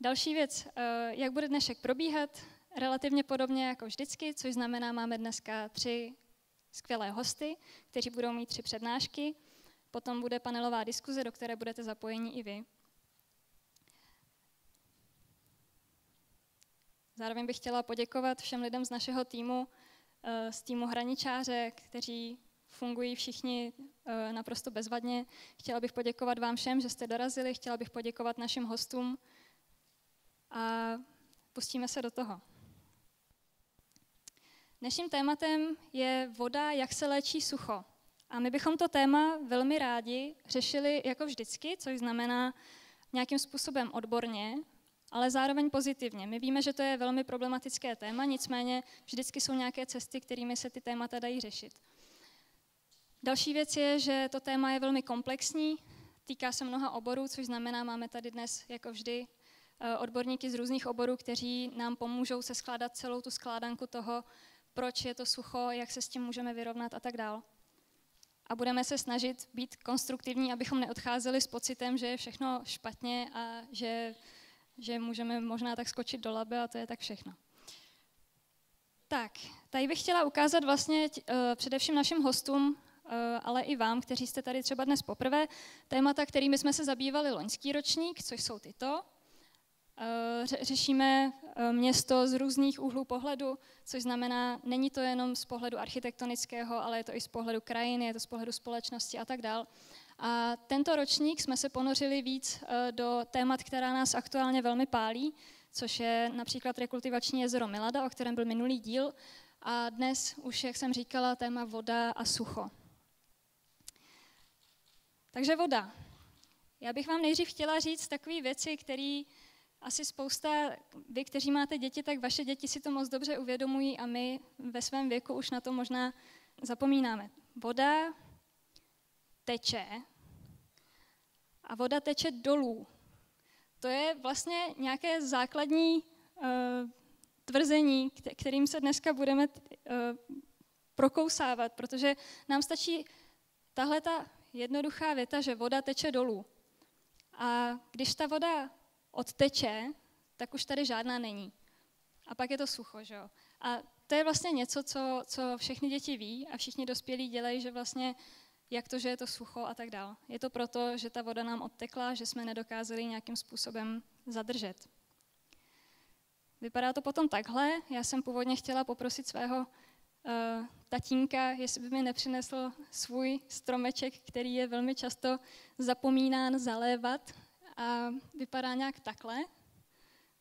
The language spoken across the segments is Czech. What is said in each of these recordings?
Další věc, eh, jak bude dnešek probíhat, relativně podobně jako vždycky, což znamená, máme dneska tři skvělé hosty, kteří budou mít tři přednášky. Potom bude panelová diskuze, do které budete zapojeni i vy. Zároveň bych chtěla poděkovat všem lidem z našeho týmu, eh, z týmu Hraničáře, kteří fungují všichni eh, naprosto bezvadně. Chtěla bych poděkovat vám všem, že jste dorazili, chtěla bych poděkovat našim hostům a pustíme se do toho. Dnešním tématem je voda, jak se léčí sucho. A my bychom to téma velmi rádi řešili jako vždycky, což znamená nějakým způsobem odborně, ale zároveň pozitivně. My víme, že to je velmi problematické téma, nicméně vždycky jsou nějaké cesty, kterými se ty témata dají řešit. Další věc je, že to téma je velmi komplexní, týká se mnoha oborů, což znamená, máme tady dnes, jako vždy, odborníky z různých oborů, kteří nám pomůžou se skládat celou tu skládanku toho, proč je to sucho, jak se s tím můžeme vyrovnat a tak dál. A budeme se snažit být konstruktivní, abychom neodcházeli s pocitem, že je všechno špatně a že, že můžeme možná tak skočit do labe a to je tak všechno. Tak, tady bych chtěla ukázat vlastně uh, především našim hostům, uh, ale i vám, kteří jste tady třeba dnes poprvé, témata, kterými jsme se zabývali loňský ročník, což jsou tyto. Uh, řešíme město z různých úhlů pohledu, což znamená, není to jenom z pohledu architektonického, ale je to i z pohledu krajiny, je to z pohledu společnosti a tak dál. A tento ročník jsme se ponořili víc do témat, která nás aktuálně velmi pálí, což je například rekultivační jezero Milada, o kterém byl minulý díl, a dnes už, jak jsem říkala, téma voda a sucho. Takže voda. Já bych vám nejdřív chtěla říct takové věci, které asi spousta, vy, kteří máte děti, tak vaše děti si to moc dobře uvědomují a my ve svém věku už na to možná zapomínáme. Voda teče a voda teče dolů. To je vlastně nějaké základní uh, tvrzení, kterým se dneska budeme uh, prokousávat, protože nám stačí tahle ta jednoduchá věta, že voda teče dolů. A když ta voda odteče, tak už tady žádná není. A pak je to sucho, že jo. A to je vlastně něco, co, co všechny děti ví a všichni dospělí dělají, že vlastně jak to, že je to sucho a tak dál. Je to proto, že ta voda nám odtekla, že jsme nedokázali nějakým způsobem zadržet. Vypadá to potom takhle. Já jsem původně chtěla poprosit svého uh, tatínka, jestli by mi nepřinesl svůj stromeček, který je velmi často zapomínán zalévat a vypadá nějak takhle.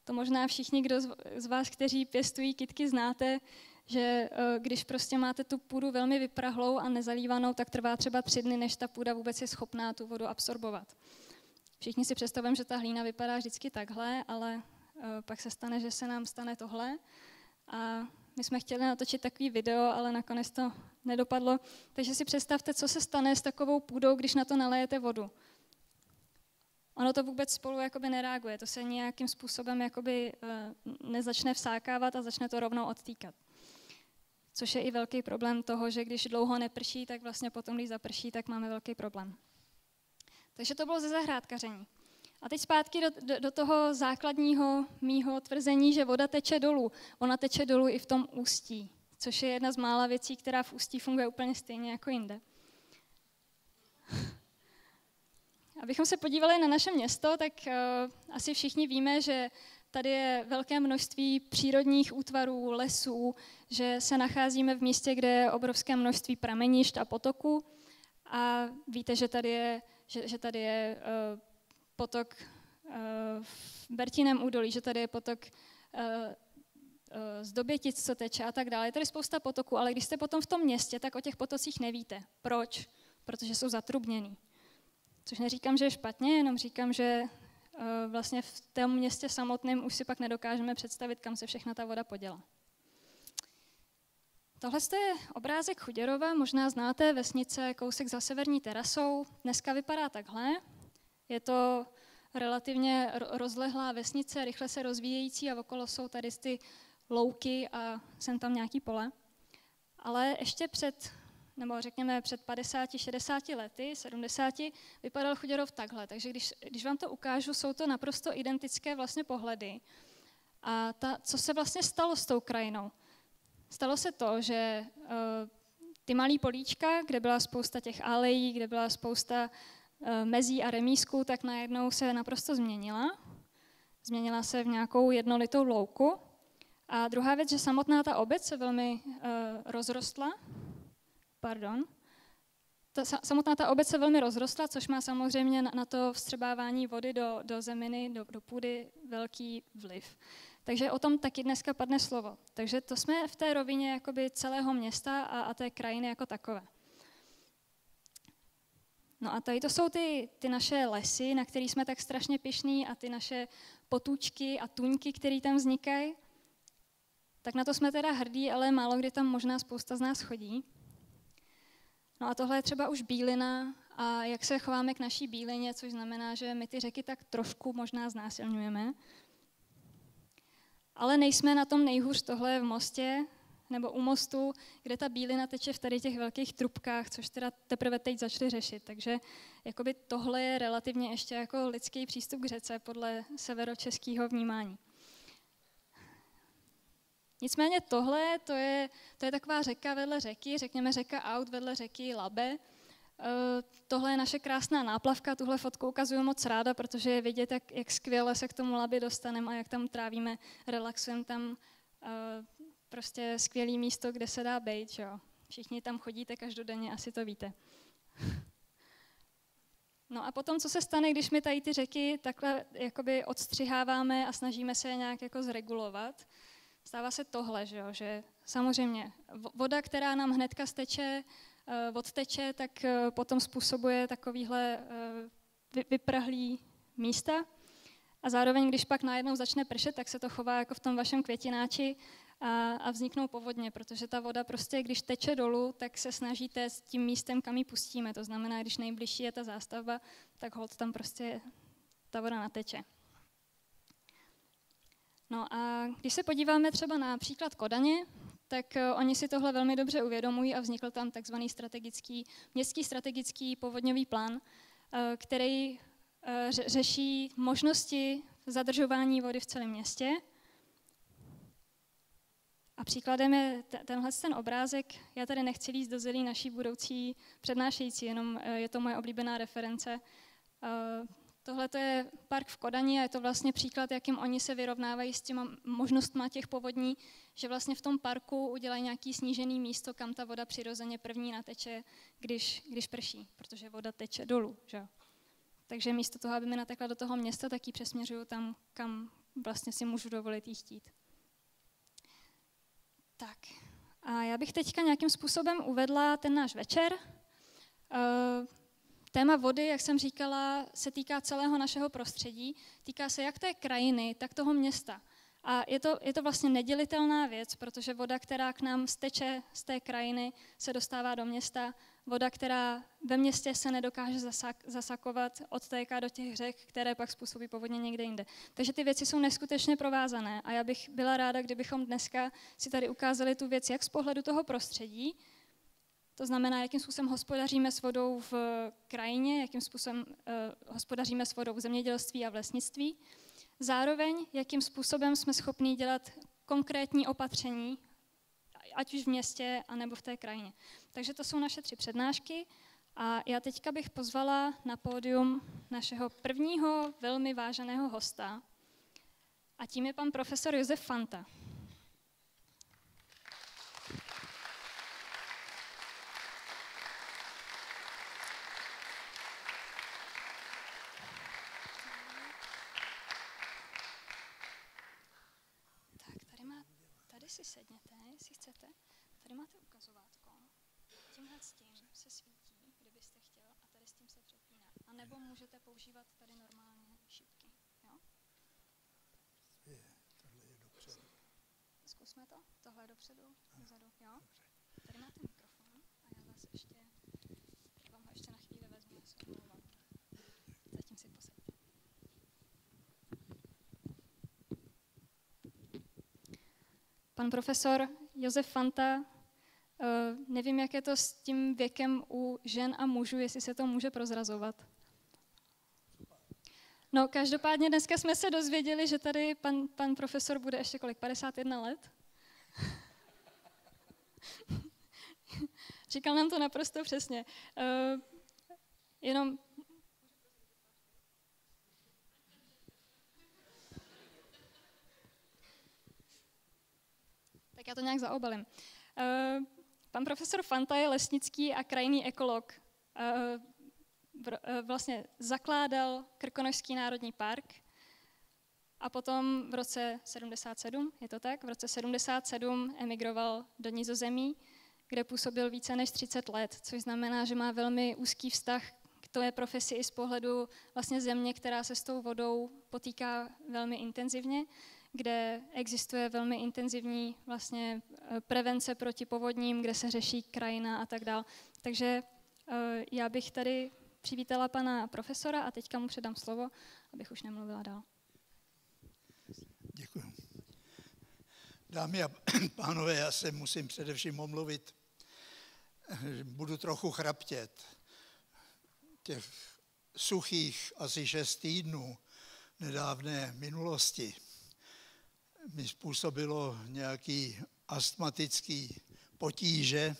To možná všichni, kdo z vás, kteří pěstují kitky, znáte, že eh, když prostě máte tu půdu velmi vyprahlou a nezalívanou, tak trvá třeba tři dny, než ta půda vůbec je schopná tu vodu absorbovat. Všichni si představujeme, že ta hlína vypadá vždycky takhle, ale eh, pak se stane, že se nám stane tohle. A my jsme chtěli natočit takový video, ale nakonec to nedopadlo. Takže si představte, co se stane s takovou půdou, když na to nalejete vodu. Ono to vůbec spolu jakoby nereaguje, to se nějakým způsobem jakoby eh, nezačne vsákávat a začne to rovnou odtýkat. Což je i velký problém toho, že když dlouho neprší, tak vlastně potom, když zaprší, tak máme velký problém. Takže to bylo ze zahrádkaření. A teď zpátky do, do, do toho základního mýho tvrzení, že voda teče dolů. Ona teče dolů i v tom ústí, což je jedna z mála věcí, která v ústí funguje úplně stejně jako jinde. Abychom se podívali na naše město, tak uh, asi všichni víme, že tady je velké množství přírodních útvarů, lesů, že se nacházíme v místě, kde je obrovské množství pramenišť a potoků. A víte, že tady je, že, že tady je uh, potok uh, v Bertinem údolí, že tady je potok uh, z Dobětic, co teče a tak dále. Je tady spousta potoků, ale když jste potom v tom městě, tak o těch potocích nevíte. Proč? Protože jsou zatrubněný. Což neříkám, že je špatně, jenom říkám, že Eh, vlastně v tom městě samotném už si pak nedokážeme představit, kam se všechna ta voda poděla. Tohle je obrázek Chuděrova, možná znáte, vesnice kousek za severní terasou. Dneska vypadá takhle. Je to relativně rozlehlá vesnice, rychle se rozvíjející a okolo jsou tady ty louky a jsem tam nějaký pole. Ale ještě před nebo řekněme před 50, 60 lety, 70, vypadal Chuděrov takhle. Takže když, když vám to ukážu, jsou to naprosto identické vlastně pohledy. A ta, co se vlastně stalo s tou krajinou? Stalo se to, že uh, ty malý políčka, kde byla spousta těch alejí, kde byla spousta uh, mezí a remísků, tak najednou se naprosto změnila. Změnila se v nějakou jednolitou louku. A druhá věc, že samotná ta obec se velmi uh, rozrostla. Pardon. Ta, samotná ta obec se velmi rozrostla, což má samozřejmě na, na to vstřebávání vody do, do zeminy, do, do půdy velký vliv. Takže o tom taky dneska padne slovo. Takže to jsme v té rovině jakoby celého města a, a té krajiny jako takové. No a tady to jsou ty, ty naše lesy, na které jsme tak strašně pišní a ty naše potůčky a tuňky, které tam vznikají. Tak na to jsme teda hrdí, ale málo kdy tam možná spousta z nás chodí. No a tohle je třeba už bílina a jak se chováme k naší bílině, což znamená, že my ty řeky tak trošku možná znásilňujeme. Ale nejsme na tom nejhůř, tohle v mostě, nebo u mostu, kde ta bílina teče v tady těch velkých trubkách, což teda teprve teď začali řešit. Takže jakoby tohle je relativně ještě jako lidský přístup k řece podle severočeského vnímání. Nicméně tohle, to je, to je taková řeka vedle řeky, řekněme řeka Aut vedle řeky Labe. Eh, tohle je naše krásná náplavka, tuhle fotku ukazuju moc ráda, protože je vidět, jak, jak skvěle se k tomu Labi dostaneme a jak tam trávíme, relaxujeme tam eh, prostě skvělý místo, kde se dá být. Jo. Všichni tam chodíte každodenně, asi to víte. No a potom, co se stane, když my tady ty řeky takhle jakoby odstřiháváme a snažíme se je nějak jako zregulovat, stává se tohle, že, jo, že samozřejmě voda, která nám hnedka steče, eh, odteče, tak eh, potom způsobuje takovýhle eh, vyprahlý místa. A zároveň, když pak najednou začne pršet, tak se to chová jako v tom vašem květináči a, a vzniknou povodně, protože ta voda prostě, když teče dolů, tak se snažíte s tím místem, kam ji pustíme. To znamená, když nejbližší je ta zástavba, tak hold tam prostě ta voda nateče. No a když se podíváme třeba na příklad Kodaně, tak uh, oni si tohle velmi dobře uvědomují a vznikl tam takzvaný strategický, městský strategický povodňový plán, uh, který uh, řeší možnosti zadržování vody v celém městě. A příkladem je tenhle ten obrázek. Já tady nechci líst do zelí naší budoucí přednášející, jenom je to moje oblíbená reference. Tohle je park v Kodani a je to vlastně příklad, jakým oni se vyrovnávají s těma možnostma těch povodní, že vlastně v tom parku udělají nějaký snížený místo, kam ta voda přirozeně první nateče, když, když prší, protože voda teče dolů. Že? Takže místo toho, aby mi natekla do toho města, tak ji přesměřuju tam, kam vlastně si můžu dovolit jí chtít. Tak a já bych teďka nějakým způsobem uvedla ten náš večer. Uh, Téma vody, jak jsem říkala, se týká celého našeho prostředí, týká se jak té krajiny, tak toho města. A je to, je to vlastně nedělitelná věc, protože voda, která k nám steče z té krajiny, se dostává do města. Voda, která ve městě se nedokáže zasak, zasakovat, odtéká do těch řek, které pak způsobí povodně někde jinde. Takže ty věci jsou neskutečně provázané a já bych byla ráda, kdybychom dneska si tady ukázali tu věc jak z pohledu toho prostředí, to znamená, jakým způsobem hospodaříme s vodou v krajině, jakým způsobem uh, hospodaříme s vodou v zemědělství a v lesnictví. Zároveň, jakým způsobem jsme schopni dělat konkrétní opatření, ať už v městě, anebo v té krajině. Takže to jsou naše tři přednášky. A já teďka bych pozvala na pódium našeho prvního velmi váženého hosta. A tím je pan profesor Josef Fanta. si sedněte, jestli chcete. Tady máte ukazovátko. Tímhle s tím se svítí, kdybyste chtěl, a tady s tím se přepíná. A nebo můžete používat tady normálně šipky. Jo? Je, tohle je dopředu. Zkusme to. Tohle je dopředu, dozadu. Jo? Tady máte mikrofon a já vás ještě, vám ho ještě na chvíli vezmu, já se omlouvám. Zatím si posaďte. Pan profesor Josef Fanta nevím, jak je to s tím věkem u žen a mužů, jestli se to může prozrazovat. No, každopádně dneska jsme se dozvěděli, že tady pan, pan profesor bude ještě kolik, 51 let? Říkal nám to naprosto přesně. Uh, jenom Tak já to nějak zaobalím. Uh, pan profesor Fanta je lesnický a krajný ekolog. Uh, vlastně zakládal Krkonošský národní park a potom v roce 77, je to tak, v roce 77 emigroval do Nizozemí, kde působil více než 30 let, což znamená, že má velmi úzký vztah k té profesi i z pohledu vlastně země, která se s tou vodou potýká velmi intenzivně, kde existuje velmi intenzivní vlastně eh, prevence proti povodním, kde se řeší krajina a tak dále. Takže eh, já bych tady přivítala pana profesora a teďka mu předám slovo, abych už nemluvila dál. Děkuji. Dámy a pánové, já se musím především omluvit. Budu trochu chraptět. Těch suchých asi šest týdnů nedávné minulosti mi způsobilo nějaký astmatický potíže,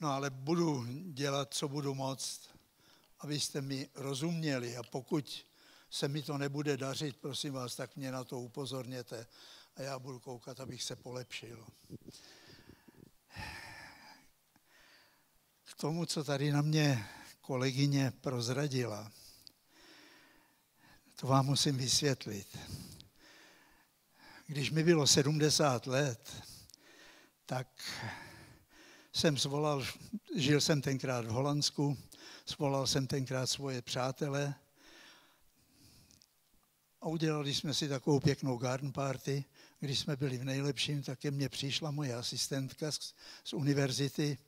no ale budu dělat, co budu moct, abyste mi rozuměli a pokud se mi to nebude dařit, prosím vás, tak mě na to upozorněte a já budu koukat, abych se polepšil. K tomu, co tady na mě kolegyně prozradila, to vám musím vysvětlit. Když mi bylo 70 let, tak jsem zvolal, žil jsem tenkrát v Holandsku, Svolal jsem tenkrát svoje přátele a udělali jsme si takovou pěknou garden party. Když jsme byli v nejlepším, tak ke mně přišla moje asistentka z, z univerzity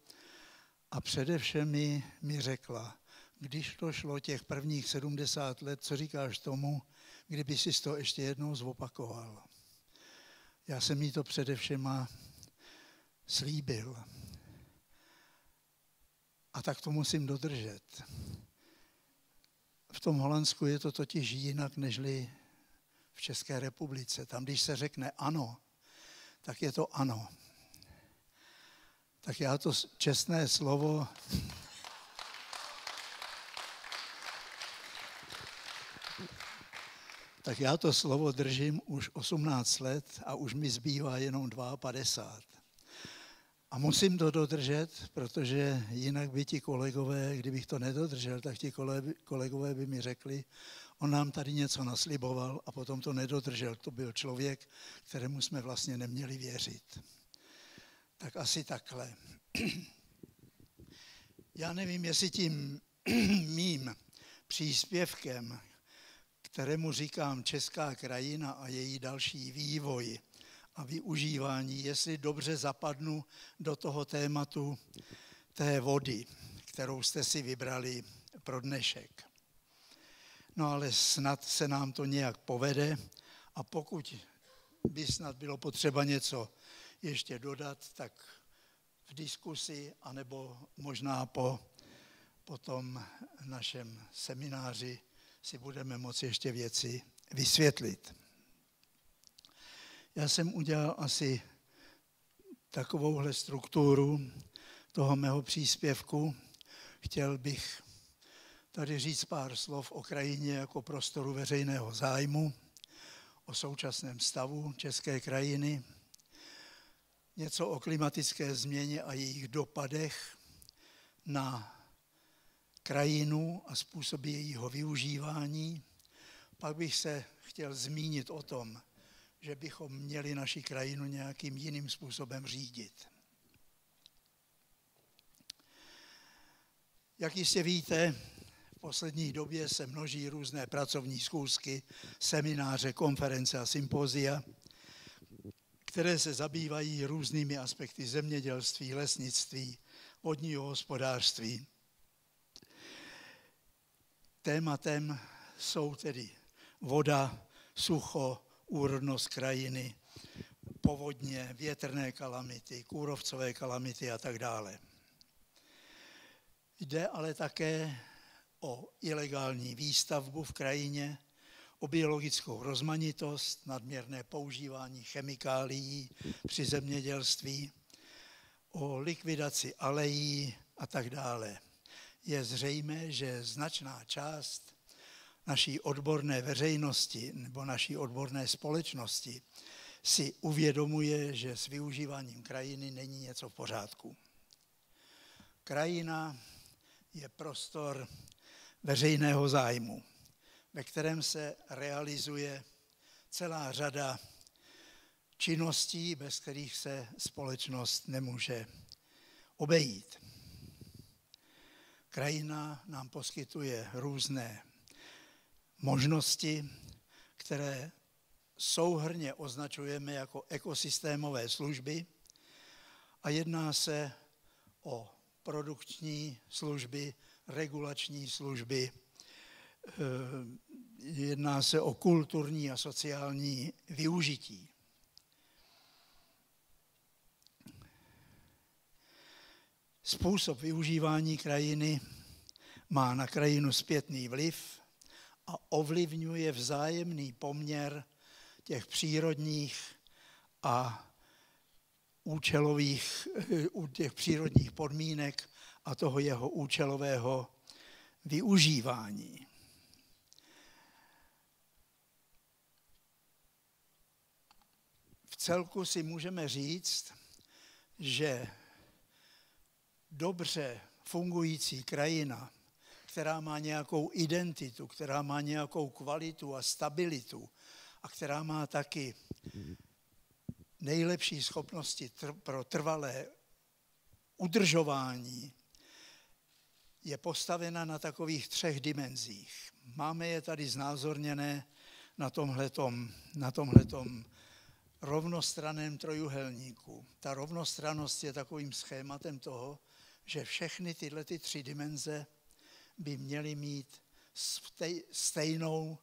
a především mi, mi řekla, když to šlo těch prvních 70 let, co říkáš tomu, kdyby si to ještě jednou zopakoval. Já jsem jí to především slíbil. A tak to musím dodržet. V tom Holandsku je to totiž jinak, nežli v České republice. Tam, když se řekne ano, tak je to ano. Tak já to čestné slovo tak já to slovo držím už 18 let a už mi zbývá jenom 52. A musím to dodržet, protože jinak by ti kolegové, kdybych to nedodržel, tak ti kolegové by mi řekli, on nám tady něco nasliboval a potom to nedodržel. To byl člověk, kterému jsme vlastně neměli věřit. Tak asi takhle. Já nevím, jestli tím mým příspěvkem, kterému říkám Česká krajina a její další vývoj, a využívání, jestli dobře zapadnu do toho tématu té vody, kterou jste si vybrali pro dnešek. No ale snad se nám to nějak povede a pokud by snad bylo potřeba něco ještě dodat, tak v diskusi, anebo možná po, po tom našem semináři si budeme moci ještě věci vysvětlit. Já jsem udělal asi takovouhle strukturu toho mého příspěvku. Chtěl bych tady říct pár slov o krajině jako prostoru veřejného zájmu, o současném stavu české krajiny, něco o klimatické změně a jejich dopadech na krajinu a způsoby jejího využívání. Pak bych se chtěl zmínit o tom, že bychom měli naši krajinu nějakým jiným způsobem řídit. Jak jistě víte, v poslední době se množí různé pracovní schůzky, semináře, konference a sympozia, které se zabývají různými aspekty zemědělství, lesnictví, vodního hospodářství. Tématem jsou tedy voda, sucho, úrodnost krajiny, povodně, větrné kalamity, kůrovcové kalamity a tak dále. Jde ale také o ilegální výstavbu v krajině, o biologickou rozmanitost, nadměrné používání chemikálií při zemědělství, o likvidaci alejí a tak dále. Je zřejmé, že značná část naší odborné veřejnosti nebo naší odborné společnosti si uvědomuje, že s využíváním krajiny není něco v pořádku. Krajina je prostor veřejného zájmu, ve kterém se realizuje celá řada činností, bez kterých se společnost nemůže obejít. Krajina nám poskytuje různé možnosti, které souhrně označujeme jako ekosystémové služby a jedná se o produkční služby, regulační služby, eh, jedná se o kulturní a sociální využití. Způsob využívání krajiny má na krajinu zpětný vliv a ovlivňuje vzájemný poměr těch přírodních a účelových, těch přírodních podmínek a toho jeho účelového využívání. V celku si můžeme říct, že dobře fungující krajina, která má nějakou identitu, která má nějakou kvalitu a stabilitu a která má taky nejlepší schopnosti tr- pro trvalé udržování, je postavena na takových třech dimenzích. Máme je tady znázorněné na tomhletom, na tomhletom rovnostraném trojuhelníku. Ta rovnostranost je takovým schématem toho, že všechny tyhle ty tři dimenze by měly mít stejnou,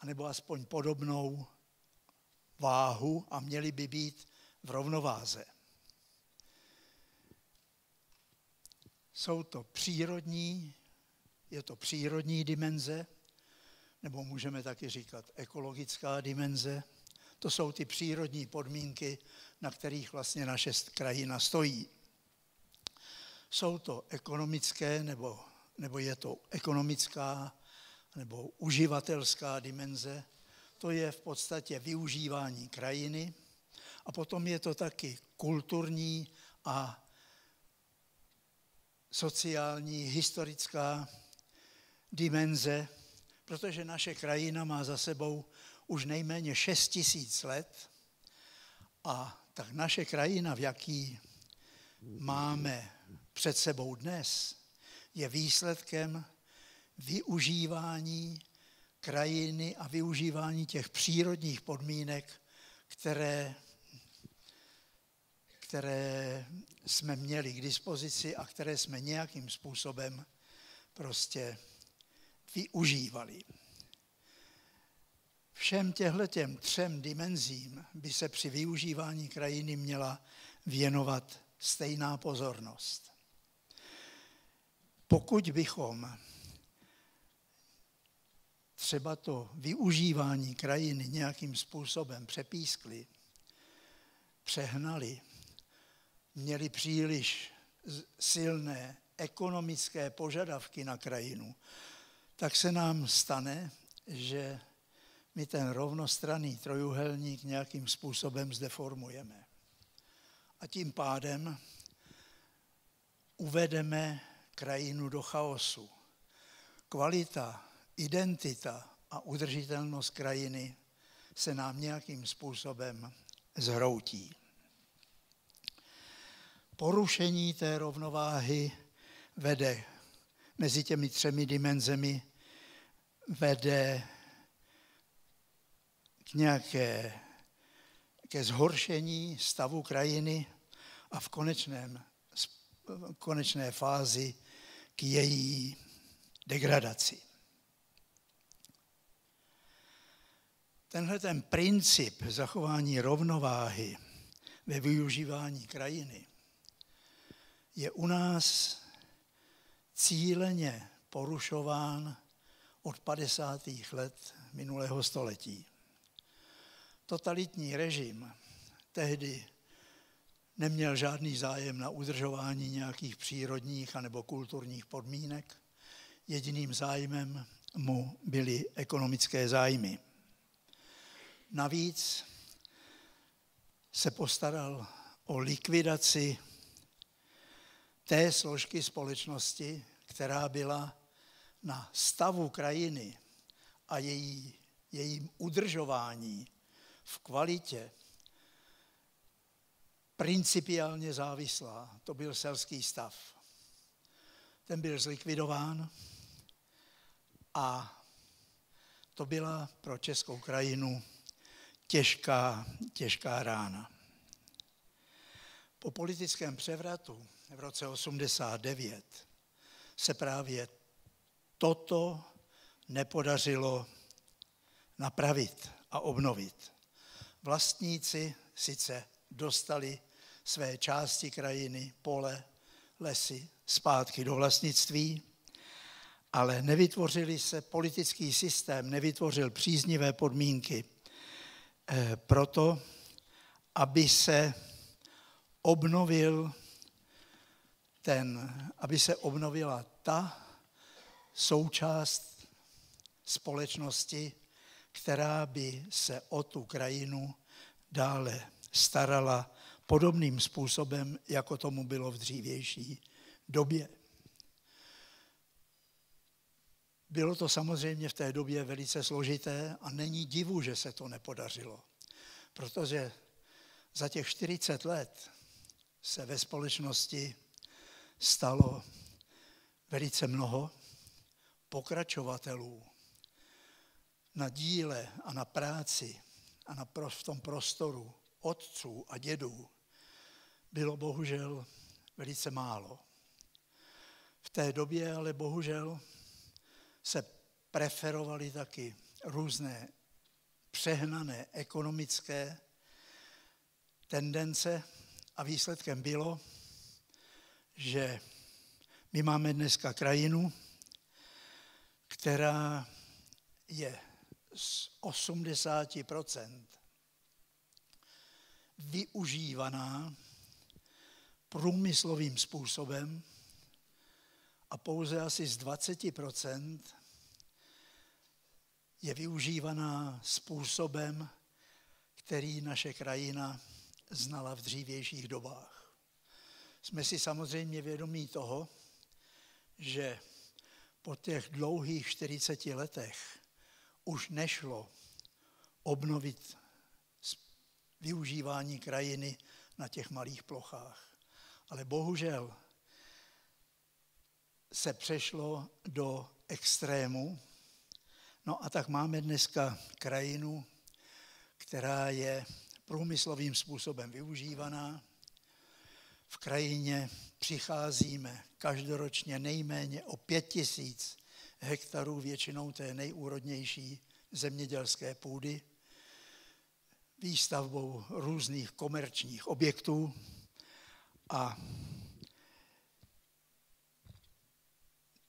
anebo aspoň podobnou váhu a měly by být v rovnováze. Jsou to přírodní, je to přírodní dimenze, nebo můžeme taky říkat ekologická dimenze. To jsou ty přírodní podmínky, na kterých vlastně naše krajina stojí. Jsou to ekonomické, nebo, nebo je to ekonomická, nebo uživatelská dimenze. To je v podstatě využívání krajiny. A potom je to taky kulturní a sociální, historická dimenze, protože naše krajina má za sebou už nejméně 6 tisíc let a tak naše krajina, v jaký máme před sebou dnes, je výsledkem využívání krajiny a využívání těch přírodních podmínek, které, které jsme měli k dispozici a které jsme nějakým způsobem prostě využívali. Všem těchto třem dimenzím by se při využívání krajiny měla věnovat stejná pozornost. Pokud bychom třeba to využívání krajiny nějakým způsobem přepískli, přehnali, měli příliš silné ekonomické požadavky na krajinu, tak se nám stane, že my ten rovnostranný trojuhelník nějakým způsobem zdeformujeme. A tím pádem uvedeme krajinu do chaosu. Kvalita, identita a udržitelnost krajiny se nám nějakým způsobem zhroutí. Porušení té rovnováhy vede mezi těmi třemi dimenzemi, vede k nějaké ke zhoršení stavu krajiny a v konečném, konečné fázi k její degradaci. Tenhle ten princip zachování rovnováhy ve využívání krajiny je u nás cíleně porušován od 50. let minulého století. Totalitní režim tehdy neměl žádný zájem na udržování nějakých přírodních anebo kulturních podmínek. Jediným zájmem mu byly ekonomické zájmy. Navíc se postaral o likvidaci té složky společnosti, která byla na stavu krajiny a její, jejím udržování v kvalitě principiálně závislá. To byl selský stav. Ten byl zlikvidován a to byla pro českou krajinu těžká, těžká rána. Po politickém převratu v roce 89 se právě toto nepodařilo napravit a obnovit. Vlastníci sice dostali své části krajiny, pole, lesy zpátky do vlastnictví, ale nevytvořili se politický systém, nevytvořil příznivé podmínky eh, proto, aby se obnovil ten, aby se obnovila ta součást společnosti, která by se o tu krajinu dále starala podobným způsobem, jako tomu bylo v dřívější době. Bylo to samozřejmě v té době velice složité a není divu, že se to nepodařilo, protože za těch 40 let se ve společnosti stalo velice mnoho pokračovatelů na díle a na práci a na, v tom prostoru otců a dědů bylo bohužel velice málo. V té době ale bohužel se preferovaly taky různé přehnané ekonomické tendence a výsledkem bylo, že my máme dneska krajinu, která je z 80 využívaná průmyslovým způsobem a pouze asi z 20% je využívaná způsobem, který naše krajina znala v dřívějších dobách. Jsme si samozřejmě vědomí toho, že po těch dlouhých 40 letech už nešlo obnovit využívání krajiny na těch malých plochách. Ale bohužel se přešlo do extrému. No a tak máme dneska krajinu, která je průmyslovým způsobem využívaná. V krajině přicházíme každoročně nejméně o pět tisíc hektarů, většinou té nejúrodnější zemědělské půdy, výstavbou různých komerčních objektů a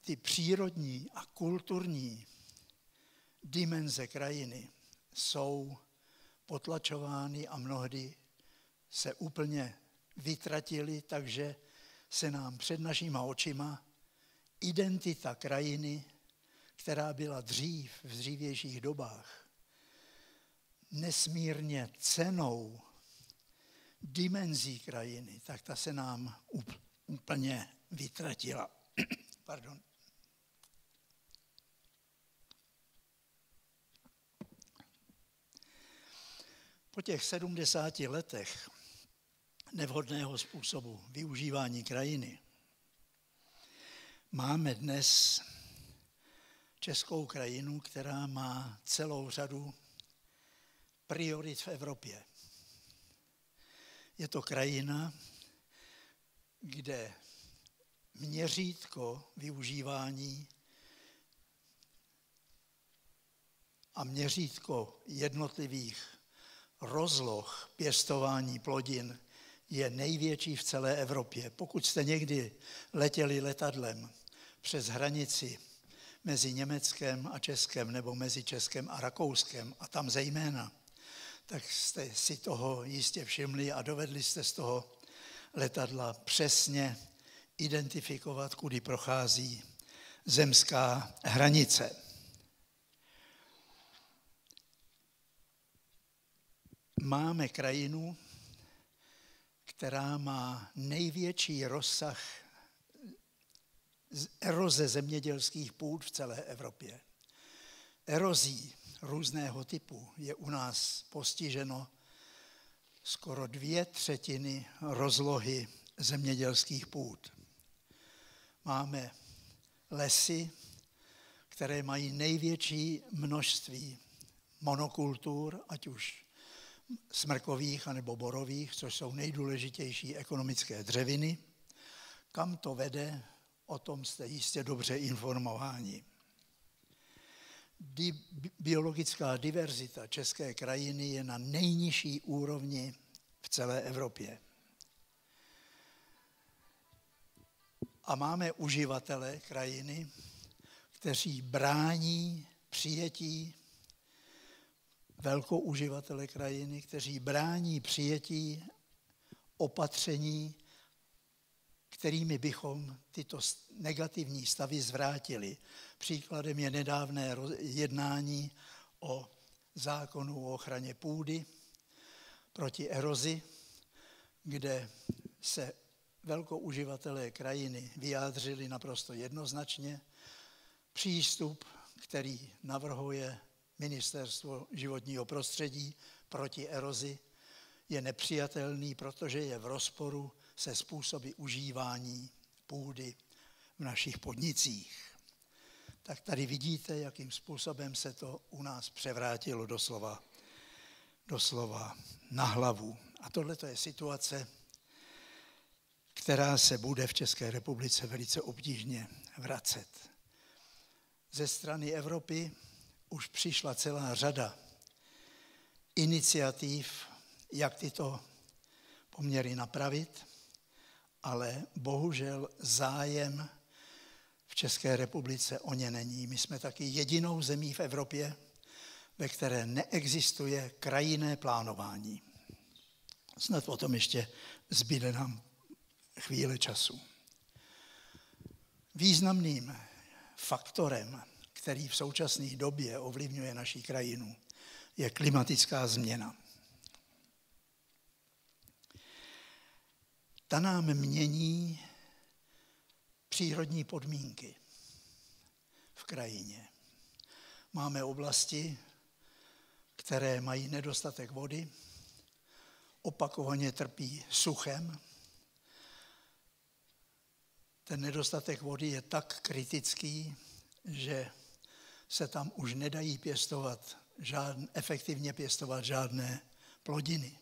ty přírodní a kulturní dimenze krajiny jsou potlačovány a mnohdy se úplně vytratili, takže se nám před našima očima identita krajiny, která byla dřív, v dřívějších dobách, nesmírně cenou dimenzí krajiny, tak ta se nám úplně vytratila. Pardon. Po těch 70 letech nevhodného způsobu využívání krajiny máme dnes českou krajinu, která má celou řadu priorit v Evropě. Je to krajina, kde měřítko využívání a měřítko jednotlivých rozloh pěstování plodin je největší v celé Evropě. Pokud jste někdy letěli letadlem přes hranici mezi Německem a Českem nebo mezi Českem a Rakouskem a tam zejména, tak jste si toho jistě všimli a dovedli jste z toho letadla přesně identifikovat, kudy prochází zemská hranice. Máme krajinu, která má největší rozsah eroze zemědělských půd v celé Evropě. Erozí různého typu je u nás postiženo skoro dvě třetiny rozlohy zemědělských půd. Máme lesy, které mají největší množství monokultur, ať už smrkových anebo borových, což jsou nejdůležitější ekonomické dřeviny. Kam to vede, o tom jste jistě dobře informováni. Di- biologická diverzita české krajiny je na nejnižší úrovni v celé Evropě. A máme uživatele krajiny, kteří brání přijetí velkou uživatele krajiny, kteří brání přijetí opatření, kterými bychom tyto negativní stavy zvrátili. Příkladem je nedávné jednání o zákonu o ochraně půdy proti erozi, kde se velkouživatelé krajiny vyjádřili naprosto jednoznačně. Přístup, který navrhuje Ministerstvo životního prostředí proti erozi, je nepřijatelný, protože je v rozporu se způsoby užívání půdy v našich podnicích. Tak tady vidíte, jakým způsobem se to u nás převrátilo doslova, doslova na hlavu. A tohle je situace, která se bude v České republice velice obtížně vracet. Ze strany Evropy už přišla celá řada iniciativ, jak tyto poměry napravit, ale bohužel zájem v České republice o ně není. My jsme taky jedinou zemí v Evropě, ve které neexistuje krajinné plánování. Snad o tom ještě zbyde nám chvíle času. Významným faktorem, který v současné době ovlivňuje naší krajinu, je klimatická změna. Ta nám mění přírodní podmínky v krajině. Máme oblasti, které mají nedostatek vody, opakovaně trpí suchem, ten nedostatek vody je tak kritický, že se tam už nedají pěstovat, žádn, efektivně pěstovat žádné plodiny.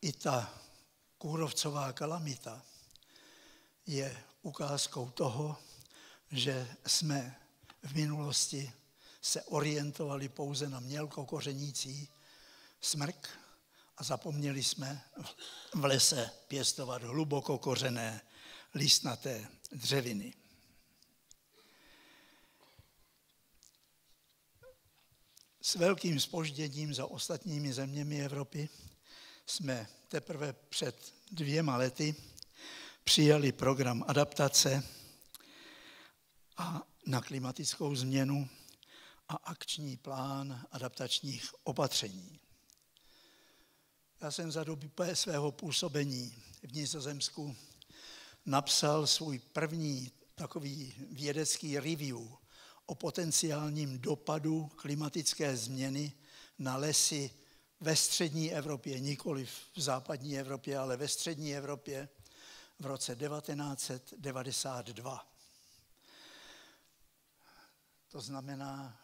I ta kůrovcová kalamita je ukázkou toho, že jsme v minulosti se orientovali pouze na mělkokořenící smrk a zapomněli jsme v lese pěstovat hluboko kořené listnaté dřeviny. S velkým spožděním za ostatními zeměmi Evropy jsme teprve před dvěma lety přijali program adaptace a na klimatickou změnu a akční plán adaptačních opatření. Já jsem za dobu svého působení v Nizozemsku napsal svůj první takový vědecký review o potenciálním dopadu klimatické změny na lesy ve střední Evropě, nikoli v západní Evropě, ale ve střední Evropě v roce 1992. To znamená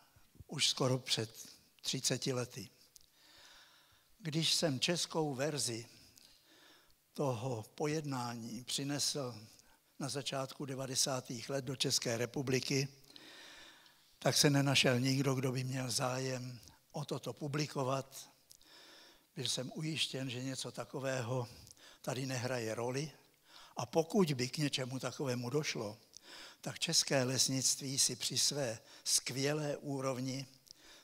už skoro před 30 lety. Když jsem českou verzi toho pojednání přinesl na začátku 90. let do České republiky, tak se nenašel nikdo, kdo by měl zájem o toto publikovat. Byl jsem ujištěn, že něco takového tady nehraje roli a pokud by k něčemu takovému došlo, tak české lesnictví si při své skvělé úrovni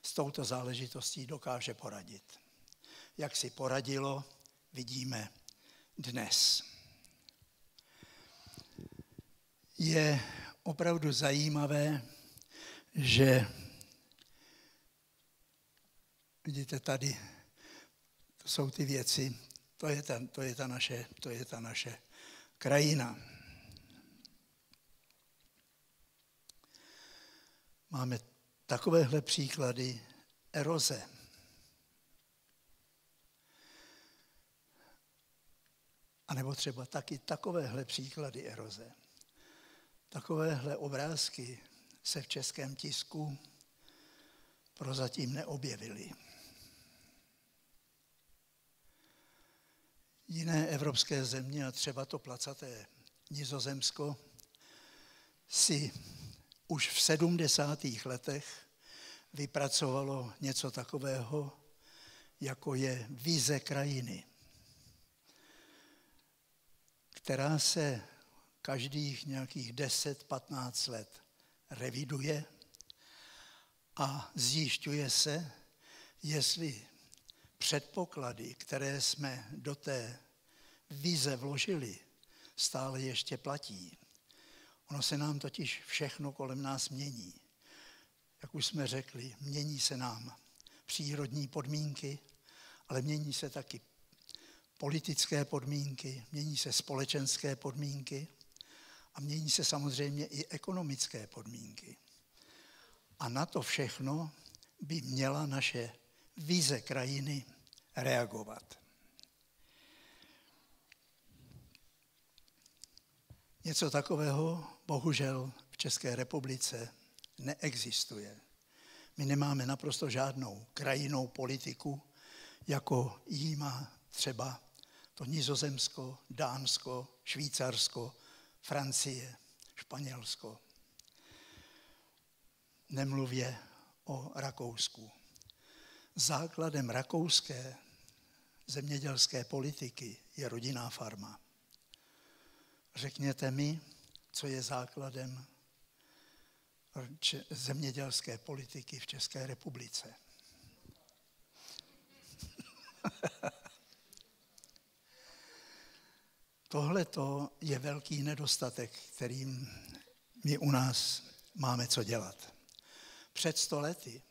s touto záležitostí dokáže poradit. Jak si poradilo, vidíme dnes. Je opravdu zajímavé, že vidíte tady, jsou ty věci, to je ta, to je ta, naše, to je ta naše krajina. Máme takovéhle příklady eroze. A nebo třeba taky takovéhle příklady eroze. Takovéhle obrázky se v českém tisku prozatím neobjevily. Jiné evropské země, a třeba to placaté Nizozemsko, si už v 70. letech vypracovalo něco takového, jako je vize krajiny, která se každých nějakých 10-15 let reviduje a zjišťuje se, jestli předpoklady, které jsme do té vize vložili, stále ještě platí. Ono se nám totiž všechno kolem nás mění. Jak už jsme řekli, mění se nám přírodní podmínky, ale mění se taky politické podmínky, mění se společenské podmínky a mění se samozřejmě i ekonomické podmínky. A na to všechno by měla naše vize krajiny reagovat. Něco takového bohužel v České republice neexistuje. My nemáme naprosto žádnou krajinou politiku, jako jí má třeba to Nizozemsko, Dánsko, Švýcarsko, Francie, Španělsko. Nemluvě o Rakousku. Základem rakouské zemědělské politiky je rodinná farma. Řekněte mi, co je základem zemědělské politiky v České republice. Tohle je velký nedostatek, kterým my u nás máme co dělat. Před sto lety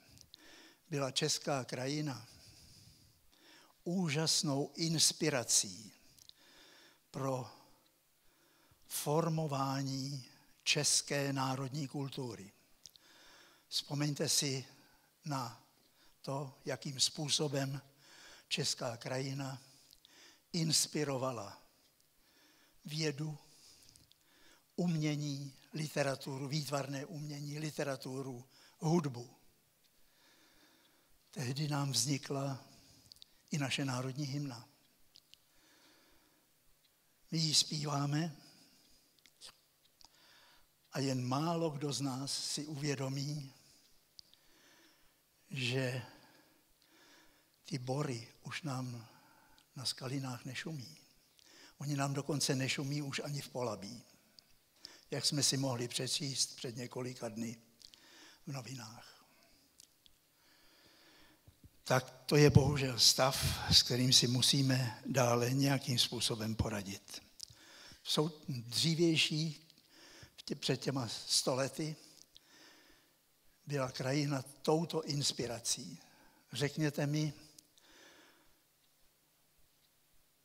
byla česká krajina úžasnou inspirací pro formování české národní kultury. Vzpomeňte si na to, jakým způsobem česká krajina inspirovala vědu, umění, literaturu, výtvarné umění, literaturu, hudbu. Tehdy nám vznikla i naše národní hymna. My ji zpíváme a jen málo kdo z nás si uvědomí, že ty bory už nám na skalinách nešumí. Oni nám dokonce nešumí už ani v polabí, jak jsme si mohli přečíst před několika dny v novinách. Tak to je bohužel stav, s kterým si musíme dále nějakým způsobem poradit. Jsou dřívější, před těma stolety, byla krajina touto inspirací. Řekněte mi,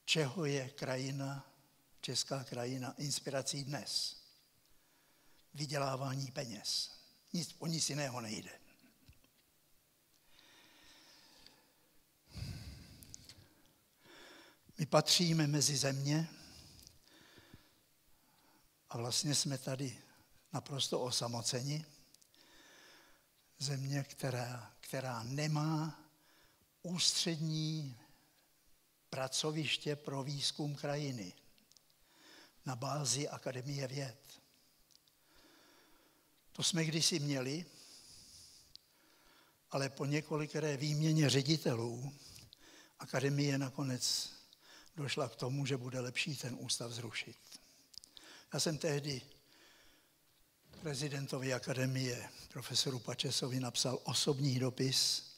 čeho je krajina, česká krajina, inspirací dnes. Vydělávání peněz. Nic, o nic jiného nejde. My patříme mezi země a vlastně jsme tady naprosto osamoceni. Země, která, která nemá ústřední pracoviště pro výzkum krajiny na bázi Akademie věd. To jsme kdysi měli, ale po několikeré výměně ředitelů akademie nakonec došla k tomu, že bude lepší ten ústav zrušit. Já jsem tehdy prezidentovi akademie, profesoru Pačesovi, napsal osobní dopis,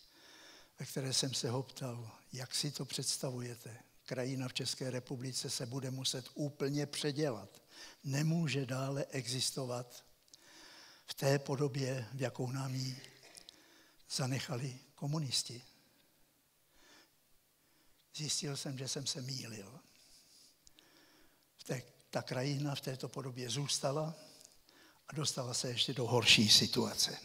ve které jsem se ho ptal, jak si to představujete. Krajina v České republice se bude muset úplně předělat. Nemůže dále existovat v té podobě, v jakou nám ji zanechali komunisti. Zjistil jsem, že jsem se mýlil. Ta krajina v této podobě zůstala a dostala se ještě do horší situace.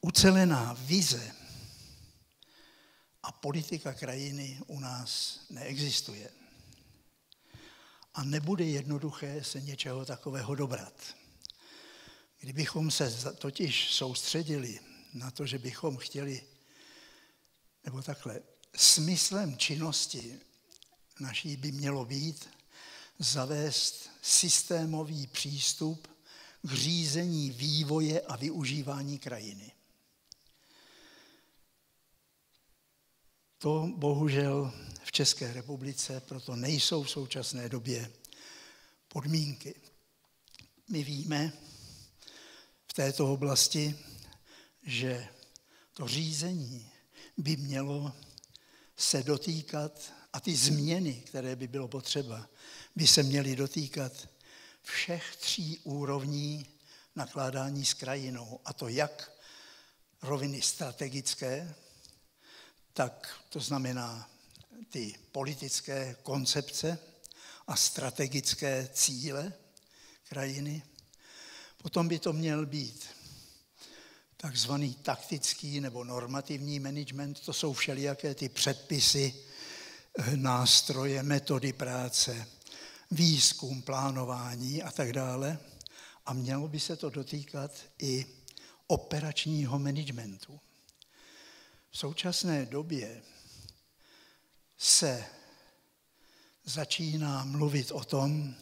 Ucelená vize a politika krajiny u nás neexistuje. A nebude jednoduché se něčeho takového dobrat. Kdybychom se totiž soustředili na to, že bychom chtěli, nebo takhle, smyslem činnosti naší by mělo být zavést systémový přístup k řízení vývoje a využívání krajiny. To bohužel v České republice proto nejsou v současné době podmínky. My víme v této oblasti, že to řízení by mělo se dotýkat a ty změny, které by bylo potřeba, by se měly dotýkat všech tří úrovní nakládání s krajinou. A to jak roviny strategické, tak to znamená ty politické koncepce a strategické cíle krajiny. Potom by to měl být takzvaný taktický nebo normativní management, to jsou všelijaké ty předpisy, nástroje, metody práce, výzkum, plánování a tak dále. A mělo by se to dotýkat i operačního managementu. V současné době se začíná mluvit o tom,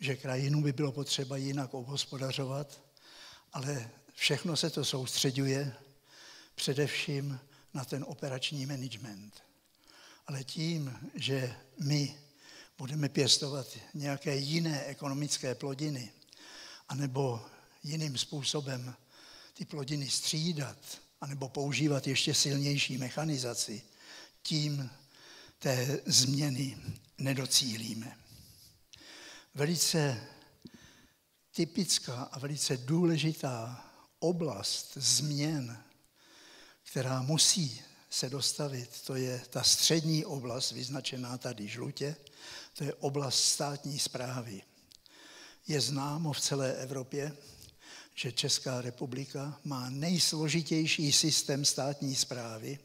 že krajinu by bylo potřeba jinak obhospodařovat, ale všechno se to soustředuje především na ten operační management. Ale tím, že my budeme pěstovat nějaké jiné ekonomické plodiny, anebo jiným způsobem ty plodiny střídat, anebo používat ještě silnější mechanizaci, tím té změny nedocílíme. Velice typická a velice důležitá oblast změn, která musí se dostavit, to je ta střední oblast, vyznačená tady žlutě, to je oblast státní zprávy. Je známo v celé Evropě, že Česká republika má nejsložitější systém státní zprávy,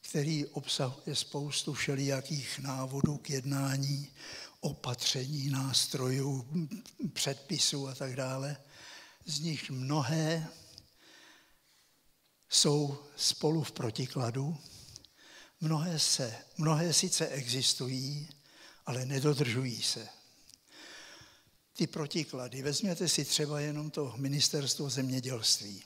který obsahuje spoustu všelijakých návodů k jednání, opatření, nástrojů, předpisů a tak dále. Z nich mnohé jsou spolu v protikladu, mnohé, se, mnohé sice existují, ale nedodržují se. Ty protiklady, vezměte si třeba jenom to ministerstvo zemědělství.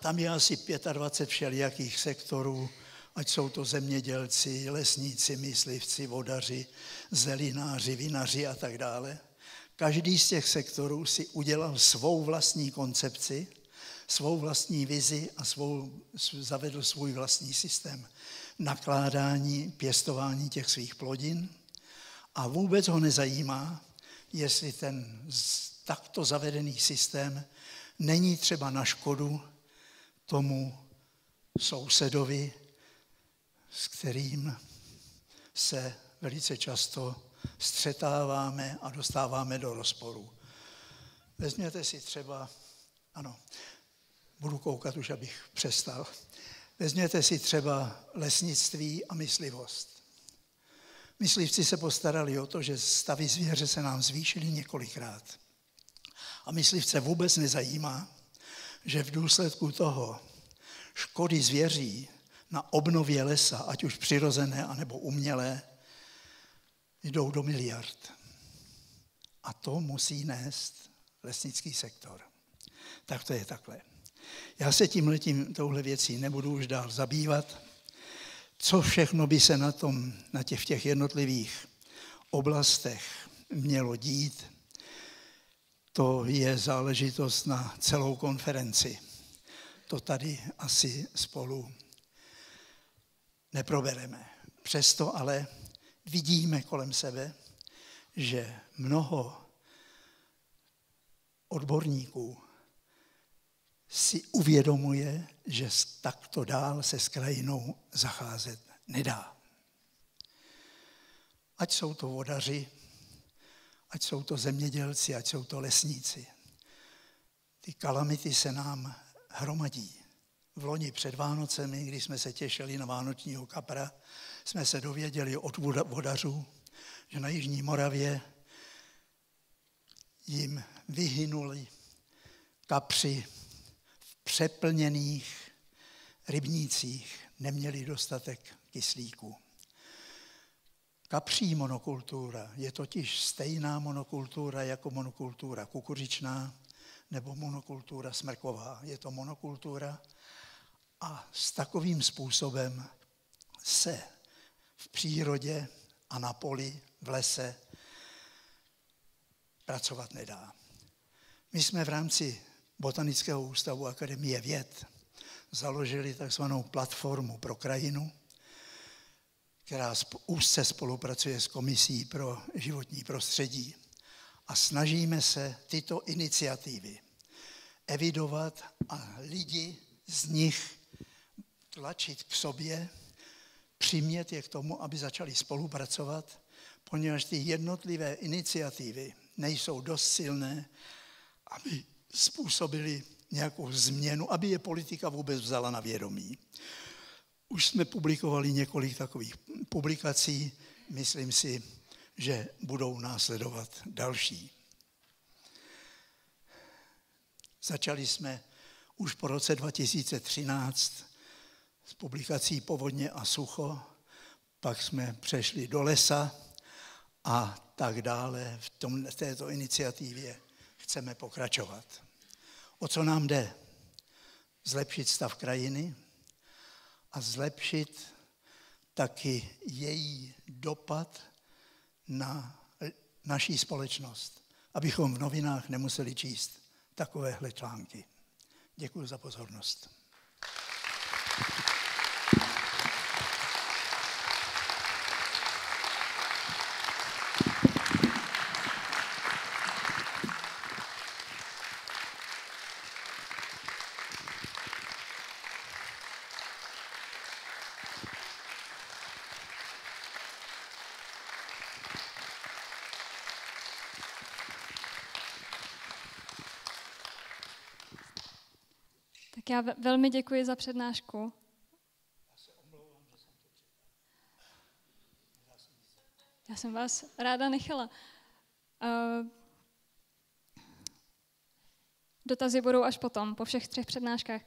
Tam je asi 25 všelijakých sektorů, ať jsou to zemědělci, lesníci, myslivci, vodaři, zelináři, vinaři a tak dále. Každý z těch sektorů si udělal svou vlastní koncepci, svou vlastní vizi a svou, zavedl svůj vlastní systém nakládání, pěstování těch svých plodin. A vůbec ho nezajímá, jestli ten takto zavedený systém není třeba na škodu tomu sousedovi, s kterým se velice často střetáváme a dostáváme do rozporu. Vezměte si třeba, ano, budu koukat už, abych přestal. Vezměte si třeba lesnictví a myslivost. Myslivci se postarali o to, že stavy zvěře se nám zvýšily několikrát. A myslivce vůbec nezajímá, že v důsledku toho škody zvěří na obnově lesa, ať už přirozené, anebo umělé, jdou do miliard. A to musí nést lesnický sektor. Tak to je takhle. Já se tím letím, touhle věcí nebudu už dál zabývat. Co všechno by se na, tom, na těch, těch jednotlivých oblastech mělo dít, to je záležitost na celou konferenci. To tady asi spolu neprobereme. Přesto ale vidíme kolem sebe, že mnoho odborníků si uvědomuje, že takto dál se s krajinou zacházet nedá. Ať jsou to vodaři, ať jsou to zemědělci, ať jsou to lesníci. Ty kalamity se nám hromadí. V loni před Vánocemi, když jsme se těšili na vánočního kapra, jsme se dověděli od vodařů, že na Jižní Moravě jim vyhynuli kapři v přeplněných rybnících, neměli dostatek kyslíku. Kapří monokultura je totiž stejná monokultura jako monokultura kukuřičná nebo monokultura smrková. Je to monokultura a s takovým způsobem se v přírodě a na poli, v lese pracovat nedá. My jsme v rámci Botanického ústavu Akademie věd založili takzvanou platformu pro krajinu, která úzce spolupracuje s Komisí pro životní prostředí. A snažíme se tyto iniciativy evidovat a lidi z nich tlačit k sobě, přimět je k tomu, aby začali spolupracovat, poněvadž ty jednotlivé iniciativy nejsou dost silné, aby způsobili nějakou změnu, aby je politika vůbec vzala na vědomí. Už jsme publikovali několik takových publikací, myslím si, že budou následovat další. Začali jsme už po roce 2013 s publikací Povodně a sucho, pak jsme přešli do lesa a tak dále. V, tom, této iniciativě chceme pokračovat. O co nám jde? Zlepšit stav krajiny a zlepšit taky její dopad na naší společnost, abychom v novinách nemuseli číst takovéhle články. Děkuji za pozornost. Tak já velmi děkuji za přednášku. Já jsem vás ráda nechala. Uh, dotazy budou až potom, po všech třech přednáškách.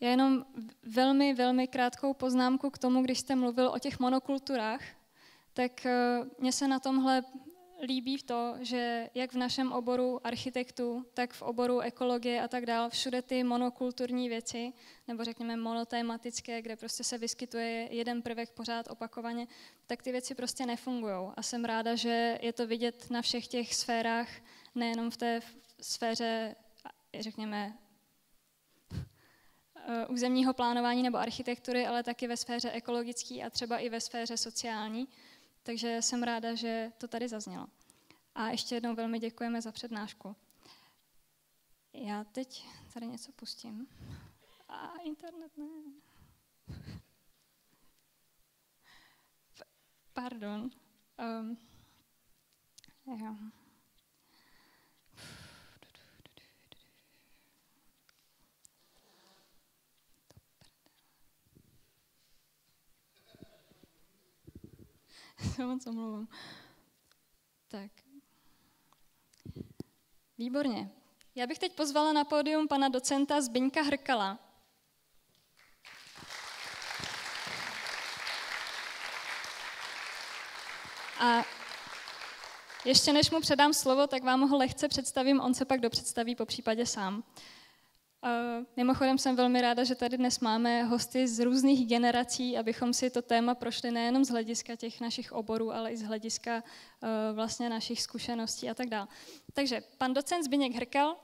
Já jenom velmi, velmi krátkou poznámku k tomu, když jste mluvil o těch monokulturách, tak uh, mně se na tomhle líbí v to, že jak v našem oboru architektu, tak v oboru ekologie a tak dále, všude ty monokulturní věci, nebo řekněme monotématické, kde prostě se vyskytuje jeden prvek pořád opakovaně, tak ty věci prostě nefungují. A jsem ráda, že je to vidět na všech těch sférách, nejenom v té sféře, řekněme, eh, územního plánování nebo architektury, ale taky ve sféře ekologické a třeba i ve sféře sociální. Takže jsem ráda, že to tady zaznělo. A ještě jednou velmi děkujeme za přednášku. Já teď tady něco pustím. A internet ne. Pardon. Um, jo. se moc omlouvám. Tak. Výborně. Já bych teď pozvala na pódium pana docenta Zbyňka Hrkala. A ještě než mu předám slovo, tak vám ho lehce představím, on se pak dopředstaví po případě sám. Mimochodem jsem velmi ráda, že tady dnes máme hosty z různých generací, abychom si to téma prošli nejenom z hlediska těch našich oborů, ale i z hlediska vlastně našich zkušeností a tak dále. Takže pan docent Zbigněk Hrkal,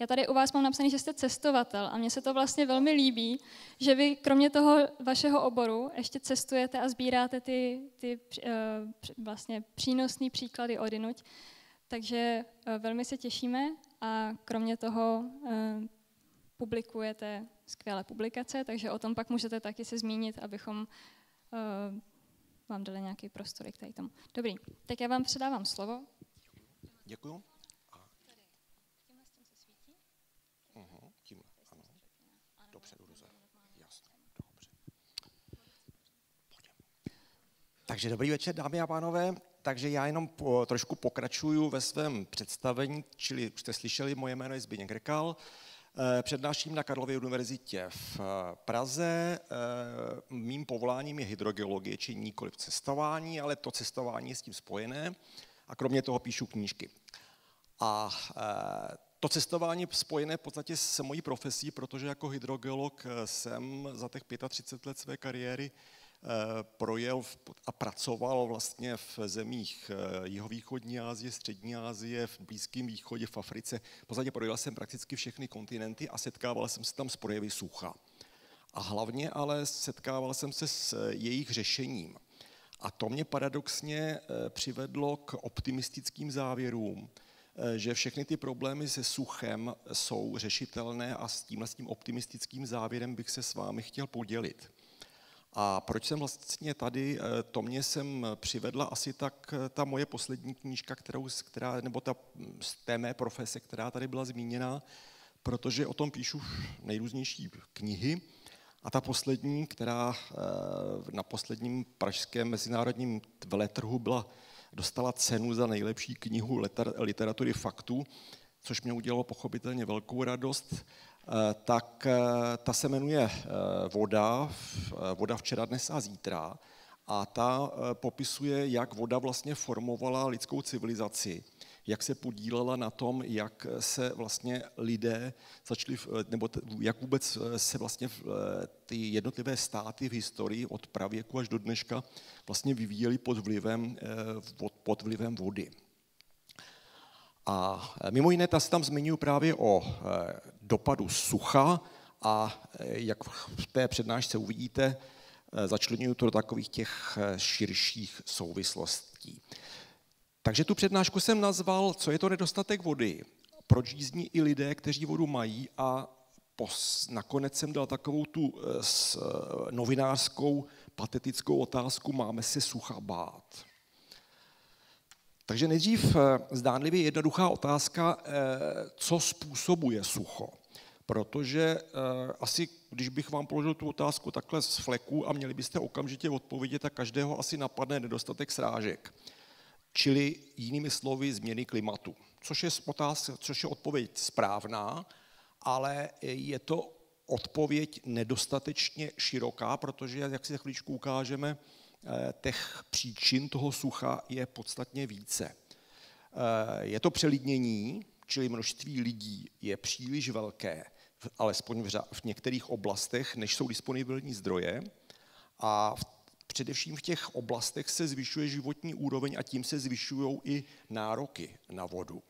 já tady u vás mám napsaný, že jste cestovatel a mně se to vlastně velmi líbí, že vy kromě toho vašeho oboru ještě cestujete a sbíráte ty, ty vlastně přínosné příklady odinuť. Takže eh, velmi se těšíme a kromě toho eh, publikujete skvělé publikace, takže o tom pak můžete taky se zmínit, abychom eh, vám dali nějaký prostor k tady tomu. Dobrý, tak já vám předávám slovo. Děkuju. Takže dobrý večer, dámy a pánové. Takže já jenom po, trošku pokračuju ve svém představení, čili už jste slyšeli, moje jméno je Zbigněk Rekal, eh, přednáším na Karlově univerzitě v eh, Praze. Eh, mým povoláním je hydrogeologie, či nikoli v cestování, ale to cestování je s tím spojené a kromě toho píšu knížky. A to cestování je spojené v podstatě s mojí profesí, protože jako hydrogeolog jsem za těch 35 let své kariéry projel a pracoval vlastně v zemích eh, jihovýchodní Asie, střední Asie, v Blízkém východě, v Africe. V podstatě projel jsem prakticky všechny kontinenty a setkával jsem se tam s projevy sucha. A hlavně ale setkával jsem se s eh, jejich řešením. A to mě paradoxně přivedlo k optimistickým závěrům, že všechny ty problémy se suchem jsou řešitelné a s tímhle s tím optimistickým závěrem bych se s vámi chtěl podělit. A proč jsem vlastně tady, eh, to mě sem přivedla asi tak eh, ta moje poslední knížka, kterou, která, nebo ta z té mé profese, která tady byla zmíněna, protože o tom píšu nejrůznější knihy. A ta poslední, která eh, na posledním pražském mezinárodním veletrhu byla, dostala cenu za nejlepší knihu literatury faktů, což mě udělalo pochopitelně velkou radost. Eh, tak eh, ta se jmenuje eh, Voda, Voda včera, dnes a zítra. A ta popisuje, jak voda vlastně formovala lidskou civilizaci, jak se podílela na tom, jak se vlastně lidé začali, nebo jak vůbec se vlastně ty jednotlivé státy v historii od pravěku až do dneška vlastně vyvíjely pod vlivem, pod vlivem vody. A mimo jiné, ta se tam zmiňuji právě o dopadu sucha a jak v té přednášce uvidíte, začlenuju to do takových těch širších souvislostí. Takže tu přednášku jsem nazval, co je to nedostatek vody, proč jízdní i lidé, kteří vodu mají a pos, nakonec jsem dal takovou tu s, novinářskou patetickou otázku, máme se sucha bát. Takže nejdřív eh, zdánlivě jednoduchá otázka, eh, co způsobuje sucho. Protože eh, asi, když bych vám položil tu otázku takhle z fleku a měli byste okamžitě odpovědět, tak každého asi napadne nedostatek srážek. Čili jinými slovy změny klimatu. Což je, otázka, což je odpověď správná, ale je to odpověď nedostatečně široká, protože, jak si za chvíličku ukážeme, těch příčin toho sucha je podstatně více. Eh, je to přelidnění, čili množství lidí je příliš velké, alespoň v některých oblastech, než jsou disponibilní zdroje. A především v těch oblastech se zvyšuje životní úroveň a tím se zvyšují i nároky na vodu.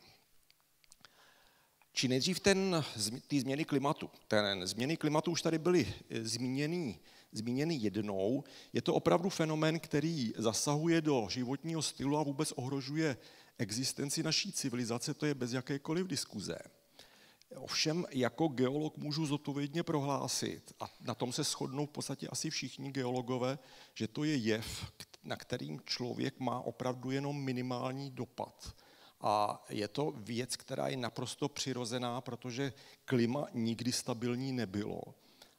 Či nejdřív ten, ty změny klimatu. Ten změny klimatu už tady byly eh, zmíněny zmíněny jednou. Je to opravdu fenomén, který zasahuje do životního stylu a vůbec ohrožuje existenci naší civilizace, to je bez jakékoliv diskuze. Ovšem jako geolog můžu zodpovědně prohlásit, a na tom se shodnou v podstatě asi všichni geologové, že to je jev, na kterým člověk má opravdu jenom minimální dopad. A je to věc, která je naprosto přirozená, protože klima nikdy stabilní nebylo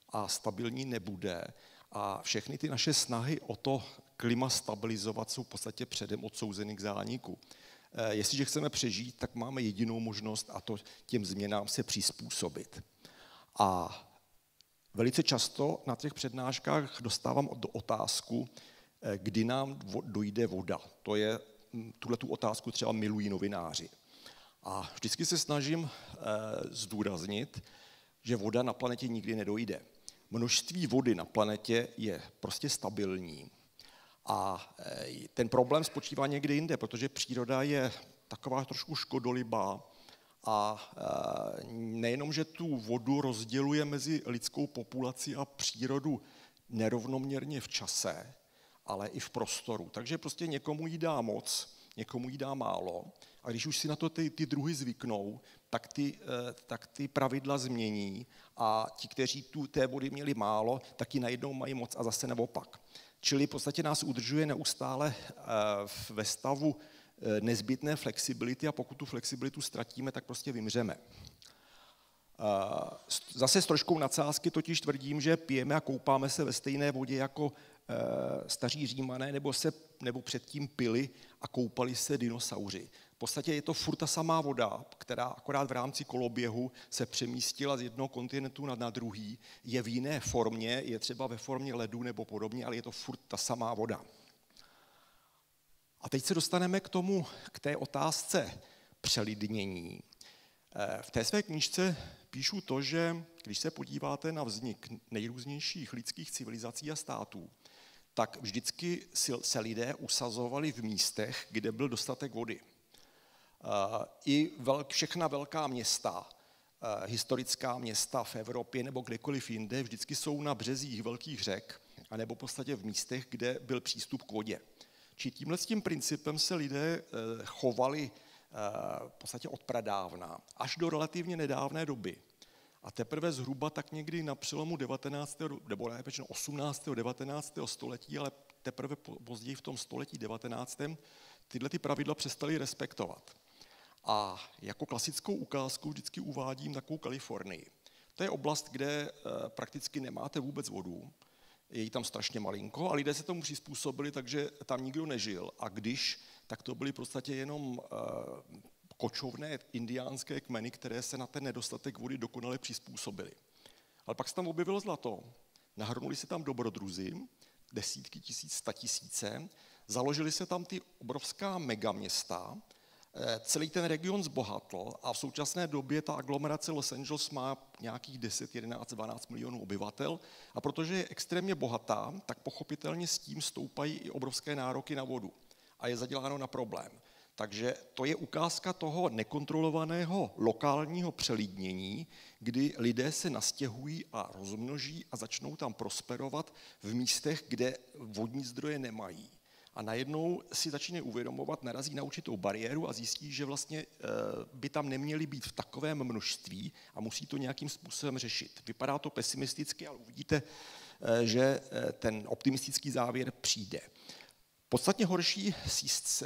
a stabilní nebude. A všechny ty naše snahy o to klima stabilizovat jsou v podstatě předem odsouzeny k zániku. Eh, jestliže chceme přežít, tak máme jedinou možnost a to těm změnám se přizpůsobit. A velice často na těch přednáškách dostávám do otázku, eh, kdy nám dojde voda. To je, hm, tuhle tu otázku třeba milují novináři. A vždycky se snažím zdůraznit, že voda na planetě nikdy nedojde. Množství vody na planetě je prostě stabilní. A ten problém spočívá někde jinde, protože příroda je taková trošku škodolibá a nejenom, že tu vodu rozděluje mezi lidskou populaci a přírodu nerovnoměrně v čase, ale i v prostoru. Takže prostě někomu jí dá moc, někomu jí dá málo. A když už si na to ty, ty druhy zvyknou, tak ty, eh, tak ty pravidla změní a ti, kteří tu té vody měli málo, tak ji najednou mají moc a zase naopak. Čili v podstatě nás udržuje neustále eh, ve stavu eh, nezbytné flexibility a pokud tu flexibilitu ztratíme, tak prostě vymřeme. Zase s troškou nadsázky totiž tvrdím, že pijeme a koupáme se ve stejné vodě jako staří římané, nebo, se, nebo předtím pili a koupali se dinosauři. V podstatě je to furt ta samá voda, která akorát v rámci koloběhu se přemístila z jednoho kontinentu na, na druhý, je v jiné formě, je třeba ve formě ledu nebo podobně, ale je to furt ta samá voda. A teď se dostaneme k tomu, k té otázce přelidnění. Eh, v té své knižce píšu to, že když se podíváte na vznik nejrůznějších lidských civilizací a států, tak vždycky se lidé usazovali v místech, kde byl dostatek vody. I všechna velká města, historická města v Evropě nebo kdekoliv jinde, vždycky jsou na březích velkých řek, anebo v podstatě v místech, kde byl přístup k vodě. Či tímhle s tím principem se lidé eh, chovali eh, v podstatě od pradávna, až do relativně nedávné doby. A teprve zhruba tak někdy na přelomu 19. nebo ne, 18. 19. století, ale teprve později v tom století 19. tyhle ty pravidla přestali respektovat. A jako klasickou ukázku vždycky uvádím takovou Kalifornii. To je oblast, kde eh, prakticky nemáte vůbec vodu, je jí tam strašně malinko a lidé se tomu přizpůsobili, takže tam nikdo nežil. A když, tak to byly podstatě jenom eh, kočovné indiánské kmeny, které se na ten nedostatek vody dokonale přizpůsobily. Ale pak se tam objevilo zlato. Nahrnuli se tam dobrodruzi, desítky tisíc, sta tisíce, založili se tam ty obrovská megaměsta, celý ten region zbohatl a v současné době ta aglomerace Los Angeles má nějakých 10, 11, 12 milionů obyvatel. A protože je extrémně bohatá, tak pochopitelně s tím stoupají i obrovské nároky na vodu. A je zaděláno na problém. Takže to je ukázka toho nekontrolovaného lokálního přelidnění, kdy lidé se nastěhují a rozmnoží a začnou tam prosperovat v místech, kde vodní zdroje nemají a najednou si začíná uvědomovat, narazí na určitou bariéru a zjistí, že vlastně eh, by tam neměly být v takovém množství a musí to nějakým způsobem řešit. Vypadá to pesimisticky, ale uvidíte, eh, že eh, ten optimistický závěr přijde. Podstatně horší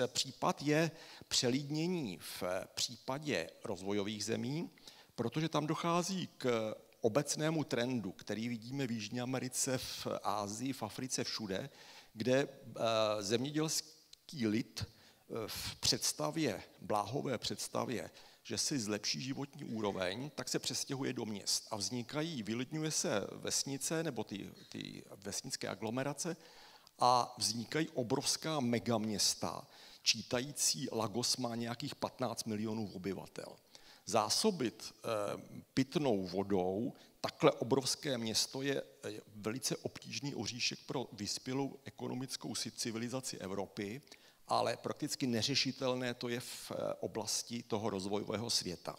případ je přelídnění v případě rozvojových zemí, protože tam dochází k obecnému trendu, který vidíme v Jižní Americe, v Ázii, v Africe, všude, kde eh, zemědělský lid eh, v představě, bláhové představě, že si zlepší životní úroveň, tak se přestěhuje do měst a vznikají, vylidňuje se vesnice nebo ty, ty vesnické aglomerace a vznikají obrovská megaměsta, čítající Lagos má nějakých 15 milionů obyvatel. Zásobit eh, pitnou vodou takhle obrovské město je velice obtížný oříšek pro vyspělou ekonomickou civilizaci Evropy, ale prakticky neřešitelné to je v eh, oblasti toho rozvojového světa.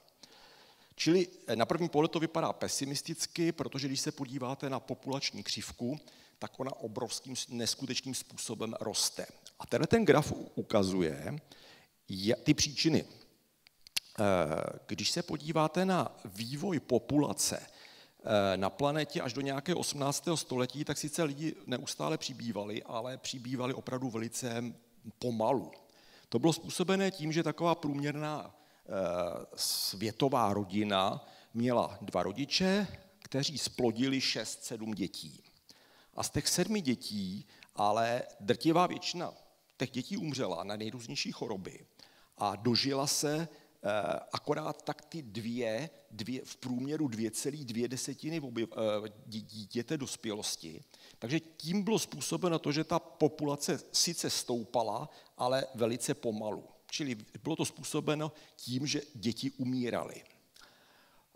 Čili eh, na první pohled to vypadá pesimisticky, protože když se podíváte na populační křivku, tak ona obrovským neskutečným způsobem roste. A tenhle ten graf ukazuje ty příčiny. Eh, když se podíváte na vývoj populace Eh, na planetě až do nějakého 18. století, tak sice lidi neustále přibývali, ale přibývali opravdu velice pomalu. To bylo způsobené tím, že taková průměrná eh, světová rodina měla dva rodiče, kteří splodili 6-7 dětí. A z těch sedmi dětí ale drtivá většina těch dětí umřela na nejrůznější choroby a dožila se akorát tak ty dvě, dvě v průměru 2,2 desetiny eh, dítěte dospělosti. Takže tím bylo způsobeno to, že ta populace sice stoupala, ale velice pomalu. Čili bylo to způsobeno tím, že děti umíraly.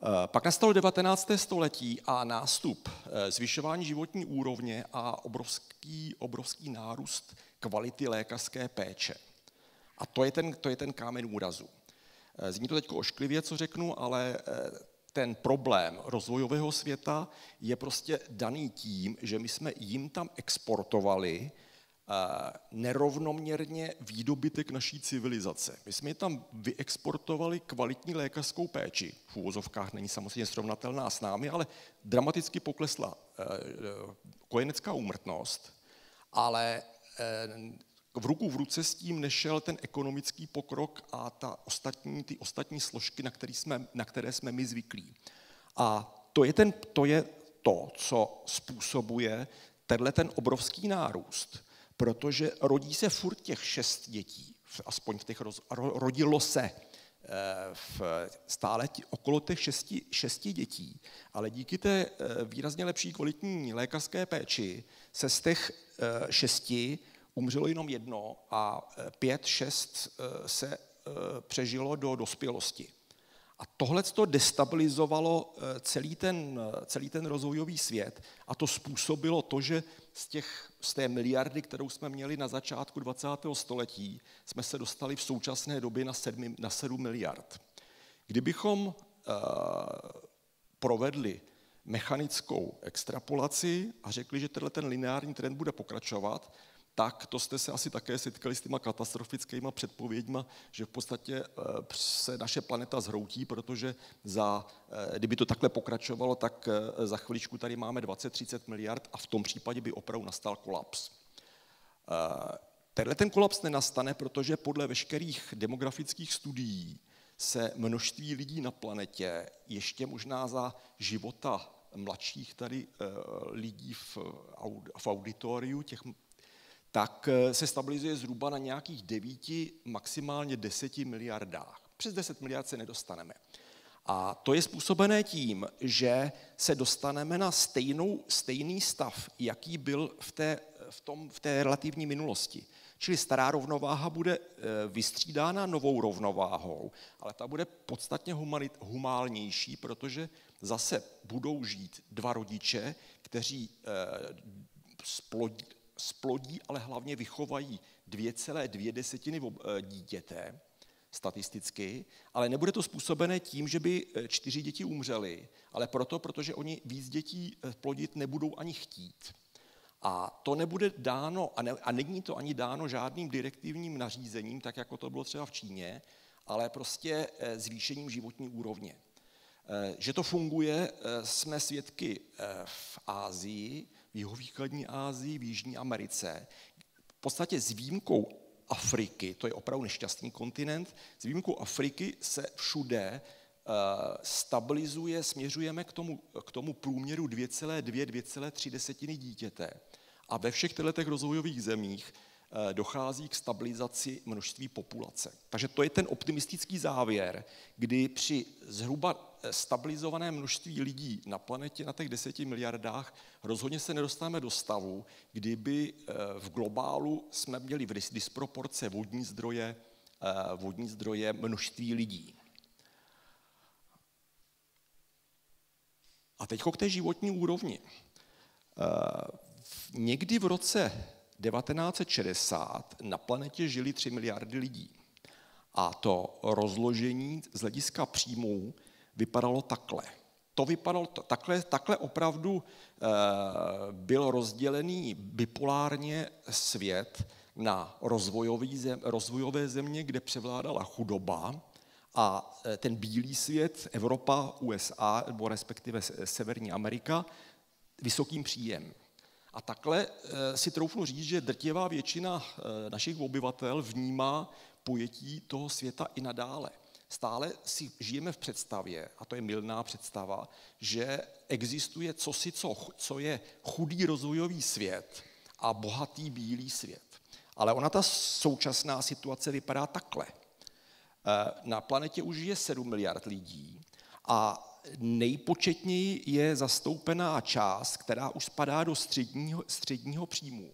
Eh, pak nastalo 19. století a nástup eh, zvyšování životní úrovně a obrovský, obrovský nárůst kvality lékařské péče. A to je ten, to je ten kámen úrazu. Eh, zní to teď ošklivě, co řeknu, ale ten problém rozvojového světa je prostě daný tím, že my jsme jim tam exportovali nerovnoměrně výdobytek naší civilizace. My jsme tam vyexportovali kvalitní lékařskou péči. V úvozovkách není samozřejmě srovnatelná s námi, ale dramaticky poklesla kojenecká úmrtnost, ale v ruku v ruce s tím nešel ten ekonomický pokrok a ta ostatní, ty ostatní složky, na, který jsme, na které jsme my zvyklí. A to je, ten, to je to, co způsobuje tenhle ten obrovský nárůst protože rodí se furt těch šest dětí, aspoň v těch roz, rodilo se eh, v stále okolo těch šesti, šesti dětí, ale díky té eh, výrazně lepší kvalitní lékařské péči se z těch eh, šesti umřelo jenom jedno a pět, šest se přežilo do dospělosti. A tohle to destabilizovalo celý ten, celý ten rozvojový svět a to způsobilo to, že z, těch, z té miliardy, kterou jsme měli na začátku 20. století, jsme se dostali v současné době na 7, na 7 miliard. Kdybychom provedli mechanickou extrapolaci a řekli, že tenhle ten lineární trend bude pokračovat, tak to jste se asi také setkali s těma katastrofickými předpověďma, že v podstatě eh, se naše planeta zhroutí, protože za, eh, kdyby to takhle pokračovalo, tak eh, za chviličku tady máme 20-30 miliard a v tom případě by opravdu nastal kolaps. Tenhle ten kolaps nenastane, protože podle veškerých demografických studií se množství lidí na planetě ještě možná za života mladších tady lidí v, v auditoriu, těch tak eh, se stabilizuje zhruba na nějakých 9, maximálně 10 miliardách. Přes 10 miliard se nedostaneme. A to je způsobené tím, že se dostaneme na stejnou, stejný stav, jaký byl v té, v, tom, v té relativní minulosti. Čili stará rovnováha bude eh, vystřídána novou rovnováhou, ale ta bude podstatně humanit, humálnější, protože zase budou žít dva rodiče, kteří splodí, splodí, ale hlavně vychovají 2,2 desetiny eh, dítěte, statisticky, ale nebude to způsobené tím, že by eh, čtyři děti umřely, ale proto, protože oni víc dětí eh, plodit nebudou ani chtít. A to nebude dáno, a, ne, a není to ani dáno žádným direktivním nařízením, tak jako to bylo třeba v Číně, ale prostě zvýšením životní úrovně. Že to funguje, jsme svědky v Ázii, jihovýchodní Ázii, v Jižní Americe, v podstatě s výjimkou Afriky, to je opravdu nešťastný kontinent, s výjimkou Afriky se všude eh, stabilizuje, směřujeme k tomu, k tomu průměru 2,2-2,3 desetiny dítěte. A ve všech těchto rozvojových zemích Eh, dochází k stabilizaci množství populace. Takže to je ten optimistický závěr, kdy při zhruba eh, stabilizovaném množství lidí na planetě na těch deseti miliardách rozhodně se nedostáváme do stavu, kdyby eh, v globálu jsme měli v disproporce vodní zdroje, vodní zdroje množství lidí. A teď k té životní úrovni. Někdy v roce 1960 na planetě žili 3 miliardy lidí. A to rozložení z hlediska příjmů vypadalo takhle. To vypadalo takhle, takhle opravdu e, byl rozdělený bipolárně svět na zem, rozvojové země, kde převládala chudoba, a eh, ten bílý svět, Evropa, USA, nebo respektive Severní Amerika, vysokým příjem. A takhle eh, si troufnu říct, že drtivá většina našich obyvatel vnímá pojetí toho světa i nadále. Stále si žijeme v představě, a to je milná představa, že existuje cosi, co, co je chudý rozvojový svět a bohatý bílý svět. Ale ona ta současná situace vypadá takhle. Eh, na planetě už je 7 miliard lidí a nejpočetněji je zastoupená část, která už spadá do středního, středního příjmu.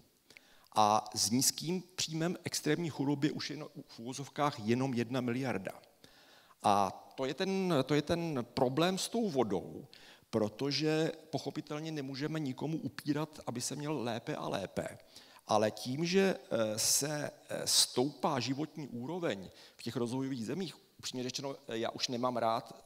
a s nízkým příjmem extrémní chudoby už je v úvozovkách jenom jedna miliarda. A to je, ten, to je ten problém s tou vodou, protože pochopitelně nemůžeme nikomu upírat, aby se měl lépe a lépe. Ale tím, že eh, se eh, stoupá životní úroveň v těch rozvojových zemích, upřímně řečeno, eh, já už nemám rád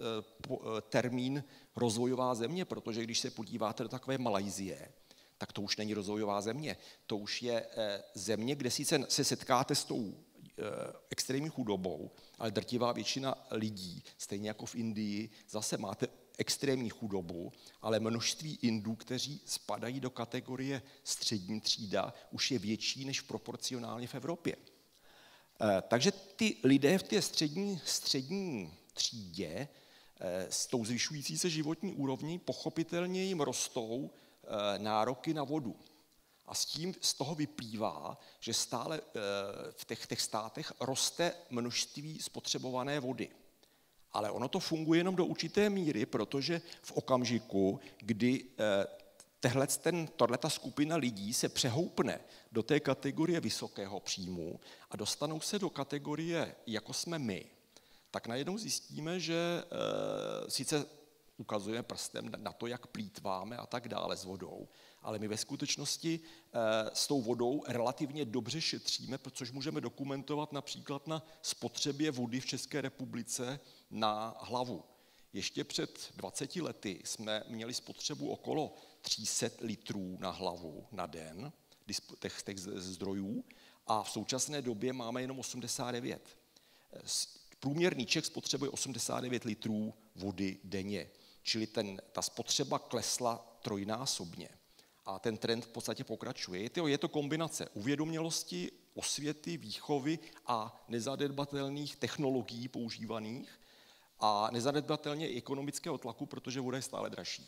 termín rozvojová země, protože když se podíváte do takové Malajzie, tak to už není rozvojová země. To už je země, kde sice se setkáte s tou extrémní chudobou, ale drtivá většina lidí, stejně jako v Indii, zase máte extrémní chudobu, ale množství Indů, kteří spadají do kategorie střední třída, už je větší než proporcionálně v Evropě. Eh, takže ty lidé v té střední, střední třídě eh, s tou zvyšující se životní úrovní pochopitelně jim rostou eh, nároky na vodu. A s tím z toho vyplývá, že stále v těch, těch státech roste množství spotřebované vody. Ale ono to funguje jenom do určité míry, protože v okamžiku, kdy tehle, ten, ta skupina lidí se přehoupne do té kategorie vysokého příjmu a dostanou se do kategorie, jako jsme my, tak najednou zjistíme, že e, sice ukazujeme prstem na to, jak plítváme a tak dále s vodou, ale my ve skutečnosti e, s tou vodou relativně dobře šetříme, což můžeme dokumentovat například na spotřebě vody v České republice na hlavu. Ještě před 20 lety jsme měli spotřebu okolo 300 litrů na hlavu na den, těch, těch zdrojů, a v současné době máme jenom 89. Průměrný Čech spotřebuje 89 litrů vody denně, čili ten, ta spotřeba klesla trojnásobně. A ten trend v podstatě pokračuje. Je to, kombinace uvědomělosti, osvěty, výchovy a nezadedbatelných technologií používaných a nezanedbatelně ekonomického tlaku, protože voda je stále dražší.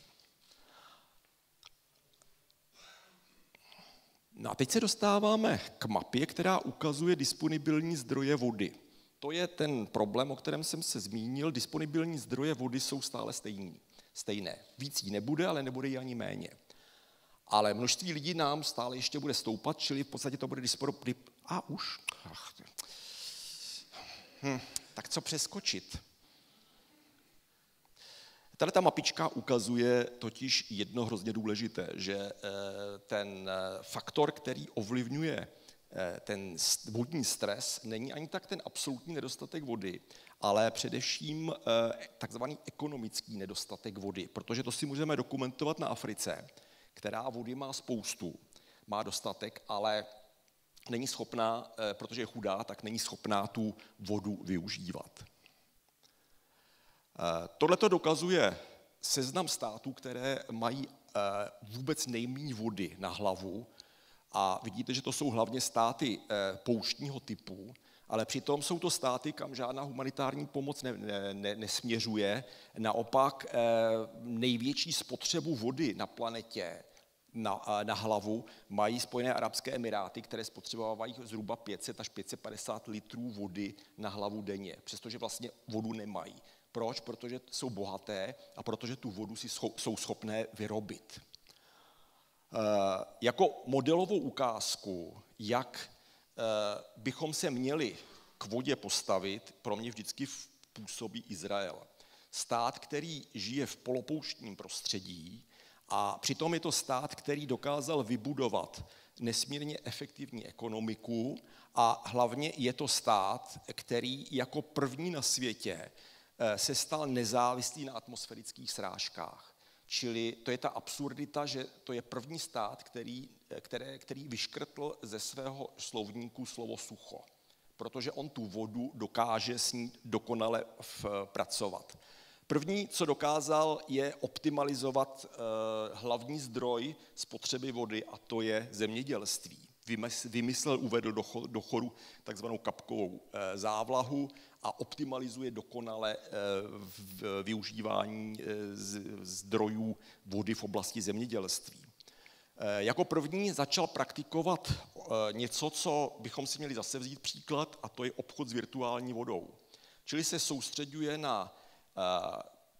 No a teď se dostáváme k mapě, která ukazuje disponibilní zdroje vody. To je ten problém, o kterém jsem se zmínil. Disponibilní zdroje vody jsou stále stejný, stejné. Víc jí nebude, ale nebude jí ani méně. Ale množství lidí nám stále ještě bude stoupat, čili v podstatě to bude disponibilní. A už. Ach, hm, tak co přeskočit? Tady ta mapička ukazuje totiž jedno hrozně důležité, že eh, ten eh, faktor, který ovlivňuje eh, ten vodní stres, není ani tak ten absolutní nedostatek vody, ale především takzvaný ekonomický nedostatek vody, protože to si můžeme dokumentovat na Africe, která vody má spoustu, má dostatek, ale není schopná, protože je chudá, tak není schopná tu vodu využívat. Tohle to dokazuje seznam států, které mají eh, vůbec nejméně vody na hlavu a vidíte, že to jsou hlavně státy eh, pouštního typu, ale přitom jsou to státy, kam žádná humanitární pomoc ne, ne, nesměřuje. Naopak eh, největší spotřebu vody na planetě na, na hlavu mají Spojené arabské emiráty, které spotřebovávají zhruba 500 až 550 litrů vody na hlavu denně, přestože vlastně vodu nemají. Proč? Protože jsou bohaté a protože tu vodu si jsou schopné vyrobit. Eh, jako modelovou ukázku, jak eh, bychom se měli k vodě postavit, pro mě vždycky působí Izrael. Stát, který žije v polopouštním prostředí a přitom je to stát, který dokázal vybudovat nesmírně efektivní ekonomiku a hlavně je to stát, který jako první na světě Eh, se stal nezávislý na atmosférických srážkách. Čili to je ta absurdita, že to je první stát, který, eh, které, který vyškrtl ze svého slovníku slovo sucho, protože on tu vodu dokáže s ní dokonale pracovat. První, co dokázal, je optimalizovat eh, hlavní zdroj spotřeby vody a to je zemědělství. Vymyslel, uvedl do choru takzvanou kapkovou závlahu, a optimalizuje dokonale eh, využívání eh, zdrojů vody v oblasti zemědělství. Eh, jako první začal praktikovat něco, co bychom si měli zase vzít příklad, a to je obchod s virtuální vodou. Čili se soustředuje na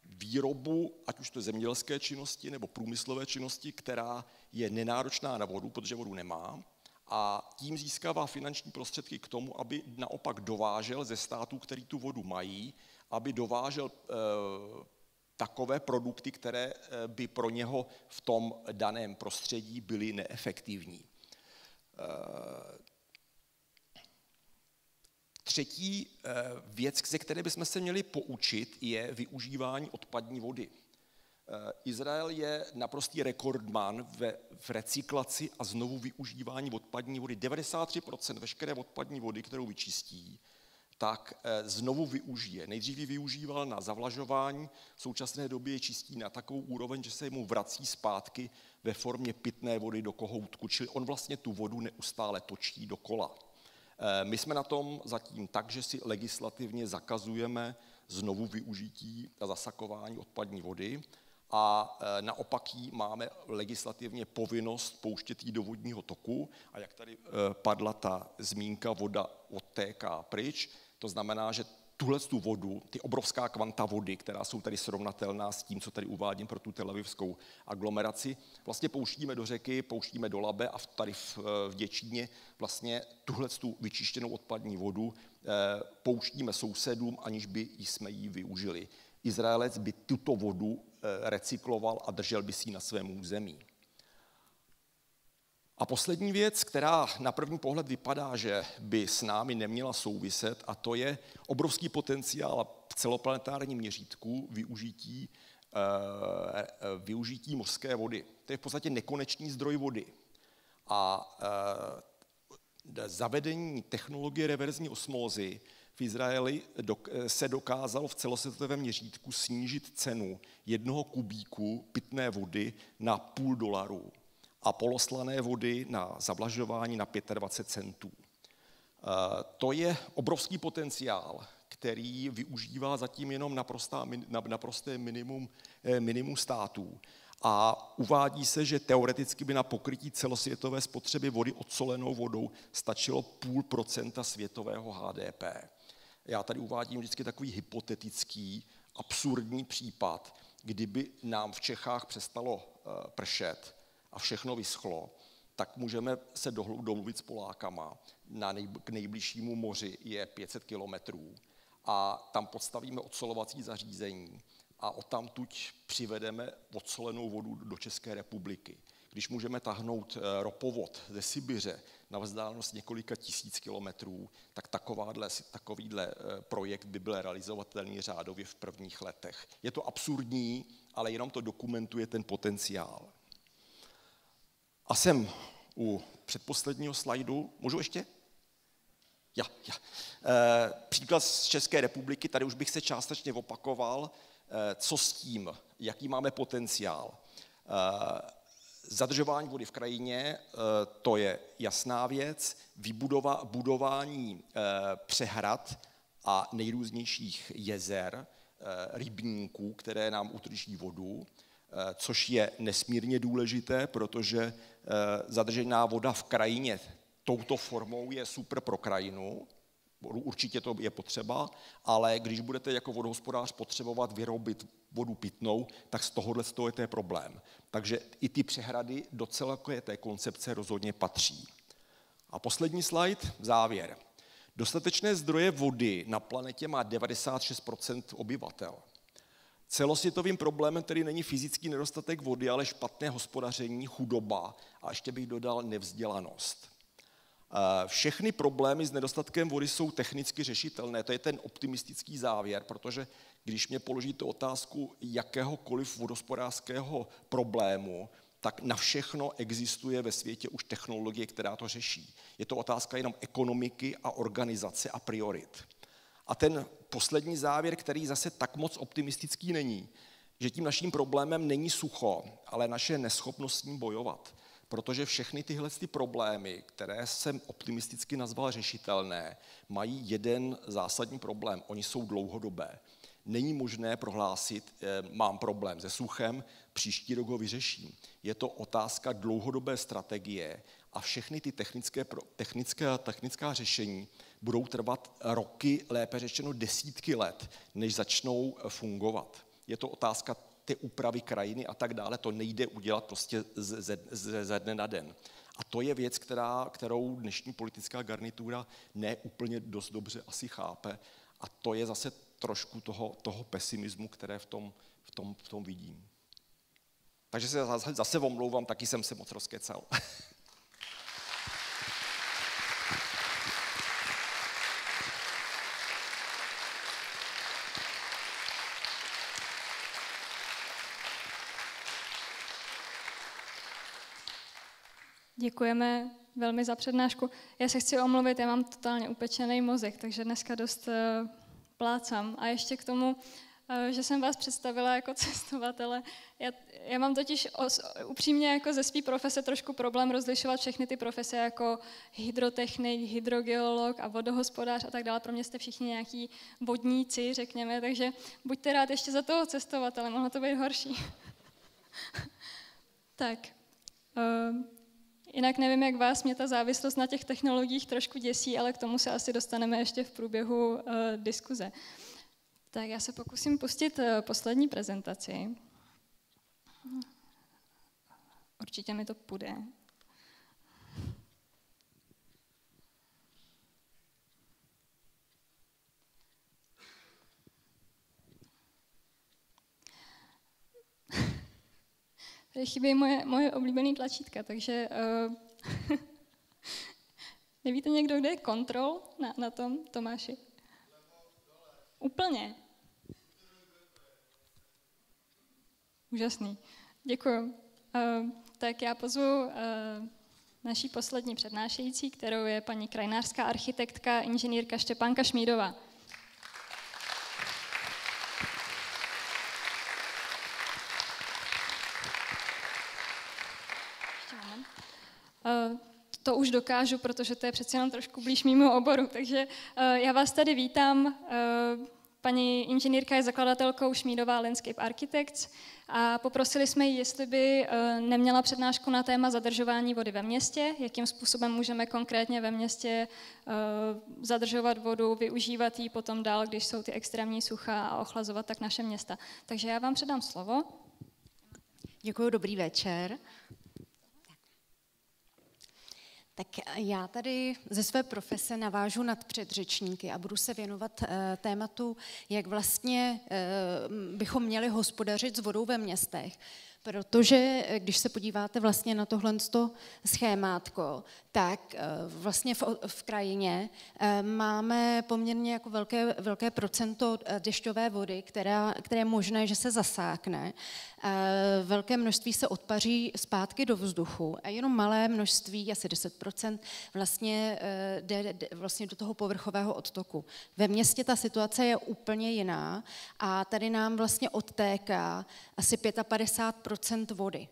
výrobu, ať už to je zemědělské činnosti nebo průmyslové činnosti, která je nenáročná na vodu, protože vodu nemá, a tím získává finanční prostředky k tomu, aby naopak dovážel ze států, který tu vodu mají, aby dovážel e, takové produkty, které e, by pro něho v tom daném prostředí byly neefektivní. Třetí eh, věc, ze které bychom se měli poučit, je využívání odpadní vody. Eh, Izrael je naprostý rekordman ve, v recyklaci a znovu využívání odpadní vody. 93% veškeré odpadní vody, kterou vyčistí, tak eh, znovu využije. Nejdřív ji využíval na zavlažování, v současné době je čistí na takovou úroveň, že se mu vrací zpátky ve formě pitné vody do kohoutku, čili on vlastně tu vodu neustále točí dokola. Eh, my jsme na tom zatím tak, že si legislativně zakazujeme znovu využití a zasakování odpadní vody a eh, naopak jí máme legislativně povinnost pouštět jí do vodního toku. A jak tady eh, padla ta zmínka, voda odtéká pryč, to znamená, že tuhle tu vodu, ty obrovská kvanta vody, která jsou tady srovnatelná s tím, co tady uvádím pro tu telavivskou aglomeraci, vlastně pouštíme do řeky, pouštíme do Labe a tady v, v Děčíně vlastně tuhle tu vyčištěnou odpadní vodu eh, pouštíme sousedům, aniž by jsme ji využili. Izraelec by tuto vodu eh, recykloval a držel by si ji na svém území. A poslední věc, která na první pohled vypadá, že by s námi neměla souviset, a to je obrovský potenciál v celoplanetárním měřítku využití, eh, využití mořské vody. To je v podstatě nekonečný zdroj vody. A eh, zavedení technologie reverzní osmózy v Izraeli se dokázalo v celosvětovém měřítku snížit cenu jednoho kubíku pitné vody na půl dolaru a poloslané vody na zavlažování na 25 centů. Eh, to je obrovský potenciál, který využívá zatím jenom naprostá, naprosté minimum, eh, minimum států. A uvádí se, že teoreticky by na pokrytí celosvětové spotřeby vody odsolenou vodou stačilo půl procenta světového HDP. Já tady uvádím vždycky takový hypotetický, absurdní případ, kdyby nám v Čechách přestalo eh, pršet, a všechno vyschlo, tak můžeme se domluvit s Polákama. Na nej, k nejbližšímu moři je 500 kilometrů a tam podstavíme odsolovací zařízení a odtamtud přivedeme odsolenou vodu do České republiky. Když můžeme tahnout eh, ropovod ze Sibiře na vzdálenost několika tisíc kilometrů, tak takováhle, takovýhle eh, projekt by byl realizovatelný řádově v prvních letech. Je to absurdní, ale jenom to dokumentuje ten potenciál. A jsem u předposledního slajdu. Můžu ještě? Ja, ja. E, příklad z České republiky, tady už bych se částečně opakoval. E, co s tím? Jaký máme potenciál? E, zadržování vody v krajině, to je jasná věc. Vybudova, budování přehrad a nejrůznějších jezer, rybníků, které nám udrží vodu, což je nesmírně důležité, protože Eh, zadržená voda v krajině touto formou je super pro krajinu, určitě to je potřeba, ale když budete jako vodohospodář potřebovat vyrobit vodu pitnou, tak z tohohle z toho je to problém. Takže i ty přehrady do celé té koncepce rozhodně patří. A poslední slide, závěr. Dostatečné zdroje vody na planetě má 96% obyvatel. Celosvětovým problémem který není fyzický nedostatek vody, ale špatné hospodaření, chudoba a ještě bych dodal nevzdělanost. Eh, všechny problémy s nedostatkem vody jsou technicky řešitelné. To je ten optimistický závěr, protože když mě položíte otázku jakéhokoliv vodospodářského problému, tak na všechno existuje ve světě už technologie, která to řeší. Je to otázka jenom ekonomiky a organizace a priorit. A ten poslední závěr, který zase tak moc optimistický není, že tím naším problémem není sucho, ale naše neschopnost s ním bojovat. Protože všechny tyhle ty problémy, které jsem optimisticky nazval řešitelné, mají jeden zásadní problém. Oni jsou dlouhodobé. Není možné prohlásit, eh, mám problém se suchem, příští rok ho vyřeším. Je to otázka dlouhodobé strategie a všechny ty technické, technické, technická řešení budou trvat roky, lépe řečeno desítky let, než začnou fungovat. Je to otázka ty úpravy krajiny a tak dále, to nejde udělat prostě ze, ze, ze dne na den. A to je věc, která, kterou dnešní politická garnitura neúplně dost dobře asi chápe. A to je zase trošku toho, toho pesimismu, které v tom, v tom, v tom vidím. Takže se zase, zase omlouvám, taky jsem se moc rozkecal. Děkujeme velmi za přednášku. Já se chci omluvit, já mám totálně upečený mozek, takže dneska dost uh, plácám. A ještě k tomu, uh, že jsem vás představila jako cestovatele. Já, já mám totiž os, upřímně jako ze své profese trošku problém rozlišovat všechny ty profese jako hydrotechnik, hydrogeolog a vodohospodář a tak dále. Pro mě jste všichni nějaký vodníci, řekněme, takže buďte rád ještě za toho cestovatele, mohlo to být horší. tak, uh, Jinak nevím, jak vás, mě ta závislost na těch technologiích trošku děsí, ale k tomu se asi dostaneme ještě v průběhu uh, diskuze. Tak já se pokusím pustit uh, poslední prezentaci. Určitě mi to půjde. Chybí moje, moje oblíbené tlačítka, takže uh, nevíte někdo, kde je kontrol na, na tom, Tomáši? Úplně. Úžasný. Děkuji. Uh, tak já pozvu uh, naší poslední přednášející, kterou je paní krajinářská architektka, inženýrka Štěpánka Šmídová. To už dokážu, protože to je přece jenom trošku blíž mýmu oboru. Takže eh, já vás tady vítám. Eh, paní inženýrka je zakladatelkou Šmídová Landscape Architects a poprosili jsme ji, jestli by eh, neměla přednášku na téma zadržování vody ve městě, jakým způsobem můžeme konkrétně ve městě zadržovat vodu, využívat ji potom dál, když jsou ty extrémní sucha a ochlazovat tak naše města. Takže já vám předám slovo. Děkuji, dobrý večer. Tak já tady ze své profese navážu nad předřečníky a budu se věnovat eh, tématu, jak vlastně eh, bychom měli hospodařit s vodou ve městech. Protože eh, když se podíváte vlastně na tohle schémátko, tak vlastně v, v krajině máme poměrně jako velké, velké procento dešťové vody, která, které je možné, že se zasákne velké množství se odpaří zpátky do vzduchu a jenom malé množství, asi 10%, vlastně eh, jde vlastně do toho povrchového odtoku. Ve městě ta situace je úplně jiná a tady nám vlastně odtéká asi 55% vody.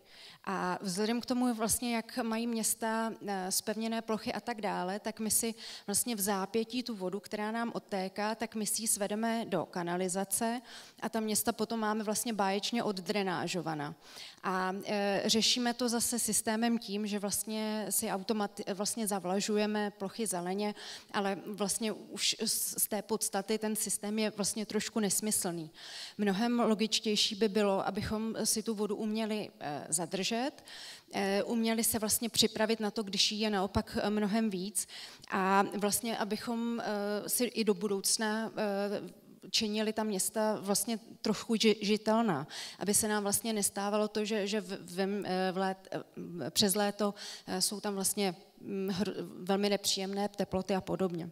A vzhledem k tomu, vlastně, jak mají města spevněné eh, plochy a tak dále, tak my si vlastně v zápětí tu vodu, která nám odtéká, tak my si ji svedeme do kanalizace a ta města potom máme vlastně báječně oddrenážovaná. A e, řešíme to zase systémem tím, že vlastně si automat, vlastně zavlažujeme plochy zeleně, ale vlastně už z té podstaty ten systém je vlastně trošku nesmyslný. Mnohem logičtější by bylo, abychom si tu vodu uměli e, zadržet, e, uměli se vlastně připravit na to, když jí je naopak mnohem víc. A vlastně, abychom e, si i do budoucna činili ta města vlastně trochu žitelná, aby se nám vlastně nestávalo to, že, že v, v, lét, přes léto eh, jsou tam vlastně hr, velmi nepříjemné teploty a podobně.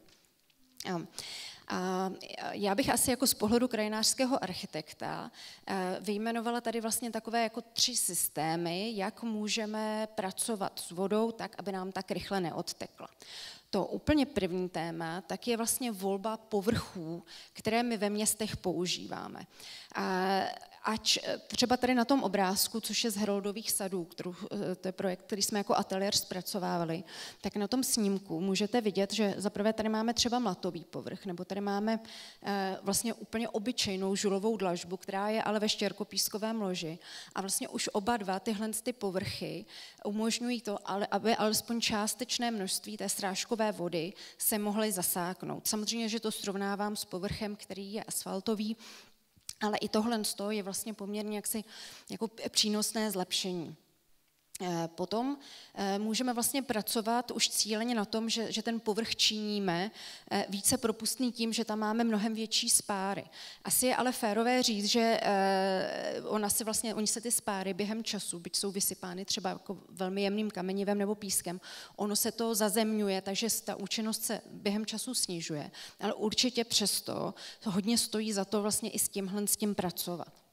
Já bych asi jako z pohledu krajinářského architekta eh, vyjmenovala tady vlastně takové jako tři systémy, jak můžeme pracovat s vodou tak, aby nám tak rychle neodtekla to úplně první téma, tak je vlastně volba povrchů, které my ve městech používáme. A Ať třeba tady na tom obrázku, což je z Heroldových sadů, kterou, eh, to je projekt, který jsme jako ateliér zpracovávali, tak na tom snímku můžete vidět, že zaprvé tady máme třeba matový povrch, nebo tady máme eh, vlastně úplně obyčejnou žulovou dlažbu, která je ale ve štěrkopískovém loži. A vlastně už oba dva tyhle ty povrchy umožňují to, aby alespoň částečné množství té srážkové vody se mohly zasáknout. Samozřejmě, že to srovnávám s povrchem, který je asfaltový, Ale i tohle je vlastně poměrně jaksi jako přínosné zlepšení. Eh, potom eh, můžeme vlastně pracovat už cíleně na tom, že, že ten povrch činíme eh, více propustný tím, že tam máme mnohem větší spáry. Asi je ale férové říct, že ona se vlastně, oni se ty spáry během času, byť jsou vysypány třeba jako velmi jemným kamenivem nebo pískem, ono se to zazemňuje, takže ta účinnost se během času snižuje. Ale určitě přesto to hodně stojí za to vlastně i s tímhle s tím pracovat.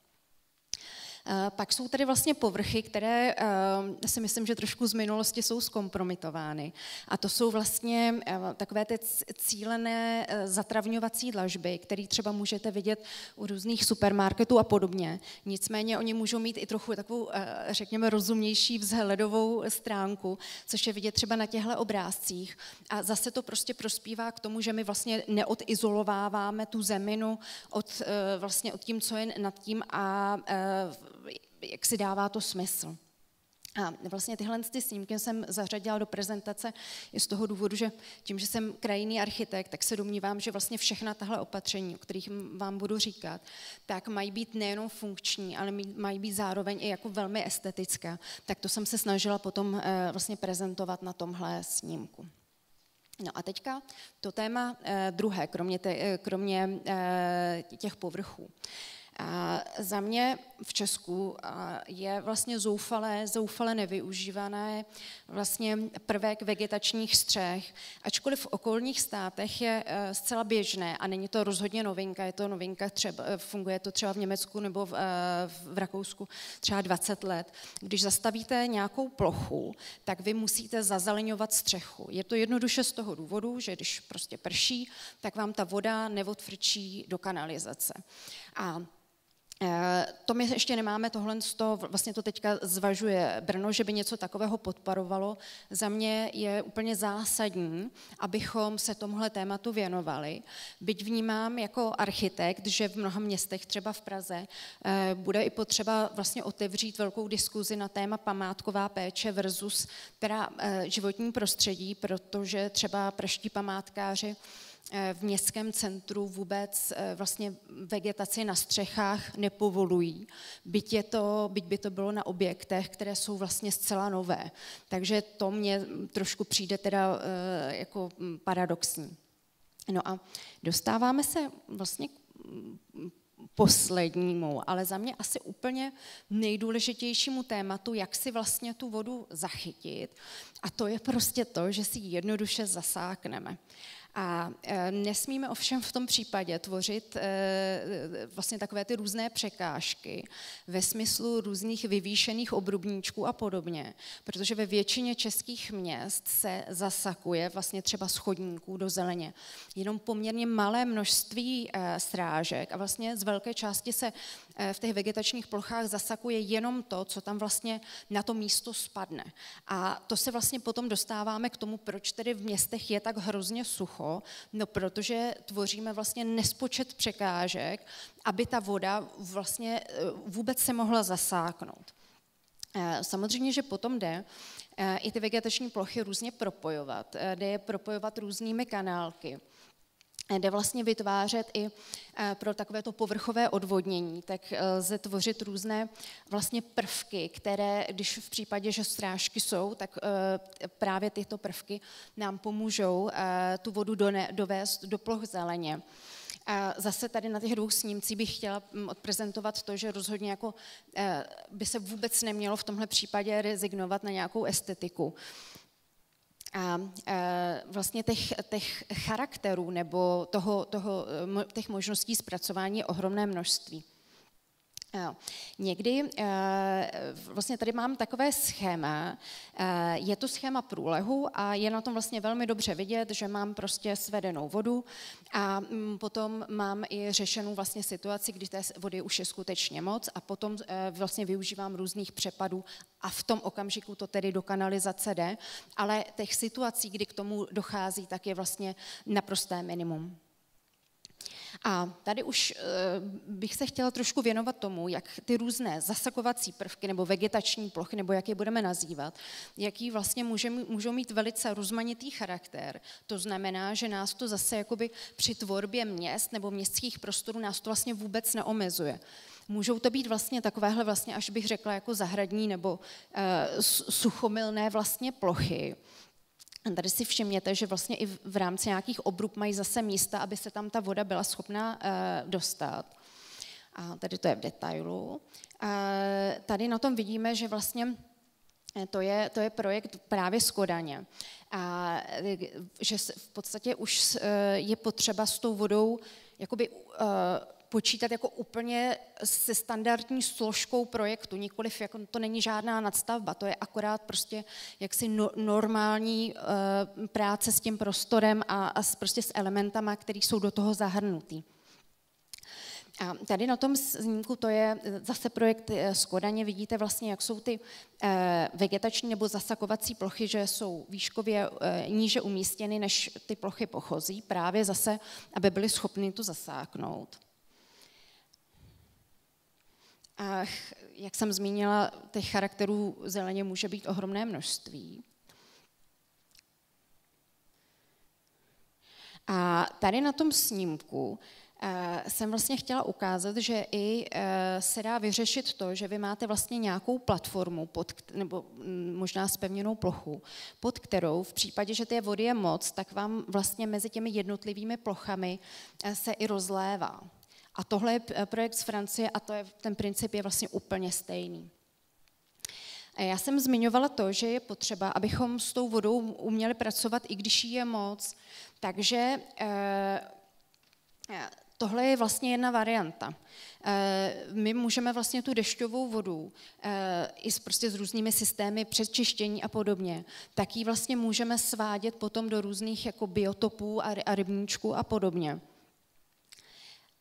Eh, pak jsou tady vlastně povrchy, které eh, si myslím, že trošku z minulosti jsou zkompromitovány. A to jsou vlastně eh, takové ty cílené zatravňovací dlažby, které třeba můžete vidět u různých supermarketů a podobně. Nicméně oni můžou mít i trochu takovou, řekněme, rozumnější vzhledovou stránku, což je vidět třeba na těchto obrázcích. A zase to prostě prospívá k tomu, že my vlastně neodizolováváme tu zeminu od, vlastně od tím, co je nad tím a jak si dává to smysl. A vlastně tyhle ty snímky jsem zařadila do prezentace i z toho důvodu, že tím, že jsem krajinný architekt, tak se domnívám, že vlastně všechna tahle opatření, o kterých vám budu říkat, tak mají být nejenom funkční, ale mají být zároveň i jako velmi estetická. Tak to jsem se snažila potom eh, vlastně prezentovat na tomhle snímku. No a teďka to téma eh, druhé, kromě, eh, kromě těch povrchů. A za mě v Česku je vlastně zoufalé, zoufale nevyužívané vlastně prvek vegetačních střech, ačkoliv v okolních státech je e, zcela běžné a není to rozhodně novinka, je to novinka třeba, e, funguje to třeba v Německu nebo v, e, v Rakousku třeba 20 let. Když zastavíte nějakou plochu, tak vy musíte zazeleňovat střechu. Je to jednoduše z toho důvodu, že když prostě prší, tak vám ta voda neodfrčí do kanalizace. A Eh, to my ještě nemáme tohle, vlastně to teďka zvažuje Brno, že by něco takového podparovalo. Za mě je úplně zásadní, abychom se tomuhle tématu věnovali. Byť vnímám jako architekt, že v mnoha městech, třeba v Praze, eh, bude i potřeba vlastně otevřít velkou diskuzi na téma památková péče versus teda eh, životní prostředí, protože třeba praští památkáři Eh, v městském centru vůbec eh, vlastně vegetaci na střechách nepovolují, byť, je to, byť by to bylo na objektech, které jsou vlastně zcela nové. Takže to mně trošku přijde teda eh, jako hm, paradoxní. No a dostáváme se vlastně k hm, poslednímu, ale za mě asi úplně nejdůležitějšímu tématu, jak si vlastně tu vodu zachytit. A to je prostě to, že si jednoduše zasákneme. A e, nesmíme ovšem v tom případě tvořit e, vlastně takové ty různé překážky ve smyslu různých vyvýšených obrubníčků a podobně, protože ve většině českých měst se zasakuje vlastně třeba schodníků do zeleně. Jenom poměrně malé množství e, strážek a vlastně z velké části se v těch vegetačních plochách zasakuje jenom to, co tam vlastně na to místo spadne. A to se vlastně potom dostáváme k tomu, proč tedy v městech je tak hrozně sucho? No, protože tvoříme vlastně nespočet překážek, aby ta voda vlastně eh, vůbec se mohla zasáknout. Eh, samozřejmě, že potom jde eh, i ty vegetační plochy různě propojovat, jde je propojovat různými kanálky jde vlastně vytvářet i eh, pro takovéto povrchové odvodnění, tak eh, lze tvořit různé vlastně prvky, které, když v případě, že strážky jsou, tak eh, právě tyto prvky nám pomůžou tu vodu dovést do ploch zeleně. A zase tady na těch dvou snímcích bych chtěla mm, odprezentovat to, že rozhodně jako by se vůbec nemělo v tomhle případě rezignovat na nějakou estetiku. A e, vlastně těch, těch charakterů nebo toho, toho, těch možností zpracování je ohromné množství. Někdy eh, vlastně tady mám takové schéma, eh, je to schéma průlehu a je na tom vlastně velmi dobře vidět, že mám prostě svedenou vodu a mm, potom mám i řešenou vlastně situaci, kdy té vody už je skutečně moc a potom eh, vlastně využívám různých přepadů a v tom okamžiku to tedy do kanalizace jde, ale těch situací, kdy k tomu dochází, tak je vlastně naprosté minimum. A tady už bych se chtěla trošku věnovat tomu, jak ty různé zasakovací prvky nebo vegetační plochy, nebo jak je budeme nazývat, jaký vlastně může, můžou mít velice rozmanitý charakter. To znamená, že nás to zase jakoby při tvorbě měst nebo městských prostorů nás to vlastně vůbec neomezuje. Můžou to být vlastně takovéhle vlastně, až bych řekla, jako zahradní nebo uh, suchomilné vlastně plochy. A tady si všimněte, že vlastně i v rámci nějakých obrub mají zase místa, aby se tam ta voda byla schopná uh, dostat. A tady to je v detailu. Uh, tady na tom vidíme, že vlastně to je, to je projekt právě z Kodaně. A že v podstatě už je potřeba s tou vodou jakoby počítat jako úplně se standardní složkou projektu, nikoliv jako to není žádná nadstavba, to je akorát prostě jaksi no, normální uh, práce s tím prostorem a, a s, prostě s elementama, které jsou do toho zahrnutý. A tady na tom snímku to je zase projekt eh, z Kodaně, vidíte vlastně, jak jsou ty eh, vegetační nebo zasakovací plochy, že jsou výškově níže umístěny, než ty plochy pochozí, právě zase, aby byly schopny to zasáknout. A jak jsem zmínila, těch charakterů zeleně může být ohromné množství. A tady na tom snímku eh, jsem vlastně chtěla ukázat, že i eh, se dá vyřešit to, že vy máte vlastně nějakou platformu, pod, nebo mm, možná spevněnou plochu, pod kterou v případě, že té vody je moc, tak vám vlastně mezi těmi jednotlivými plochami eh, se i rozlévá. A tohle je projekt z Francie a to je, ten princip je vlastně úplně stejný. Já jsem zmiňovala to, že je potřeba, abychom s tou vodou uměli pracovat, i když jí je moc. Takže eh, tohle je vlastně jedna varianta. Eh, my můžeme vlastně tu dešťovou vodu eh, i s, prostě s různými systémy předčištění a podobně, tak ji vlastně můžeme svádět potom do různých jako biotopů a rybníčků a podobně.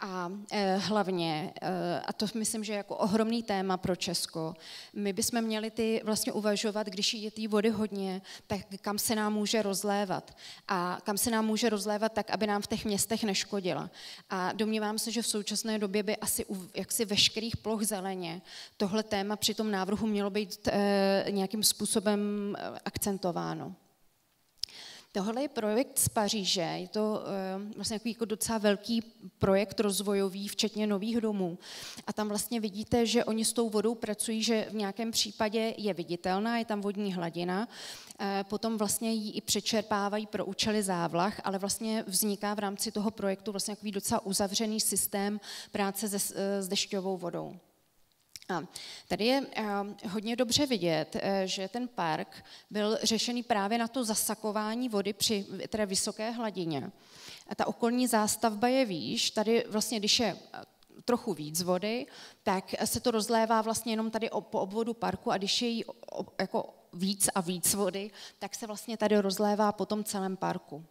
A eh, hlavně, eh, a to myslím, že je jako ohromný téma pro Česko, my bychom měli ty vlastně uvažovat, když je té vody hodně, tak kam se nám může rozlévat. A kam se nám může rozlévat tak, aby nám v těch městech neškodila. A domnívám se, že v současné době by asi u jaksi veškerých ploch zeleně tohle téma při tom návrhu mělo být eh, nějakým způsobem akcentováno. Tohle je projekt z Paříže, je to uh, vlastně jako docela velký projekt rozvojový, včetně nových domů. A tam vlastně vidíte, že oni s tou vodou pracují, že v nějakém případě je viditelná, je tam vodní hladina, uh, potom vlastně ji i přečerpávají pro účely závlah, ale vlastně vzniká v rámci toho projektu vlastně takový docela uzavřený systém práce se, s dešťovou vodou. A tady je eh, hodně dobře vidět, eh, že ten park byl řešený právě na to zasakování vody při teda vysoké hladině. A ta okolní zástavba je výš, tady vlastně, když je eh, trochu víc vody, tak se to rozlévá vlastně jenom tady po obvodu parku a když je jí jako víc a víc vody, tak se vlastně tady rozlévá po tom celém parku.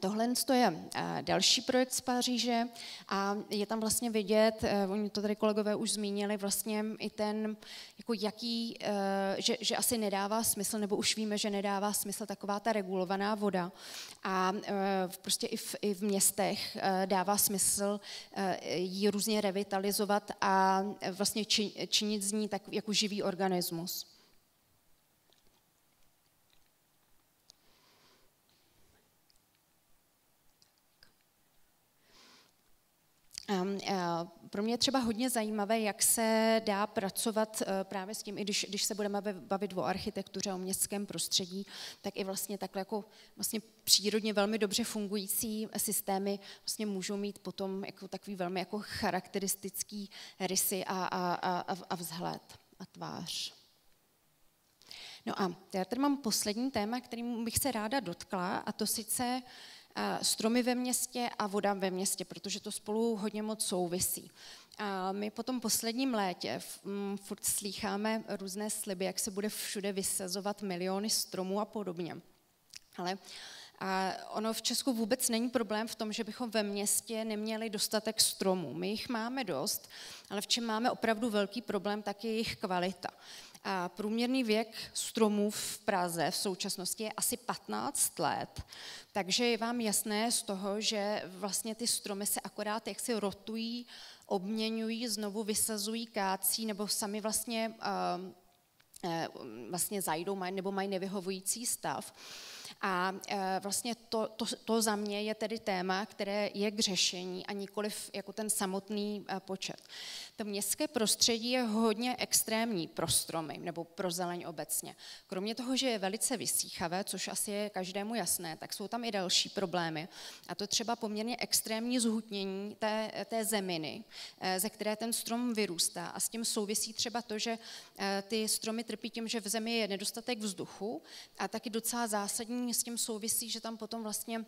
Tohle je eh, další projekt z Paříže a je tam vlastně vidět, eh, oni to tady kolegové už zmínili, vlastně i ten, jako jaký, eh, že, že asi nedává smysl, nebo už víme, že nedává smysl taková ta regulovaná voda. A prostě i v, i v městech dává smysl ji různě revitalizovat a vlastně činit z ní tak jako živý organismus. Pro mě je třeba hodně zajímavé, jak se dá pracovat eh, právě s tím, i když, když se budeme bavit o architektuře, o městském prostředí, tak i vlastně takhle jako vlastně přírodně velmi dobře fungující systémy vlastně můžou mít potom jako takový velmi jako charakteristický rysy a, a, a, a vzhled a tvář. No a já tady mám poslední téma, kterým bych se ráda dotkla, a to sice stromy ve městě a voda ve městě, protože to spolu hodně moc souvisí. A my po tom posledním létě furt slýcháme různé sliby, jak se bude všude vysazovat miliony stromů a podobně. Ale A ono v Česku vůbec není problém v tom, že bychom ve městě neměli dostatek stromů. My jich máme dost, ale v čem máme opravdu velký problém, tak je jejich kvalita. A průměrný věk stromů v Praze v současnosti je asi 15 let, takže je vám jasné z toho, že vlastně ty stromy se akorát jaksi rotují, obměňují, znovu vysazují, kácí, nebo sami vlastně, uh, vlastně zajdou nebo mají nevyhovující stav. A e, vlastně to, to, to za mě je tedy téma, které je k řešení a nikoliv jako ten samotný e, počet. To městské prostředí je hodně extrémní pro stromy nebo pro zeleň obecně. Kromě toho, že je velice vysíchavé, což asi je každému jasné, tak jsou tam i další problémy. A to třeba poměrně extrémní zhutnění té, té zeminy, e, ze které ten strom vyrůstá. A s tím souvisí třeba to, že ty stromy trpí tím, že v zemi je nedostatek vzduchu a taky docela zásadní s tím souvisí, že tam potom vlastně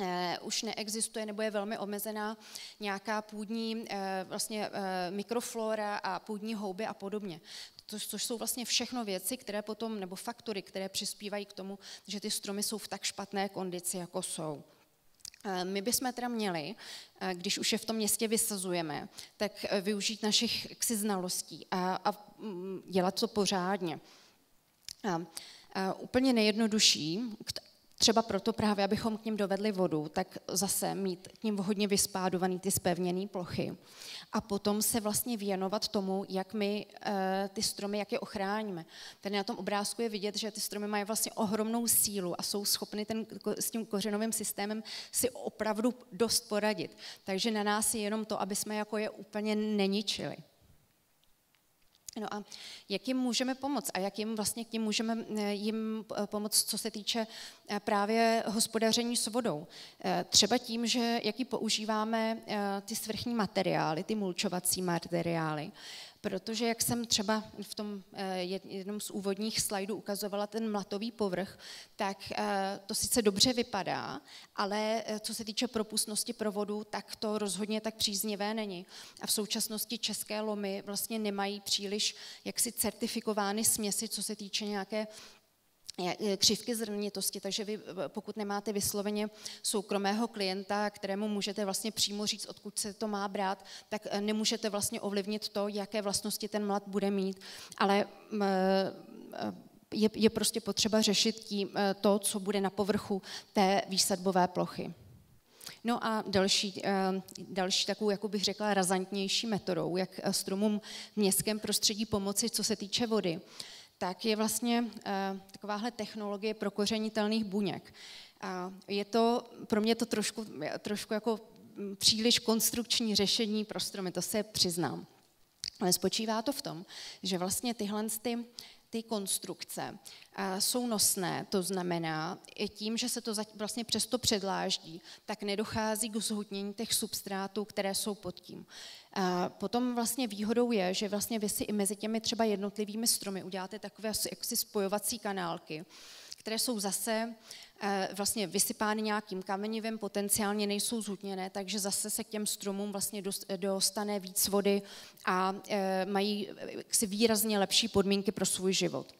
eh, už neexistuje nebo je velmi omezená nějaká půdní eh, vlastně eh, mikroflora a půdní houby a podobně. To, což jsou vlastně všechno věci, které potom, nebo faktory, které přispívají k tomu, že ty stromy jsou v tak špatné kondici, jako jsou. My bychom teda měli, když už je v tom městě vysazujeme, tak využít našich znalostí a, a mm, dělat to pořádně. A úplně nejjednodušší, třeba proto právě, abychom k ním dovedli vodu, tak zase mít k ním hodně vyspádovaný ty spevněné plochy. A potom se vlastně věnovat tomu, jak my eh, ty stromy, jak je ochráníme. Tady na tom obrázku je vidět, že ty stromy mají vlastně ohromnou sílu a jsou schopny ten, s tím kořenovým systémem si opravdu dost poradit. Takže na nás je jenom to, aby jsme jako je úplně neničili. No a jak jim můžeme pomoct a jak jim vlastně k tím můžeme eh, jim eh, pomoct, co se týče eh, právě hospodaření s vodou. Třeba tím, že jaký používáme ty svrchní materiály, ty mulčovací materiály protože jak jsem třeba v tom eh, jednom z úvodních slajdů ukazovala ten mlatový povrch, tak eh, to sice dobře vypadá, ale eh, co se týče propustnosti pro vodu, tak to rozhodně tak příznivé není. A v současnosti české lomy vlastně nemají příliš jaksi certifikovány směsi, co se týče nějaké křivky zrnitosti, takže vy, pokud nemáte vysloveně soukromého klienta, kterému můžete vlastně přímo říct, odkud se to má brát, tak eh, nemůžete vlastně ovlivnit to, jaké vlastnosti ten mlad bude mít, ale eh, je, je prostě potřeba řešit tím, eh, to, co bude na povrchu té výsadbové plochy. No a další, další takovou, jak bych řekla, razantnější metodou, jak stromům v městském prostředí pomoci, co se týče vody, tak je vlastně uh, takováhle technologie pro kořenitelných buněk. A je to, pro mě to trošku, trošku jako mm, příliš konstrukční řešení pro stromy, to se přiznám. Ale spočívá to v tom, že vlastně tyhle ty, ty konstrukce jsou nosné, to znamená, i tím, že se to vlastně přesto předláždí, tak nedochází k zhutnění těch substrátů, které jsou pod tím. Potom vlastně výhodou je, že vlastně vy si i mezi těmi třeba jednotlivými stromy uděláte takové jaksi spojovací kanálky, které jsou zase eh, vlastně vysypány nějakým kamenivem, potenciálně nejsou zhutněné, takže zase se k těm stromům vlastně dostane víc vody a eh, mají si výrazně lepší podmínky pro svůj život.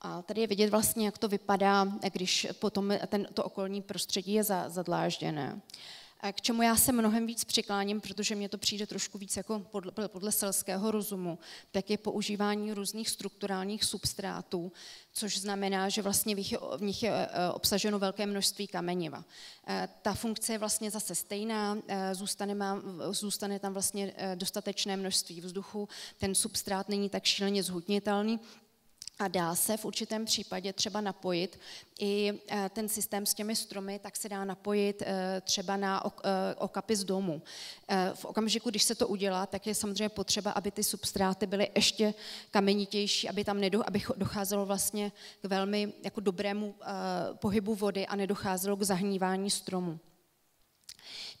A tady je vidět vlastně, jak to vypadá, když potom ten, to okolní prostředí je zadlážděné k čemu já se mnohem víc přikláním, protože mně to přijde trošku víc jako podle, podle selského rozumu, tak je používání různých strukturálních substrátů, což znamená, že vlastně v nich je, je e, obsaženo velké množství kameniva. E, ta funkce je vlastně zase stejná, e, zůstane, má, zůstane tam vlastně dostatečné množství vzduchu, ten substrát není tak šíleně zhutnitelný, a dá se v určitém případě třeba napojit i eh, ten systém s těmi stromy, tak se dá napojit eh, třeba na eh, okapy z domu. V okamžiku, když se to udělá, tak je samozřejmě potřeba, aby ty substráty byly ještě kamenitější, aby tam nedo, aby docházelo vlastně k velmi jako dobrému pohybu vody a nedocházelo k zahnívání stromu.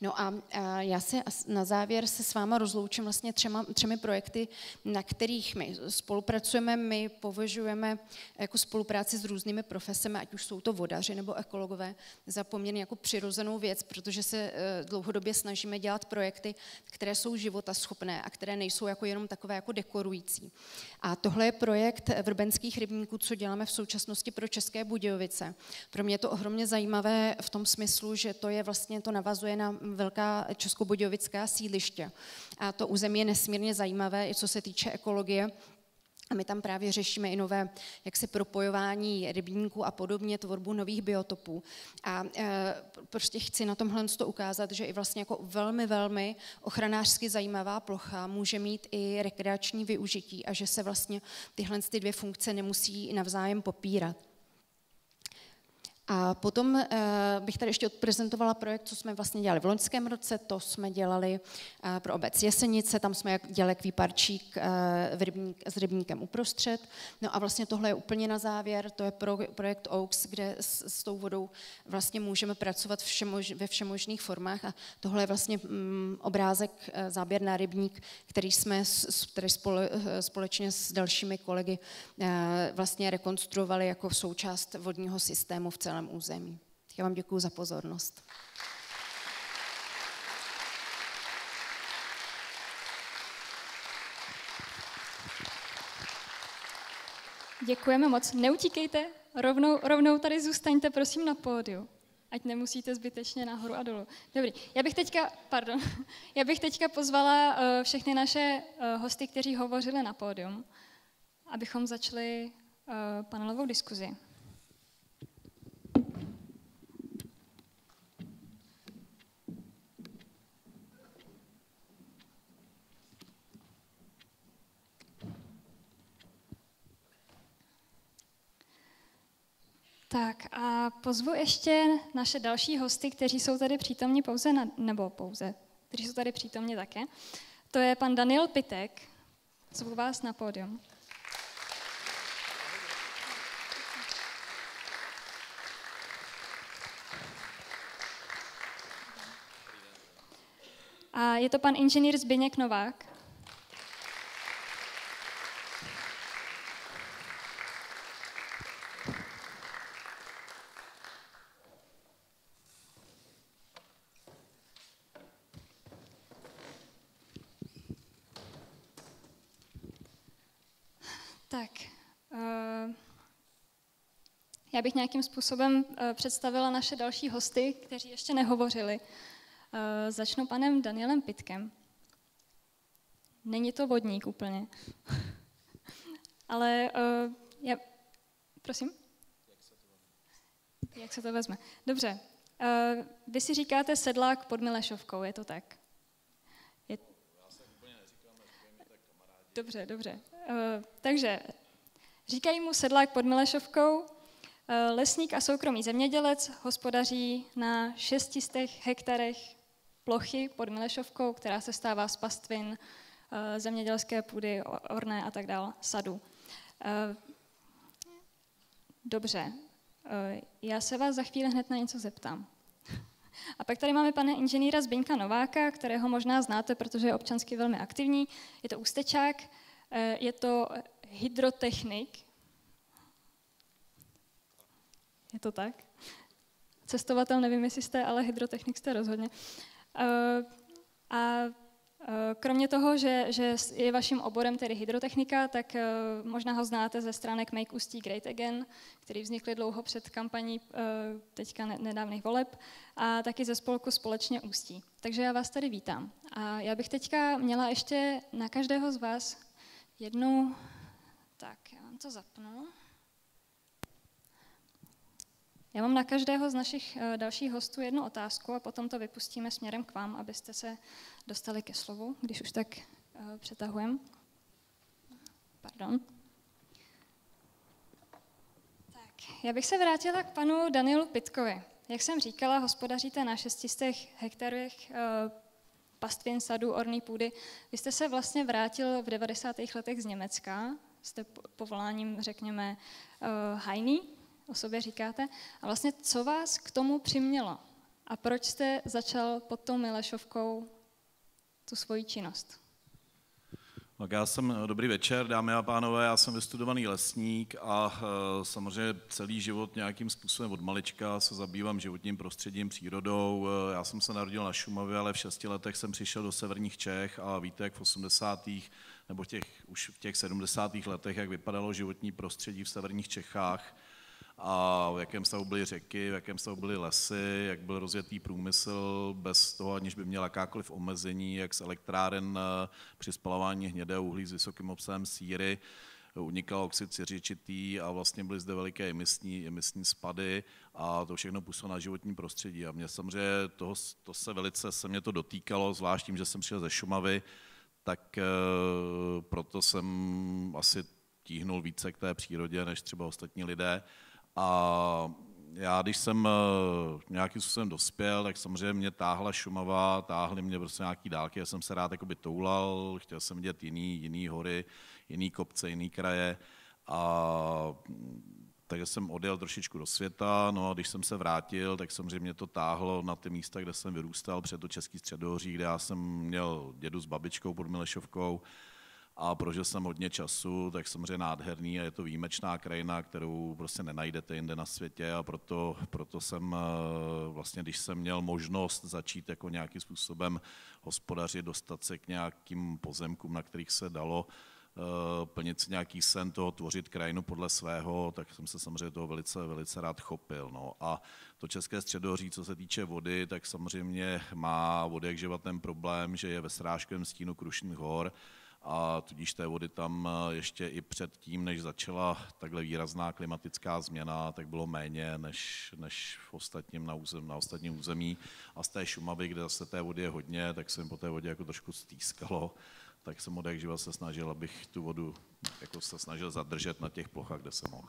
No a, a já se na závěr se s váma rozloučím vlastně třema, třemi projekty, na kterých my spolupracujeme. My považujeme jako spolupráci s různými profesemi, ať už jsou to vodaři nebo ekologové, za poměrně jako přirozenou věc, protože se e, dlouhodobě snažíme dělat projekty, které jsou životaschopné a které nejsou jako jenom takové jako dekorující. A tohle je projekt vrbenských rybníků, co děláme v současnosti pro České Budějovice. Pro mě je to ohromně zajímavé v tom smyslu, že to je vlastně, to navazuje na velká českobudějovická sídliště. A to území je nesmírně zajímavé, i co se týče ekologie. A my tam právě řešíme i nové jaksi propojování rybníků a podobně, tvorbu nových biotopů. A e, prostě chci na tomhle to ukázat, že i vlastně jako velmi, velmi ochranářsky zajímavá plocha může mít i rekreační využití a že se vlastně tyhle ty dvě funkce nemusí navzájem popírat. A potom uh, bych tady ještě odprezentovala projekt, co jsme vlastně dělali v loňském roce, to jsme dělali uh, pro obec Jesenice, tam jsme dělali kvíparčík rybník, s rybníkem uprostřed. No a vlastně tohle je úplně na závěr, to je pro, projekt Oaks, kde s, tou vodou vlastně můžeme pracovat ve všemožných formách. A tohle je vlastně um, obrázek, záběr na rybník, který jsme který spole, společně s dalšími kolegy vlastně rekonstruovali jako součást vodního systému v celém celém území. Já vám děkuji za pozornost. Děkujeme moc. Neutíkejte, rovnou, rovnou tady zůstaňte prosím na pódiu, ať nemusíte zbytečně nahoru a dolů. Dobrý, já bych teďka, pardon, já bych teďka pozvala uh, všechny naše uh, hosty, kteří hovořili na pódium, abychom začali uh, panelovou diskuzi. Tak a pozvu ještě naše další hosty, kteří jsou tady přítomni pouze, na, nebo pouze, kteří jsou tady přítomni také. To je pan Daniel Pitek. Zvu vás na pódium. A je to pan inženýr Zbyněk Novák. Tak, uh, já bych nějakým způsobem uh, představila naše další hosty, kteří ještě nehovořili. Uh, začnu panem Danielem Pitkem. Není to vodník úplně. Ale uh, já... Prosím? Jak se to vezme? Dobře. Vy si říkáte sedlák pod Milešovkou, je to tak? Je... Dobře, dobře. Eh, takže říkají mu sedlák pod Milešovkou, eh, lesník a soukromý zemědělec hospodaří na 600 hektarech plochy pod Milešovkou, která se stává z pastvin, eh, zemědělské půdy, orné a tak dále, sadu. Dobře, já se vás za chvíli hned na něco zeptám. A pak tady máme pana inženýra Zbyňka Nováka, kterého možná znáte, protože je občansky velmi aktivní. Je to ústečák, Eh, je to hydrotechnik. Je to tak? Cestovatel nevím, jestli jste, ale hydrotechnik jste rozhodně. Eh, a eh, kromě toho, že, že je vaším oborem tedy hydrotechnika, tak možná ho znáte ze stránek Make Ústí Great Again, který vznikly dlouho před kampaní teďka nedávných voleb, a taky ze spolku Společně Ústí. Takže já vás tady vítám. A já bych teďka měla ještě na každého z vás jednu, tak já vám to zapnu. Já mám na každého z našich eh, dalších hostů jednu otázku a potom to vypustíme směrem k vám, abyste se dostali ke slovu, když už tak uh, přetahujem. Pardon. Tak, já bych se vrátila k panu Danielu Pitkovi. Jak jsem říkala, hospodaříte na 600 hektarech uh, pastvin, sadů, orný půdy. Vy jste se vlastně vrátil v 90. letech z Německa, jste povoláním, řekněme, hajný, o sobě říkáte. A vlastně co vás k tomu přimělo? A proč jste začal pod tou Milešovkou tu svoji činnost? Tak já jsem, dobrý večer, dámy a pánové, já jsem vystudovaný lesník a e, samozřejmě celý život nějakým způsobem od malička se zabývám životním prostředím, přírodou. E, já jsem se narodil na Šumavě, ale v šesti letech jsem přišel do severních Čech a víte, jak v 80. nebo těch, už v těch 70. letech, jak vypadalo životní prostředí v severních Čechách a v jakém stavu byly řeky, v jakém stavu byly lesy, jak byl rozjetý průmysl bez toho, aniž by měl jakákoliv omezení, jak z elektráren eh, při spalování hnědého uhlí s vysokým obsahem síry unikal oxid siřičitý a vlastně byly zde veliké emisní, emisní spady a to všechno působilo na životní prostředí. A mě samozřejmě toho, to se velice se mě to dotýkalo, zvlášť tím, že jsem přišel ze Šumavy, tak e, proto jsem asi tíhnul více k té přírodě než třeba ostatní lidé. A já, když jsem eh, nějakým způsobem dospěl, tak samozřejmě mě táhla Šumava, táhly mě prostě nějaký dálky, já jsem se rád jakoby toulal, chtěl jsem vidět jiný, jiný hory, jiný kopce, jiný kraje. A takže jsem odjel trošičku do světa, no a když jsem se vrátil, tak samozřejmě mě to táhlo na ty místa, kde jsem vyrůstal, před to Český středohoří, kde já jsem měl dědu s babičkou pod Milešovkou, a prožil jsem hodně času, tak samozřejmě nádherný a je to výjimečná krajina, kterou prostě nenajdete jinde na světě a proto, proto jsem eh, vlastně, když jsem měl možnost začít jako nějakým způsobem hospodařit, dostat se k nějakým pozemkům, na kterých se dalo eh, plnit si nějaký sen toho, tvořit krajinu podle svého, tak jsem se samozřejmě toho velice, velice rád chopil. No. A to České středohoří, co se týče vody, tak samozřejmě má vody jak ten problém, že je ve srážkovém stínu Krušných hor, a tudíž té vody tam eh, ještě i před tím, než začala takhle výrazná klimatická změna, tak bylo méně než, než v ostatním na, územ, na ostatním území. A z té Šumavy, kde zase té vody je hodně, tak jsem po té vodě jako trošku stýskalo, tak jsem od jak živa se snažil, abych tu vodu jako se snažil zadržet na těch plochách, kde se mohl.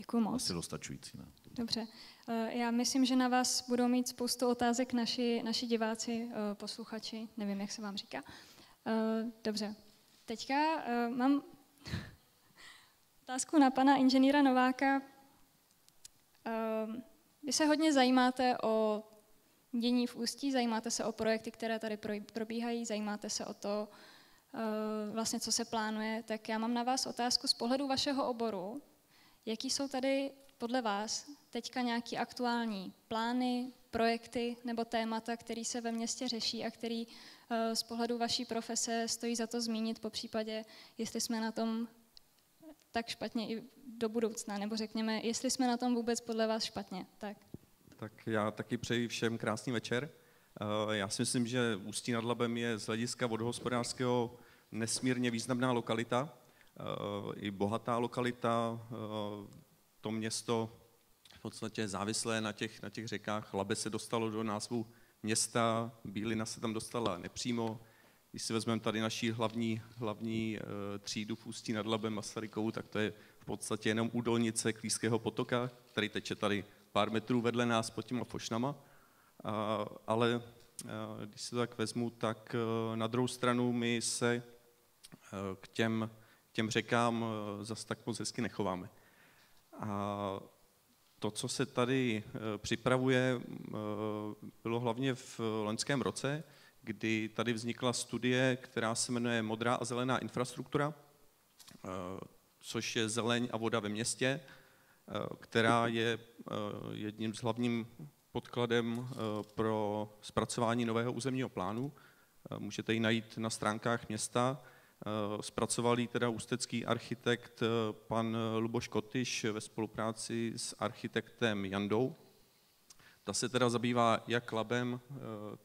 Děkuji moc. Asi dostačující, ne? Dobře. Eh, já myslím, že na vás budou mít spoustu otázek naši, naši diváci, eh, posluchači, nevím, jak se vám říká. Uh, dobře. Teďka uh, mám otázku na pana inženýra Nováka. Uh, vy se hodně zajímáte o dění v Ústí, zajímáte se o projekty, které tady probíhají, zajímáte se o to, uh, vlastně, co se plánuje. Tak já mám na vás otázku z pohledu vašeho oboru. Jaký jsou tady podle vás teďka nějaký aktuální plány, projekty nebo témata, které se ve městě řeší a který Eh, z pohledu vaší profese stojí za to zmínit, po případě, jestli jsme na tom tak špatně i do budoucna, nebo řekněme, jestli jsme na tom vůbec podle vás špatně. Tak. Tak já taky přeji všem krásný večer. Eh, já si myslím, že Ústí nad Labem je z hlediska vodohospodářského nesmírně významná lokalita, eh, i bohatá lokalita. To město v podstatě závislé na těch, na těch řekách. Labe se dostalo do názvu města, Bílina se tam dostala nepřímo. Když si vezmeme tady naší hlavní, hlavní e, třídu v Ústí nad Labem Masarykovou, tak to je v podstatě jenom údolnice Klíského potoka, který teče tady pár metrů vedle nás pod těma fošnama. A, ale a, eh, když si to tak vezmu, tak eh, na druhou stranu my se k těm, těm řekám zase tak moc hezky nechováme. A to, co se tady eh, připravuje, eh, bylo hlavně v loňském roce, kdy tady vznikla studie, která se jmenuje Modrá a zelená infrastruktura, eh, což je zeleň a voda ve městě, která je jedním z hlavním podkladem pro zpracování nového územního plánu. Můžete ji najít na stránkách města. Eh, zpracoval ji teda ústecký architekt eh, pan Luboš Kotyš ve spolupráci s architektem Jandou. Ta se teda zabývá jak labem, eh,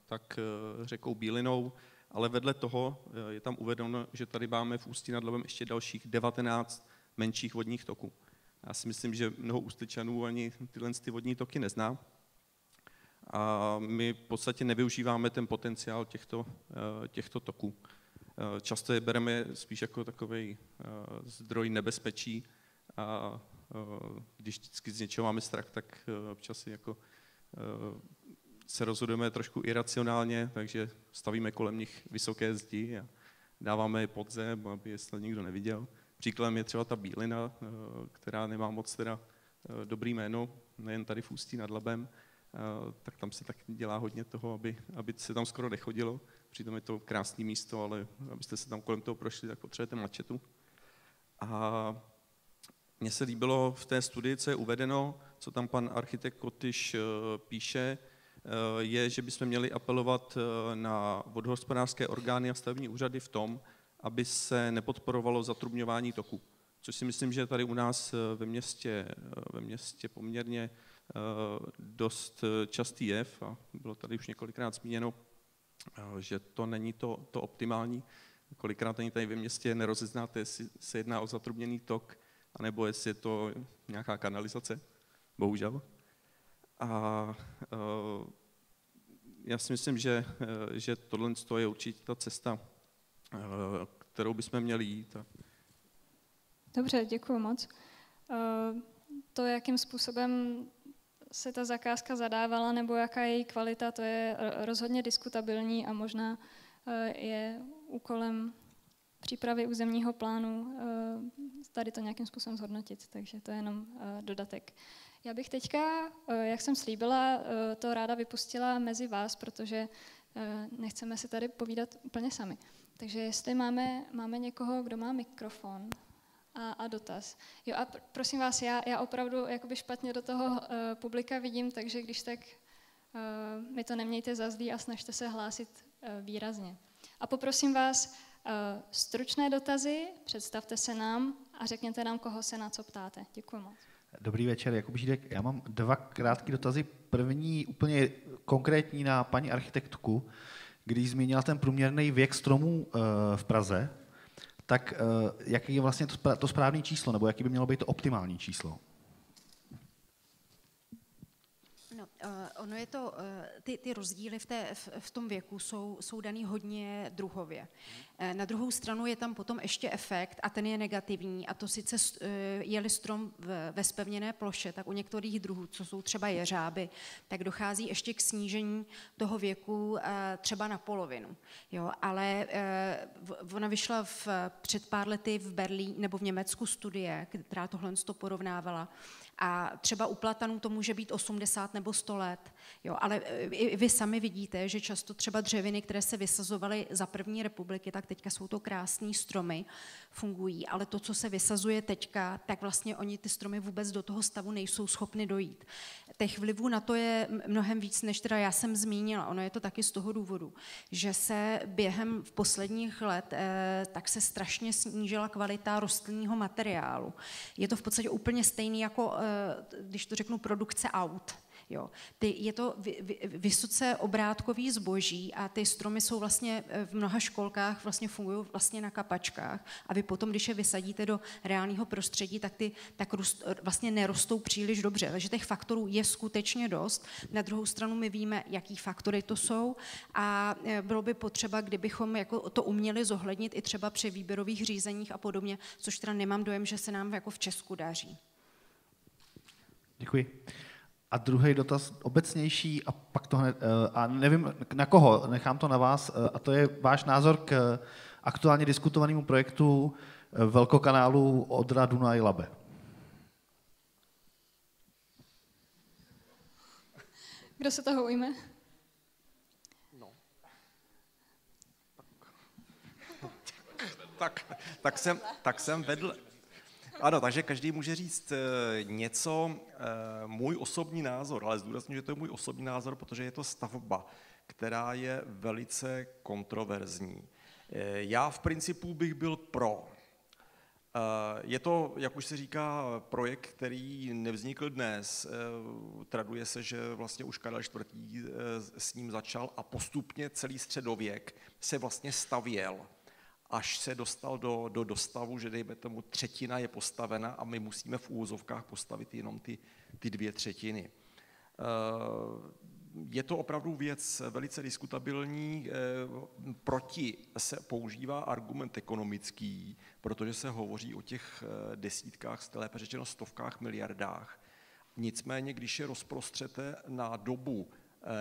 tak řekou Bílinou, ale vedle toho je tam uvedeno, že tady máme v Ústí nad Labem ještě dalších 19 menších vodních toků. Já si myslím, že mnoho ústečanů ani tyhle ty vodní toky nezná. A my v podstatě nevyužíváme ten potenciál těchto, těchto toků. Eh, často je bereme spíš jako takový eh, zdroj nebezpečí a eh, když vždycky z něčeho máme strach, tak občas si jako se rozhodujeme trošku iracionálně, takže stavíme kolem nich vysoké zdi a dáváme je pod zem, aby je snad nikdo neviděl. Příkladem je třeba ta bílina, která nemá moc teda dobrý jméno, nejen tady v Ústí nad Labem. tak tam se tak dělá hodně toho, aby, aby se tam skoro nechodilo. Přitom je to krásné místo, ale abyste se tam kolem toho prošli, tak potřebujete mačetu. A mně se líbilo v té studii, co je uvedeno, co tam pan architekt Kotyš eh, píše, eh, je, že bychom měli apelovat eh, na vodohospodářské orgány a stavební úřady v tom, aby se nepodporovalo zatrubňování toku. Což si myslím, že tady u nás ve městě, ve městě poměrně dost častý jev a bylo tady už několikrát zmíněno, že to není to, to optimální. Kolikrát ani tady ve městě nerozeznáte, jestli se jedná o zatrubněný tok, anebo jestli je to nějaká kanalizace, bohužel. A uh, já si myslím, že, uh, že tohle je určitě ta cesta, kterou bychom měli jít. Dobře, děkuji moc. To, jakým způsobem se ta zakázka zadávala nebo jaká je její kvalita, to je rozhodně diskutabilní a možná je úkolem přípravy územního plánu eh, tady to nějakým způsobem zhodnotit, takže to je jenom eh, dodatek. Já bych teďka, eh, jak jsem slíbila, to ráda vypustila mezi vás, protože nechceme si tady povídat úplně sami. Takže jestli máme, máme někoho, kdo má mikrofon a, a dotaz. Jo a pr- prosím vás, já, já opravdu jakoby špatně do toho uh, publika vidím, takže když tak uh, mi to nemějte za zlý a snažte se hlásit uh, výrazně. A poprosím vás, Eh, stručné dotazy, představte se nám a řekněte nám, koho se na co ptáte. Děkuji moc. Dobrý večer, Jakub Žídek. Já mám dva krátké dotazy. První úplně konkrétní na paní architektku. Když zmínila ten průměrný věk stromů v Praze, tak eh, jaký je vlastně to správné číslo, nebo jaký by mělo být to optimální číslo? Uh, ono je to, uh, ty, ty rozdíly v, té, v, v tom věku jsou, jsou daný hodně druhově. Uh, na druhou stranu je tam potom ještě efekt a ten je negativní a to sice je-li strom ve spevněné ploše, tak u některých druhů, co jsou třeba jeřáby, tak dochází ještě k snížení toho věku třeba na polovinu. Jo, ale ona vyšla v, před pár lety v Berlíně nebo v Německu studie, která tohle to porovnávala a třeba u platanů to může být 80 nebo 100 let. Jo, ale e, i vy sami vidíte, že často třeba dřeviny, které se vysazovaly za první republiky, tak teďka jsou to krásné stromy, fungují, ale to, co se vysazuje teďka, tak vlastně oni ty stromy vůbec do toho stavu nejsou schopny dojít. Těch vlivů na to je mnohem víc, než teda já jsem zmínila. Ono je to taky z toho důvodu, že se během v posledních let eh, tak se strašně snížila kvalita rostlinného materiálu. Je to v podstatě úplně stejný jako, eh, když to řeknu, produkce aut. Jo. Ty, je to vy, vy, vysoce obrátkový zboží a ty stromy jsou vlastně eh, v mnoha školkách vlastně fungují vlastně na kapačkách a vy potom, když je vysadíte do reálného prostředí, tak ty tak růst, vlastně nerostou příliš dobře. Takže těch faktorů je skutečně dost. Na druhou stranu my víme, jaký faktory to jsou a eh, bylo by potřeba, kdybychom jako to uměli zohlednit i třeba při výběrových řízeních a podobně, což teda nemám dojem, že se nám jako v Česku daří. Děkuji. A druhý dotaz obecnější a pak to hned, eh, a nevím na koho, nechám to na vás, eh, a to je váš názor k aktuálně diskutovanému projektu eh, velkokanálu Odra Dunaj Labe. Kdo se toho ujme? No. Tak, tak, jsem, tak jsem vedl, ano, takže každý může říct eh, něco, eh, můj osobní názor, ale zdůrazně, že to je můj osobní názor, protože je to stavba, která je velice kontroverzní. Eh, já v principu bych byl pro. Je to, jak už se říká, projekt, který nevznikl dnes. Traduje se, že vlastně už Karel IV. s ním začal a postupně celý středověk se vlastně stavěl až se dostal do, do dostavu, že dejme tomu třetina je postavena a my musíme v úvozovkách postavit jenom ty, ty dvě třetiny. Eh, je to opravdu věc velice diskutabilní. Eh, proti se používá argument ekonomický, protože se hovoří o těch eh, desítkách, lépe řečeno stovkách miliardách. Nicméně, když je rozprostřete na dobu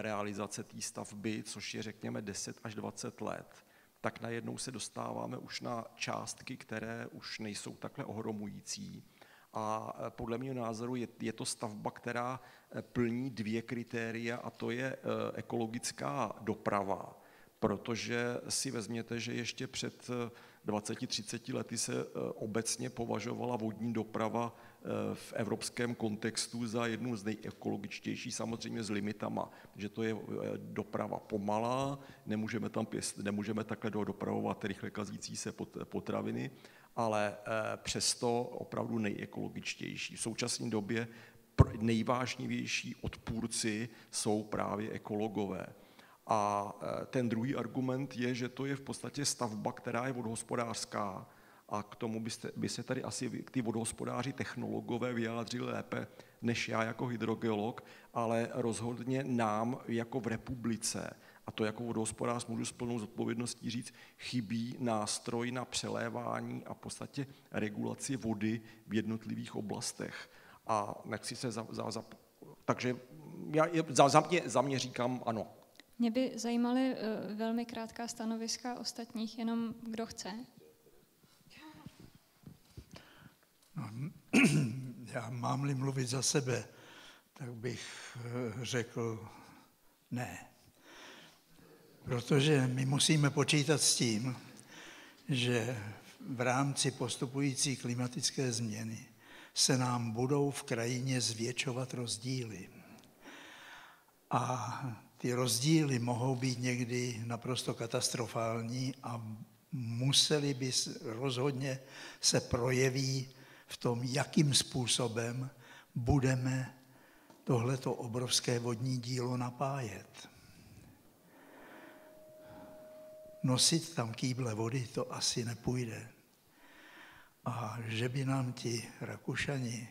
realizace té stavby, což je řekněme 10 až 20 let, tak najednou se dostáváme už na částky, které už nejsou takhle ohromující. a podle mého názoru je, je to stavba, která plní dvě kritéria a to je ekologická doprava, protože si vezměte, že ještě před 20-30 lety se obecně považovala vodní doprava v evropském kontextu za jednu z nejekologičtějších, samozřejmě s limitama, že to je doprava pomalá, nemůžeme, tam pěst, nemůžeme takhle dopravovat rychle kazící se potraviny, ale přesto opravdu nejekologičtější. V současné době nejvážnivější odpůrci jsou právě ekologové. A ten druhý argument je, že to je v podstatě stavba, která je vodohospodářská a k tomu byste, by se tady asi ty vodohospodáři technologové vyjádřili lépe než já jako hydrogeolog, ale rozhodně nám jako v republice, a to jako vodohospodář můžu s plnou zodpovědností říct, chybí nástroj na přelévání a v podstatě regulaci vody v jednotlivých oblastech. A nechci se za, za, za takže já za, za, mě, za mě říkám ano. Mě by zajímaly uh, velmi krátká stanoviska ostatních, jenom kdo chce. No, já mám-li mluvit za sebe, tak bych eh, řekl ne. Protože my musíme počítat s tím, že v rámci postupující klimatické změny se nám budou v krajině zvětšovat rozdíly. A ty rozdíly mohou být někdy naprosto katastrofální a museli by rozhodně se projeví v tom, jakým způsobem budeme tohleto obrovské vodní dílo napájet. Nosit tam kýble vody to asi nepůjde. A že by nám ti Rakušani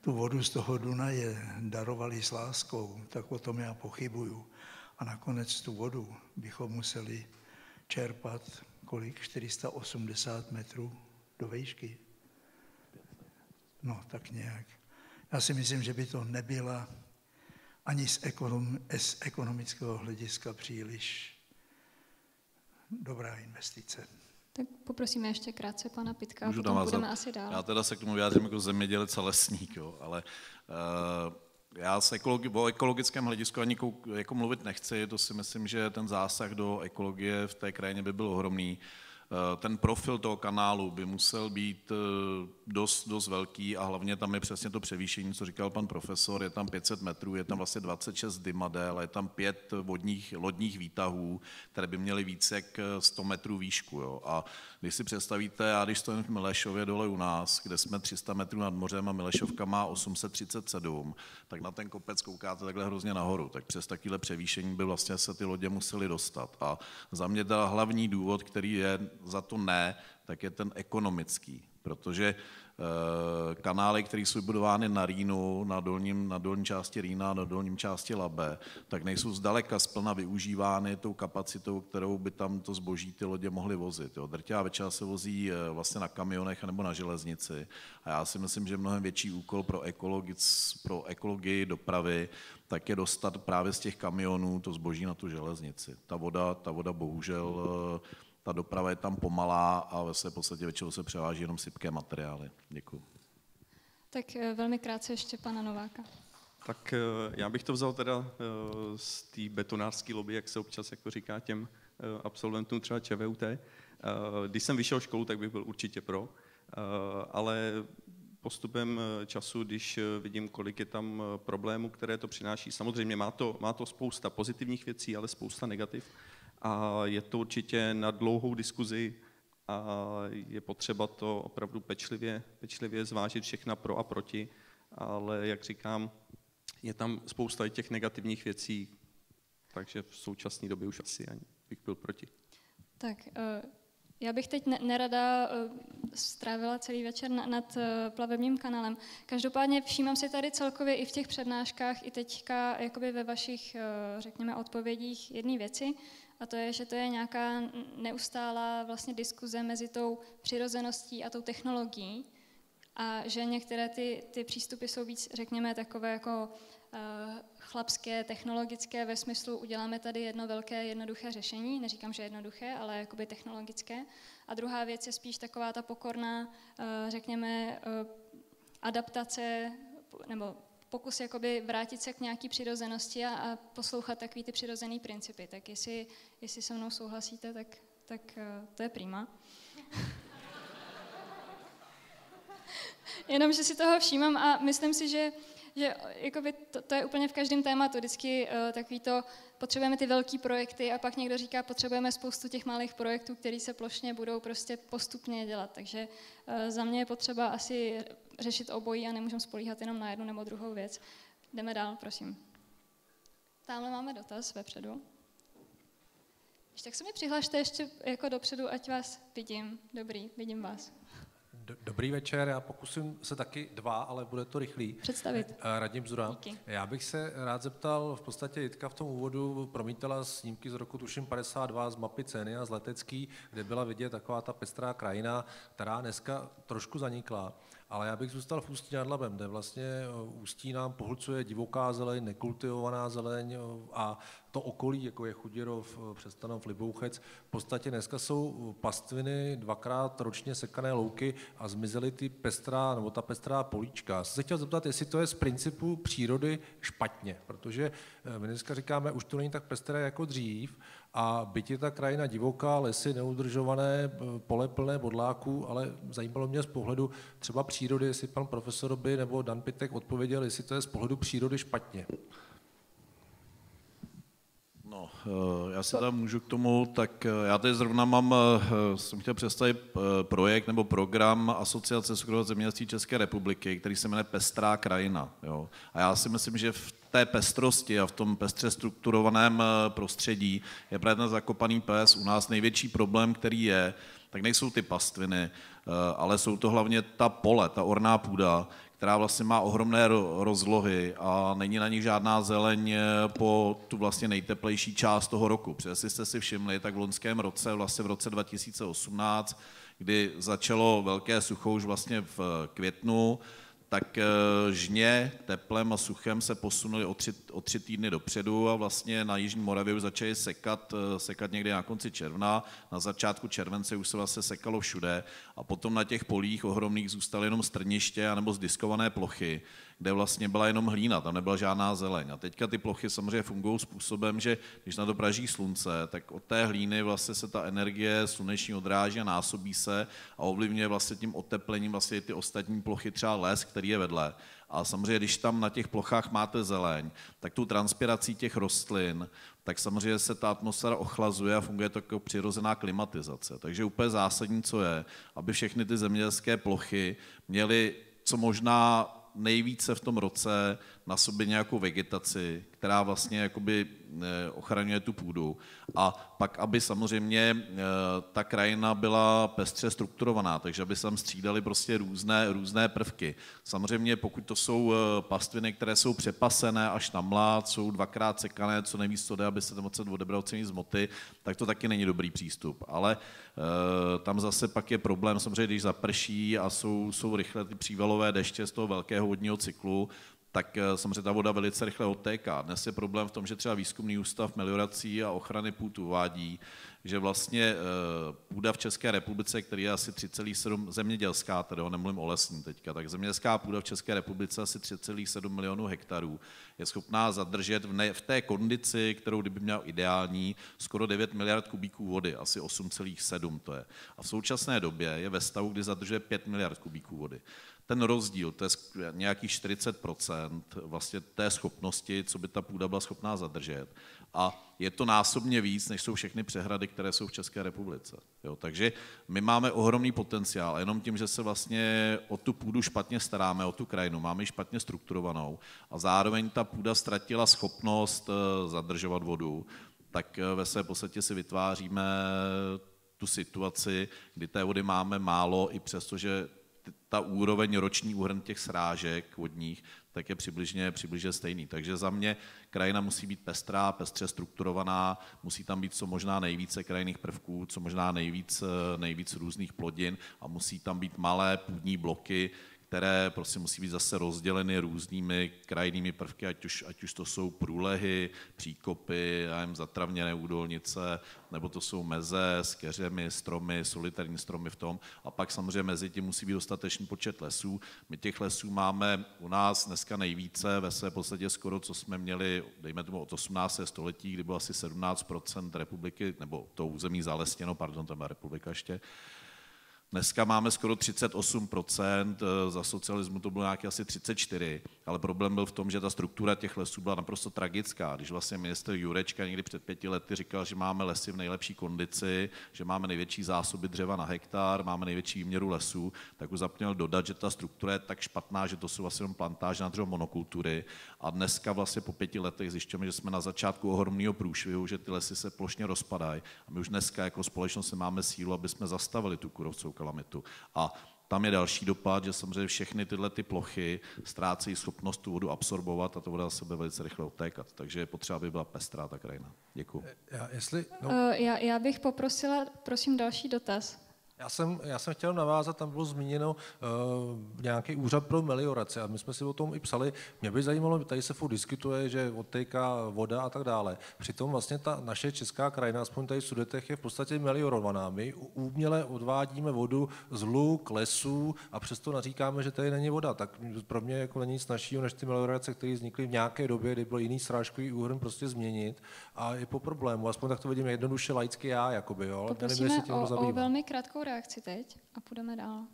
tu vodu z toho Dunaje darovali s láskou, tak o tom já pochybuju. A nakonec tu vodu bychom museli čerpat kolik? 480 metrů do výšky. No, tak nějak. Já si myslím, že by to nebyla ani z, ekonom, z ekonomického hlediska příliš dobrá investice. Tak poprosíme ještě krátce pana Pitka, Můžu a potom budeme asi dál. Já teda se k tomu vyjádřím jako zemědělec a lesník, jo, ale uh, já se ekologi- o ekologickém hledisku ani jako mluvit nechci, to si myslím, že ten zásah do ekologie v té krajině by byl ohromný. Eh, ten profil toho kanálu by musel být eh, dost, dost velký a hlavně tam je přesně to převýšení, co říkal pan profesor, je tam 500 metrů, je tam vlastně 26 dymadel, je tam pět vodních, lodních výtahů, které by měly více jak 100 metrů výšku. Jo. A když si představíte, já když stojím v Milešově dole u nás, kde jsme 300 metrů nad mořem a Milešovka má 837, tak na ten kopec koukáte takhle hrozně nahoru. Tak přes takové převýšení by vlastně se ty lodě musely dostat. A za mě teda hlavní důvod, který je za to ne, tak je ten ekonomický, protože kanály, které jsou budovány na Rýnu, na, dolním, na dolní části Rýna, na dolním části Labe, tak nejsou zdaleka splna využívány tou kapacitou, kterou by tam to zboží ty lodě mohly vozit. Jo. Drtivá většina se vozí eh, vlastně na kamionech nebo na železnici a já si myslím, že mnohem větší úkol pro, ekologic, pro ekologii dopravy tak je dostat právě z těch kamionů to zboží na tu železnici. Ta voda, ta voda bohužel eh, ta doprava je tam pomalá a ve své podstatě většinou se převáží jenom sypké materiály. Děkuji. Tak eh, velmi krátce ještě pana Nováka. Tak eh, já bych to vzal teda eh, z té betonářské lobby, jak se občas jako říká těm absolventům třeba ČVUT. Když jsem vyšel školu, tak bych byl určitě pro, ale postupem času, když vidím, kolik je tam problémů, které to přináší, samozřejmě má to, má to spousta pozitivních věcí, ale spousta negativ, a je to určitě na dlouhou diskuzi a je potřeba to opravdu pečlivě, pečlivě zvážit všechna pro a proti, ale jak říkám, je tam spousta těch negativních věcí, takže v současné době už asi ani bych byl proti. Tak eh, já bych teď nerada eh, strávila celý večer nad eh, plavebním kanálem. Každopádně všímám si tady celkově i v těch přednáškách, i teďka jakoby ve vašich, řekněme, odpovědích jedné věci, a to je, že to je nějaká neustálá vlastně diskuze mezi tou přirozeností a tou technologií a že některé ty, ty přístupy jsou víc, řekněme, takové jako uh, chlapské, technologické, ve smyslu uděláme tady jedno velké, jednoduché řešení, neříkám, že jednoduché, ale jakoby technologické. A druhá věc je spíš taková ta pokorná, uh, řekněme, uh, adaptace nebo pokus jakoby vrátit se k nějaký přirozenosti a, a poslouchat takový ty přirozený principy. Tak jestli, jestli se mnou souhlasíte, tak, tak uh, to je prima. Jenom, že si toho všímám a myslím si, že, že jakoby to, to je úplně v každém tématu. Vždycky uh, takový to, potřebujeme ty velké projekty a pak někdo říká, potřebujeme spoustu těch malých projektů, které se plošně budou prostě postupně dělat. Takže uh, za mě je potřeba asi řešit obojí a nemůžeme spolíhat jenom na jednu nebo druhou věc. Jdeme dál, prosím. Tamhle máme dotaz vepředu. Když tak se mi přihlašte ještě jako dopředu, ať vás vidím. Dobrý, vidím vás. Dobrý večer, já pokusím se taky dva, ale bude to rychlý. Představit. Eh, Radim Zura. Díky. Já bych se rád zeptal, v podstatě Jitka v tom úvodu promítala snímky z roku tuším 52 z mapy ceny a z Letecký, kde byla vidět taková ta pestrá krajina, která dneska trošku zanikla. Ale já bych zůstal v Ústí nad Labem, kde vlastně eh, Ústí nám pohlcuje divoká zeleň, nekultivovaná zeleň eh, a to okolí, jako je Chudirov, eh, Přestanov, Libouchec, v podstatě dneska jsou pastviny dvakrát ročně sekané louky a zmizely ty pestrá, nebo ta pestrá políčka. Jsem se chtěl zeptat, jestli to je z principu přírody špatně, protože my dneska říkáme, už to není tak pestré jako dřív, a byť je ta krajina divoká, lesy neudržované, pole plné bodláků, ale zajímalo mě z pohledu třeba přírody, jestli pan profesor by nebo Dan Pitek odpověděl, jestli to je z pohledu přírody špatně. No, já si tam můžu k tomu, tak já tady zrovna mám, jsem chtěl představit projekt nebo program Asociace soukromého zemědělství České republiky, který se jmenuje Pestrá krajina. Jo. A já si myslím, že v té pestrosti a v tom pestře strukturovaném prostředí je právě ten zakopaný pes u nás největší problém, který je, tak nejsou ty pastviny, ale jsou to hlavně ta pole, ta orná půda, která vlastně má ohromné rozlohy a není na nich žádná zeleň po tu vlastně nejteplejší část toho roku. Protože jestli jste si všimli, tak v loňském roce, vlastně v roce 2018, kdy začalo velké sucho už vlastně v květnu, tak žně teplem a suchem se posunuli o tři, o tři týdny dopředu a vlastně na Jižní Moravě už začaly sekat, sekat někdy na konci června. Na začátku července už se vlastně sekalo všude a potom na těch polích ohromných zůstaly jenom strniště anebo zdiskované plochy, kde vlastně byla jenom hlína, tam nebyla žádná zeleň. A teďka ty plochy samozřejmě fungují způsobem, že když na to praží slunce, tak od té hlíny vlastně se ta energie sluneční odráží a násobí se a ovlivňuje vlastně tím oteplením vlastně ty ostatní plochy, třeba les, který je vedle. A samozřejmě, když tam na těch plochách máte zeleň, tak tu transpirací těch rostlin, tak samozřejmě se ta atmosféra ochlazuje a funguje to jako přirozená klimatizace. Takže úplně zásadní, co je, aby všechny ty zemědělské plochy měly co možná nejvíce v tom roce na sobě nějakou vegetaci, která vlastně jakoby eh, ochraňuje tu půdu. A pak, aby samozřejmě eh, ta krajina byla pestře strukturovaná, takže aby se tam střídaly prostě různé, různé prvky. Samozřejmě, pokud to jsou eh, pastviny, které jsou přepasené až na mlád, jsou dvakrát sekané, co nejvíc to jde, aby se tam moc odebral celý z moty, tak to taky není dobrý přístup. Ale tam zase pak je problém, samozřejmě, když zaprší a jsou, jsou rychle ty přívalové deště z toho velkého vodního cyklu, tak eh, samozřejmě ta voda velice rychle odtéká. Dnes je problém v tom, že třeba výzkumný ústav meliorací a ochrany půd uvádí, že vlastně eh, půda v České republice, který je asi 3,7 zemědělská, tedy nemluvím o lesní teďka, tak zemědělská půda v České republice asi 3,7 milionů hektarů je schopná zadržet v, ne, v té kondici, kterou kdyby měl ideální, skoro 9 miliard kubíků vody, asi 8,7 to je. A v současné době je ve stavu, kdy zadržuje 5 miliard kubíků vody ten rozdíl, to je nějakých 40% vlastně té schopnosti, co by ta půda byla schopná zadržet. A je to násobně víc, než jsou všechny přehrady, které jsou v České republice. Jo, takže my máme ohromný potenciál, jenom tím, že se vlastně o tu půdu špatně staráme, o tu krajinu, máme ji špatně strukturovanou a zároveň ta půda ztratila schopnost eh, zadržovat vodu, tak eh, ve své podstatě si vytváříme tu situaci, kdy té vody máme málo, i přesto, že ta úroveň roční úhrn těch srážek vodních, tak je přibližně, přibližně stejný. Takže za mě krajina musí být pestrá, pestře strukturovaná, musí tam být co možná nejvíce krajinných prvků, co možná nejvíc, nejvíc různých plodin a musí tam být malé půdní bloky, které prostě musí být zase rozděleny různými krajinnými prvky, ať už, ať už to jsou průlehy, příkopy, jim zatravněné údolnice, nebo to jsou meze s keřemi, stromy, solitární stromy v tom. A pak samozřejmě mezi tím musí být dostatečný počet lesů. My těch lesů máme u nás dneska nejvíce, ve své podstatě skoro, co jsme měli, dejme tomu od 18. století, kdy bylo asi 17% republiky, nebo to území zalesněno, pardon, to byla republika ještě, Dneska máme skoro 38%, eh, za socialismu to bylo nějaké asi 34%, ale problém byl v tom, že ta struktura těch lesů byla naprosto tragická. Když vlastně minister Jurečka někdy před pěti lety říkal, že máme lesy v nejlepší kondici, že máme největší zásoby dřeva na hektar, máme největší výměru lesů, tak už zapomněl dodat, že ta struktura je tak špatná, že to jsou vlastně jenom plantáže na dřevo monokultury. A dneska vlastně po pěti letech zjišťujeme, že jsme na začátku ohromného průšvihu, že ty lesy se plošně rozpadají. A my už dneska jako společnost máme sílu, aby jsme zastavili tu kurovcovou kalamitu. A tam je další dopad, že samozřejmě všechny tyhle ty plochy ztrácejí schopnost tu vodu absorbovat a ta voda se bude velice rychle otékat. Takže je potřeba, aby byla pestrá ta krajina. Děkuji. Já, jestli, no. Uh, já, já bych poprosila, prosím, další dotaz. Já jsem, já jsem chtěl navázat, tam bylo zmíněno uh, nějaký úřad pro melioraci a my jsme si o tom i psali. Mě by zajímalo, tady se furt diskutuje, že odtéká voda a tak dále. Přitom vlastně ta naše česká krajina, aspoň tady v Sudetech, je v podstatě meliorovaná. My uměle odvádíme vodu z luk, lesů a přesto naříkáme, že tady není voda. Tak pro mě jako není nic našího, než ty meliorace, které vznikly v nějaké době, kdy byl jiný srážkový úhrn, prostě změnit a je po problému. Aspoň tak to vidím jednoduše laicky já, jakoby, jo. Poprosíme o, o velmi krátkou reakci teď a půjdeme dál.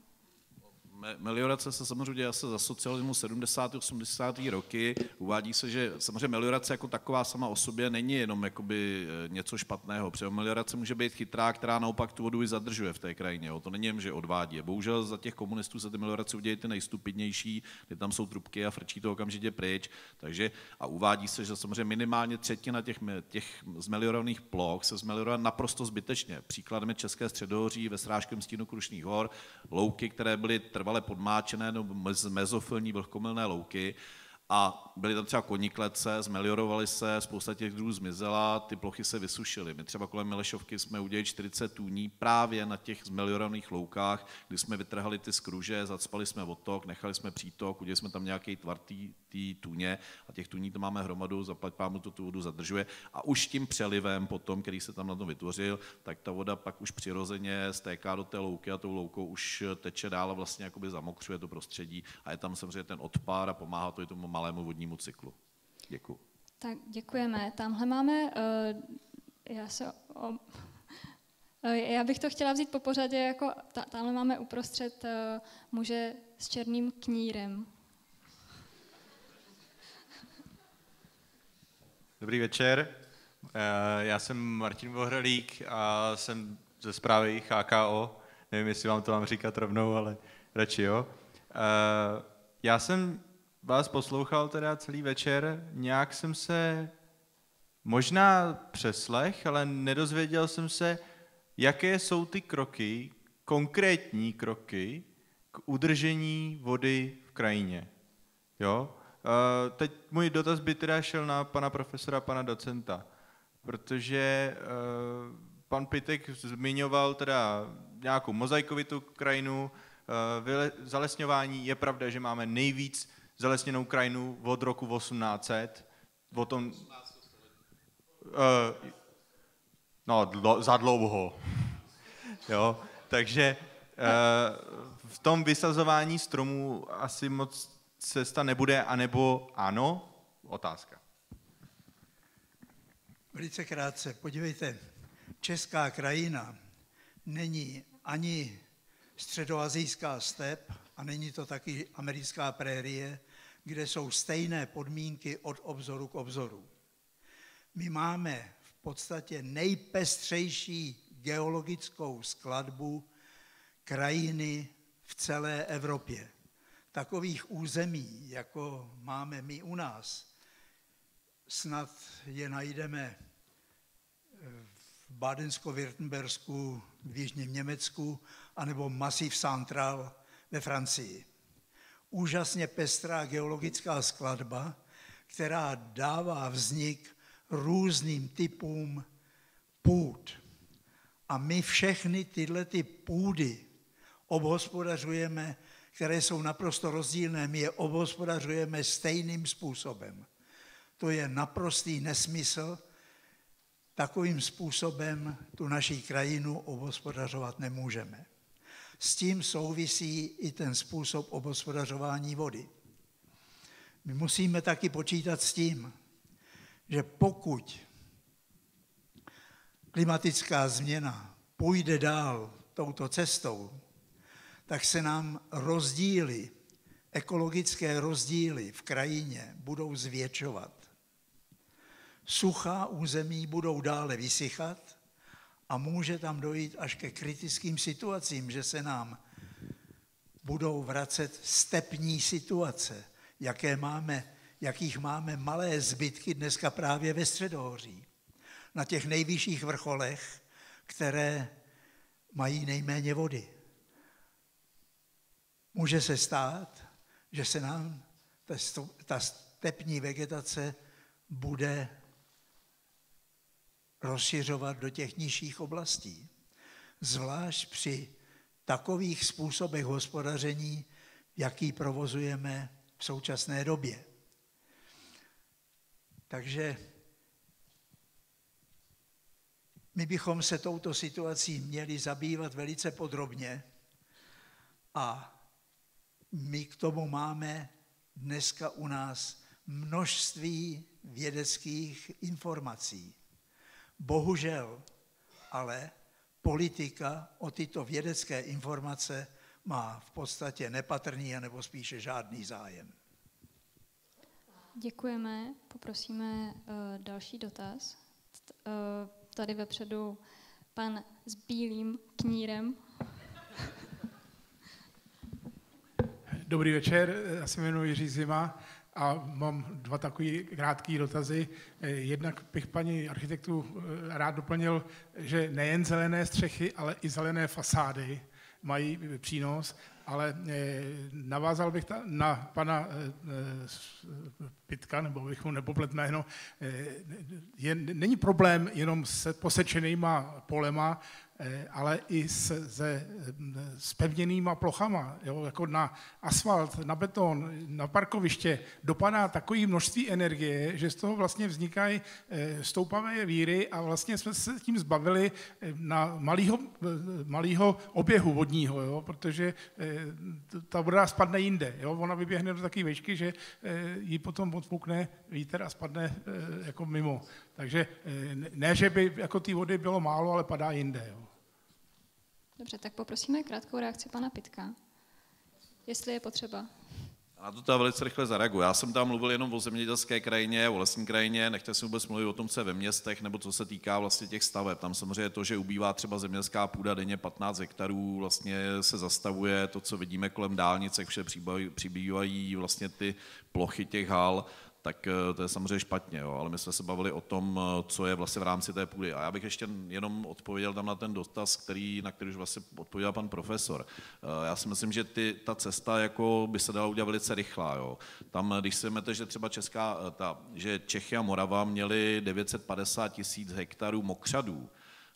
Meliorace se samozřejmě dělá se za socialismu 70. 80. roky. Uvádí se, že samozřejmě meliorace jako taková sama o sobě není jenom jakoby eh, něco špatného. Protože meliorace může být chytrá, která naopak tu vodu i zadržuje v té krajině. Jo. To není jen, že odvádí. Bohužel za těch komunistů se ty meliorace udějí ty nejstupidnější, kdy tam jsou trubky a frčí to okamžitě pryč. Takže a uvádí se, že samozřejmě minimálně třetina těch, těch zmeliorovaných ploch se zmelioruje naprosto zbytečně. Příkladem je České středohoří ve srážkovém stínu Krušných hor, louky, které byly trvalé trvale podmáčené nebo mezofilní vlhkomilné louky a byly tam třeba koniklece, zmeliorovali se, spousta těch druhů zmizela, ty plochy se vysušily. My třeba kolem Milešovky jsme udělali 40 tůní právě na těch zmeliorovaných loukách, kdy jsme vytrhali ty skruže, zacpali jsme otok, nechali jsme přítok, udělali jsme tam nějaký tvar té tůně a těch tůní to máme hromadu, zaplať pámu to tu vodu zadržuje a už tím přelivem potom, který se tam na tom vytvořil, tak ta voda pak už přirozeně stéká do té louky a tou loukou už teče dál a vlastně jakoby zamokřuje to prostředí a je tam samozřejmě ten odpár a pomáhá to i tomu malému vodnímu cyklu. Děkuji. Tak děkujeme. Tamhle máme, uh, já se o, uh, já bych to chtěla vzít po pořadě, jako tamhle máme uprostřed uh, muže s černým knírem. Dobrý večer, já jsem Martin Vohrelík a jsem ze zprávy HKO. Nevím, jestli vám to mám říkat rovnou, ale radši jo. Já jsem vás poslouchal teda celý večer, nějak jsem se možná přeslech, ale nedozvěděl jsem se, jaké jsou ty kroky, konkrétní kroky k udržení vody v krajině. Jo? Teď můj dotaz by teda šel na pana profesora, pana docenta, protože pan Pitek zmiňoval teda nějakou mozaikovitou krajinu, zalesňování. Je pravda, že máme nejvíc zalesněnou krajinu od roku 1800. O tom, no, dlo, za dlouho. jo, takže v tom vysazování stromů asi moc cesta nebude, anebo ano? Otázka. Velice krátce. Podívejte, česká krajina není ani středoazijská step a není to taky americká prérie, kde jsou stejné podmínky od obzoru k obzoru. My máme v podstatě nejpestřejší geologickou skladbu krajiny v celé Evropě. Takových území, jako máme my u nás, snad je najdeme v Bádensko-Württembersku, v Jižním Německu, anebo Massiv Central ve Francii úžasně pestrá geologická skladba, která dává vznik různým typům půd. A my všechny tyhle ty půdy obhospodařujeme které jsou naprosto rozdílné, my je obhospodařujeme stejným způsobem. To je naprostý nesmysl. Takovým způsobem tu naší krajinu obhospodařovat nemůžeme. S tím souvisí i ten způsob obhospodařování vody. My musíme taky počítat s tím, že pokud klimatická změna půjde dál touto cestou, tak se nám rozdíly, ekologické rozdíly v krajině budou zvětšovat. Suchá území budou dále vysychat a může tam dojít až ke kritickým situacím, že se nám budou vracet stepní situace, jaké máme, jakých máme malé zbytky dneska právě ve Středohoří. Na těch nejvyšších vrcholech, které mají nejméně vody. Může se stát, že se nám ta stepní vegetace bude rozšiřovat do těch nižších oblastí. Zvlášť při takových způsobech hospodaření, jaký provozujeme v současné době. Takže my bychom se touto situací měli zabývat velice podrobně a my k tomu máme dneska u nás množství vědeckých informací. Bohužel, ale politika o tyto vědecké informace má v podstatě nepatrný nebo spíše žádný zájem. Děkujeme. Poprosíme uh, další dotaz. Uh, tady vepředu pan s bílým knírem. Dobrý večer, já se jmenuji Jiří Zima a mám dva takové krátké dotazy. Jednak bych paní architektu eh, rád doplnil, že nejen zelené střechy, ale i zelené fasády mají přínos, ale eh, navázal bych na pana eh, Pitka, nebo bych mu nepoplet jméno, je, není problém jenom se posečenýma polema, ale i se, se spevněnýma plochama, jo, jako na asfalt, na beton, na parkoviště, dopadá takové množství energie, že z toho vlastně vznikají eh, stoupavé víry a vlastně jsme se tím zbavili eh, na malýho, malýho oběhu vodního, jo, protože ta voda spadne jinde. Jo, ona vyběhne do takové vešky, že ji potom odfukne vítr a spadne jako mimo. Takže ne, že by jako té vody bylo málo, ale padá jinde. Jo. Dobře, tak poprosíme krátkou reakci pana Pitka, jestli je potřeba. Na to teda velice rychle zareaguji. Já jsem tam mluvil jenom o zemědělské krajině, o lesní krajině, nechte si vůbec mluvit o tom, co je ve městech, nebo co se týká vlastně těch staveb. Tam samozřejmě to, že ubývá třeba zemědělská půda denně 15 hektarů, vlastně se zastavuje to, co vidíme kolem dálnice, vše přibývají vlastně ty plochy těch hal, tak eh, to je samozřejmě špatně, jo. ale my jsme se bavili o tom, eh, co je vlastně v rámci té půdy. A já bych ještě jenom odpověděl tam na ten dotaz, který, na který už vlastně odpověděl pan profesor. Eh, já si myslím, že ty, ta cesta jako by se dala udělat velice rychlá. Jo. Tam, když si vezmete, že třeba Česká, ta, že Čechy a Morava měli 950 tisíc hektarů mokřadů,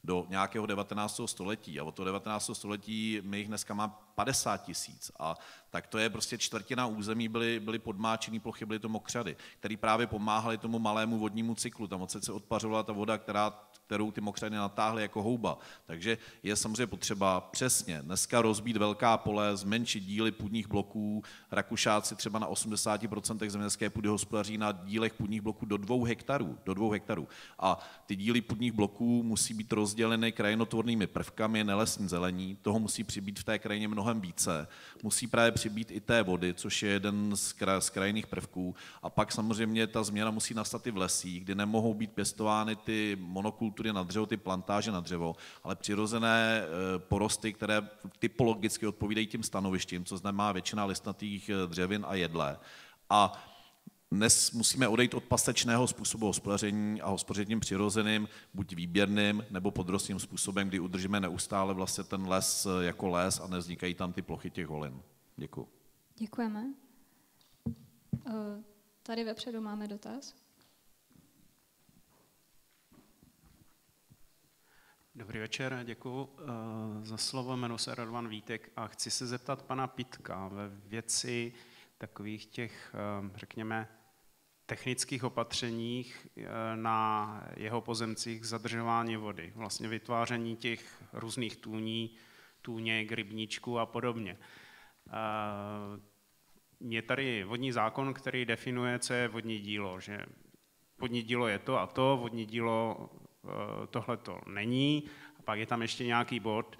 do nějakého 19. století. A od toho 19. století my jich dneska máme 50 tisíc. A tak to je prostě čtvrtina území byly, byly podmáčené plochy, byly to mokřady, které právě pomáhaly tomu malému vodnímu cyklu. Tam se odpařovala ta voda, která kterou ty mokřady natáhly jako houba. Takže je samozřejmě potřeba přesně dneska rozbít velká pole, zmenšit díly půdních bloků. Rakušáci třeba na 80% zemědělské půdy hospodaří na dílech půdních bloků do dvou hektarů. Do dvou hektarů. A ty díly půdních bloků musí být rozděleny krajinotvornými prvkami, nelesní zelení. Toho musí přibýt v té krajině mnohem více. Musí právě přibýt i té vody, což je jeden z, kraj, z krajinných prvků. A pak samozřejmě ta změna musí nastat i v lesích, kdy nemohou být pěstovány ty monokultury kultury na dřevo, ty plantáže na dřevo, ale přirozené eh, porosty, které typologicky odpovídají tím stanovištím, co znamená většina listnatých eh, dřevin a jedle. A dnes musíme odejít od pasečného způsobu hospodaření a hospodařením přirozeným, buď výběrným nebo podrostným způsobem, kdy udržíme neustále vlastně ten les eh, jako les a nevznikají tam ty plochy těch holin. Děkuji. Děkujeme. Tady vepředu máme dotaz. Dobrý večer, děkuji za slovo. Jmenuji se Radovan Vítek a chci se zeptat pana Pitka ve věci takových těch, řekněme, technických opatřeních na jeho pozemcích zadržování vody, vlastně vytváření těch různých tůní, tůněk, rybníčků a podobně. Je tady vodní zákon, který definuje, co je vodní dílo, že vodní dílo je to a to, vodní dílo Eh, tohle to není. A pak je tam ještě nějaký bod,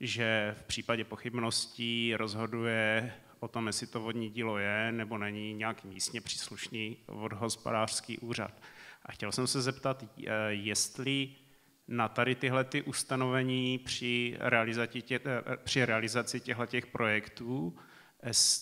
že v případě pochybností rozhoduje o tom, jestli to vodní dílo je nebo není nějaký místně příslušný vodohospodářský úřad. A chtěl jsem se zeptat, eh, jestli na tady tyhle ty ustanovení při realizaci, tě, eh, při realizaci těchto těch projektů,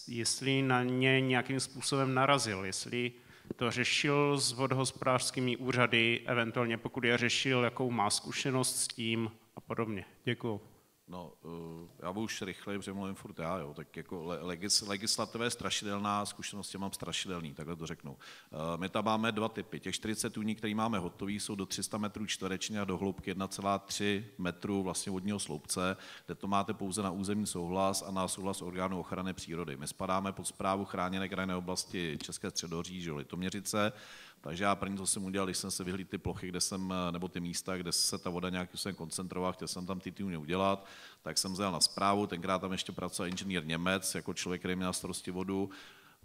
jestli na ně nějakým způsobem narazil, jestli to řešil s vodohospodářskými úřady, eventuálně pokud je řešil, jakou má zkušenost s tím a podobně. Děkuji. No, eh, já budu už rychleji, protože mluvím furt já, jo. tak jako legis, legislativa je strašidelná, zkušenosti mám strašidelný, takhle to řeknu. Eh, my tam máme dva typy. Těch 40 tuní, které máme hotový, jsou do 300 metrů čtvereční a do hloubky 1,3 metru vlastně vodního sloupce, kde to máte pouze na územní souhlas a na souhlas orgánu ochrany přírody. My spadáme pod zprávu chráněné krajinné oblasti České středoří, že Litoměřice, takže já první, co jsem udělal, když jsem se vyhlídl ty plochy, kde jsem, nebo ty místa, kde se ta voda nějakým způsobem koncentrovala, chtěl jsem tam ty tůně udělat, tak jsem vzal na zprávu, tenkrát tam ještě pracoval inženýr Němec, jako člověk, který měl starosti vodu,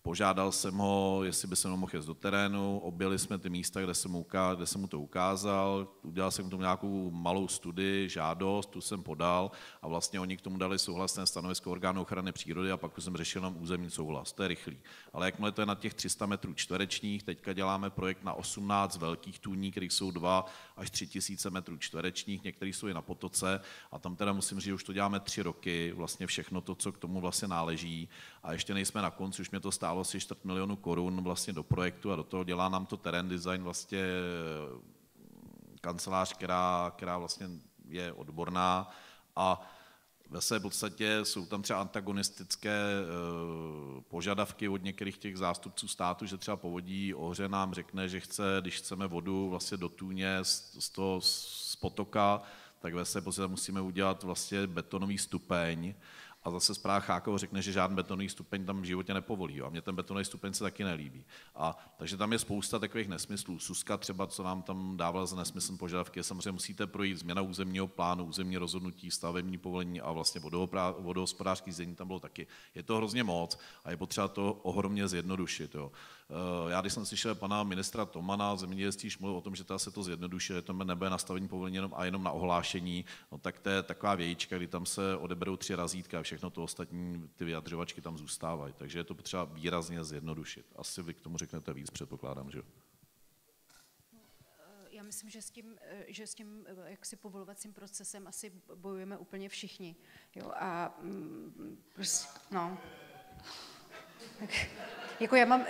Požádal jsem ho, jestli by se mnou mohl jít do terénu, objeli jsme ty místa, kde jsem, mu, kde jsem mu to ukázal, udělal jsem k tomu nějakou malou studii, žádost, tu jsem podal a vlastně oni k tomu dali souhlasné stanovisko orgánu ochrany přírody a pak jsem řešil nám územní souhlas. To je rychlý. Ale jakmile to je na těch 300 metrů čtverečních, teďka děláme projekt na 18 velkých tůní, kterých jsou 2 až 3 tisíce metrů čtverečních, některý jsou i na potoce a tam teda musím říct, že už to děláme tři roky, vlastně všechno to, co k tomu vlastně náleží a ještě nejsme na konci, už mě to stálo asi čtvrt milionu korun vlastně do projektu a do toho dělá nám to terén design vlastně eh, kancelář, která, která vlastně je odborná. A ve své podstatě jsou tam třeba antagonistické e, požadavky od některých těch zástupců státu, že třeba povodí Ohře nám řekne, že chce, když chceme vodu vlastně do tůně z, z toho z potoka, tak ve své podstatě musíme udělat vlastně betonový stupeň, zase zpráva Chákovo řekne, že žádný betonový stupeň tam v životě nepovolí. A mně ten betonový stupeň se taky nelíbí. A takže tam je spousta takových nesmyslů. Suska třeba, co nám tam dávala za nesmysl požadavky, samozřejmě musíte projít změna územního plánu, územní rozhodnutí, stavební povolení a vlastně vodohospodářský zení tam bylo taky. Je to hrozně moc a je potřeba to ohromně zjednodušit. Jo. Eh, já když jsem slyšel pana ministra Tomana zemědělství, mluvil o tom, že to se to zjednodušuje, to nebude nastavení povolení jenom a jenom na ohlášení, no tak to je taková vějíčka, kdy tam se odeberou tři razítka a všechno to ostatní, ty vyjadřovačky tam zůstávají. Takže je to potřeba výrazně zjednodušit. Asi vy k tomu řeknete víc, předpokládám, že eh, já myslím, že s tím, eh, že s tím jaksi povolovacím procesem asi bojujeme úplně všichni. Jo, a mm, prostě, no. Jako já mám...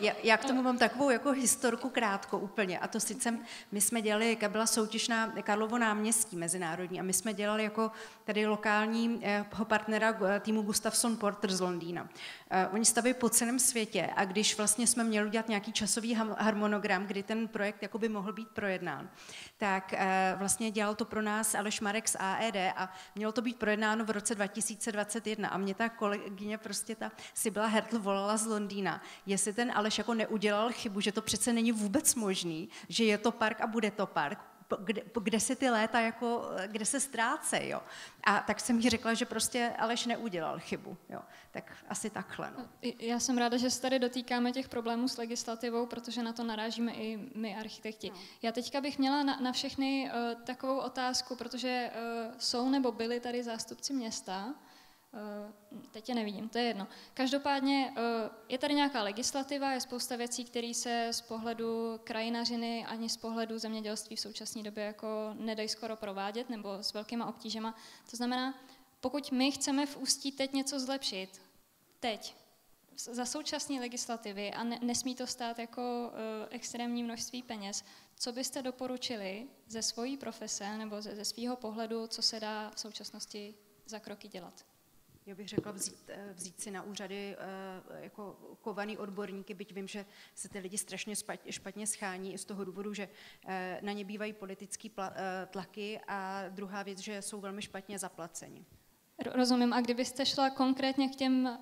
Já, já k tomu mám takovou jako historku krátko úplně. A to sice my jsme dělali, jaká byla soutěž na Karlovo náměstí mezinárodní a my jsme dělali jako tady lokálního eh, partnera eh, týmu Gustafson Porter z Londýna. Uh, oni staví po celém světě a když vlastně jsme měli udělat nějaký časový harmonogram, kdy ten projekt jakoby mohl být projednán, tak uh, vlastně dělal to pro nás Aleš Marek z AED a mělo to být projednáno v roce 2021 a mě ta kolegyně prostě ta Sibila Hertl volala z Londýna, jestli ten Aleš jako neudělal chybu, že to přece není vůbec možný, že je to park a bude to park, kde, kde se ty léta jako, kde se ztráce, jo. A tak jsem jí řekla, že prostě Aleš neudělal chybu, jo. Tak asi takhle, no. Já jsem ráda, že se tady dotýkáme těch problémů s legislativou, protože na to narážíme i my architekti. No. Já teďka bych měla na, na všechny uh, takovou otázku, protože uh, jsou nebo byli tady zástupci města, Eh, teď je nevidím, to je jedno. Každopádně eh, je tady nějaká legislativa, je spousta věcí, které se z pohledu krajinařiny ani z pohledu zemědělství v současné době jako nedají skoro provádět nebo s velkýma obtížema. To znamená, pokud my chceme v Ústí teď něco zlepšit, teď, za současné legislativy a ne, nesmí to stát jako uh, extrémní množství peněz, co byste doporučili ze svojí profese nebo ze, ze svého pohledu, co se dá v současnosti za kroky dělat? Já bych řekla vzít, eh, vzít si na úřady eh, jako kovaný odborníky, byť vím, že se ty lidi strašně špatně schání z toho důvodu, že eh, na ně bývají politické tlaky a druhá věc, že jsou velmi špatně zaplaceni. Rozumím. A kdybyste šla konkrétně k těm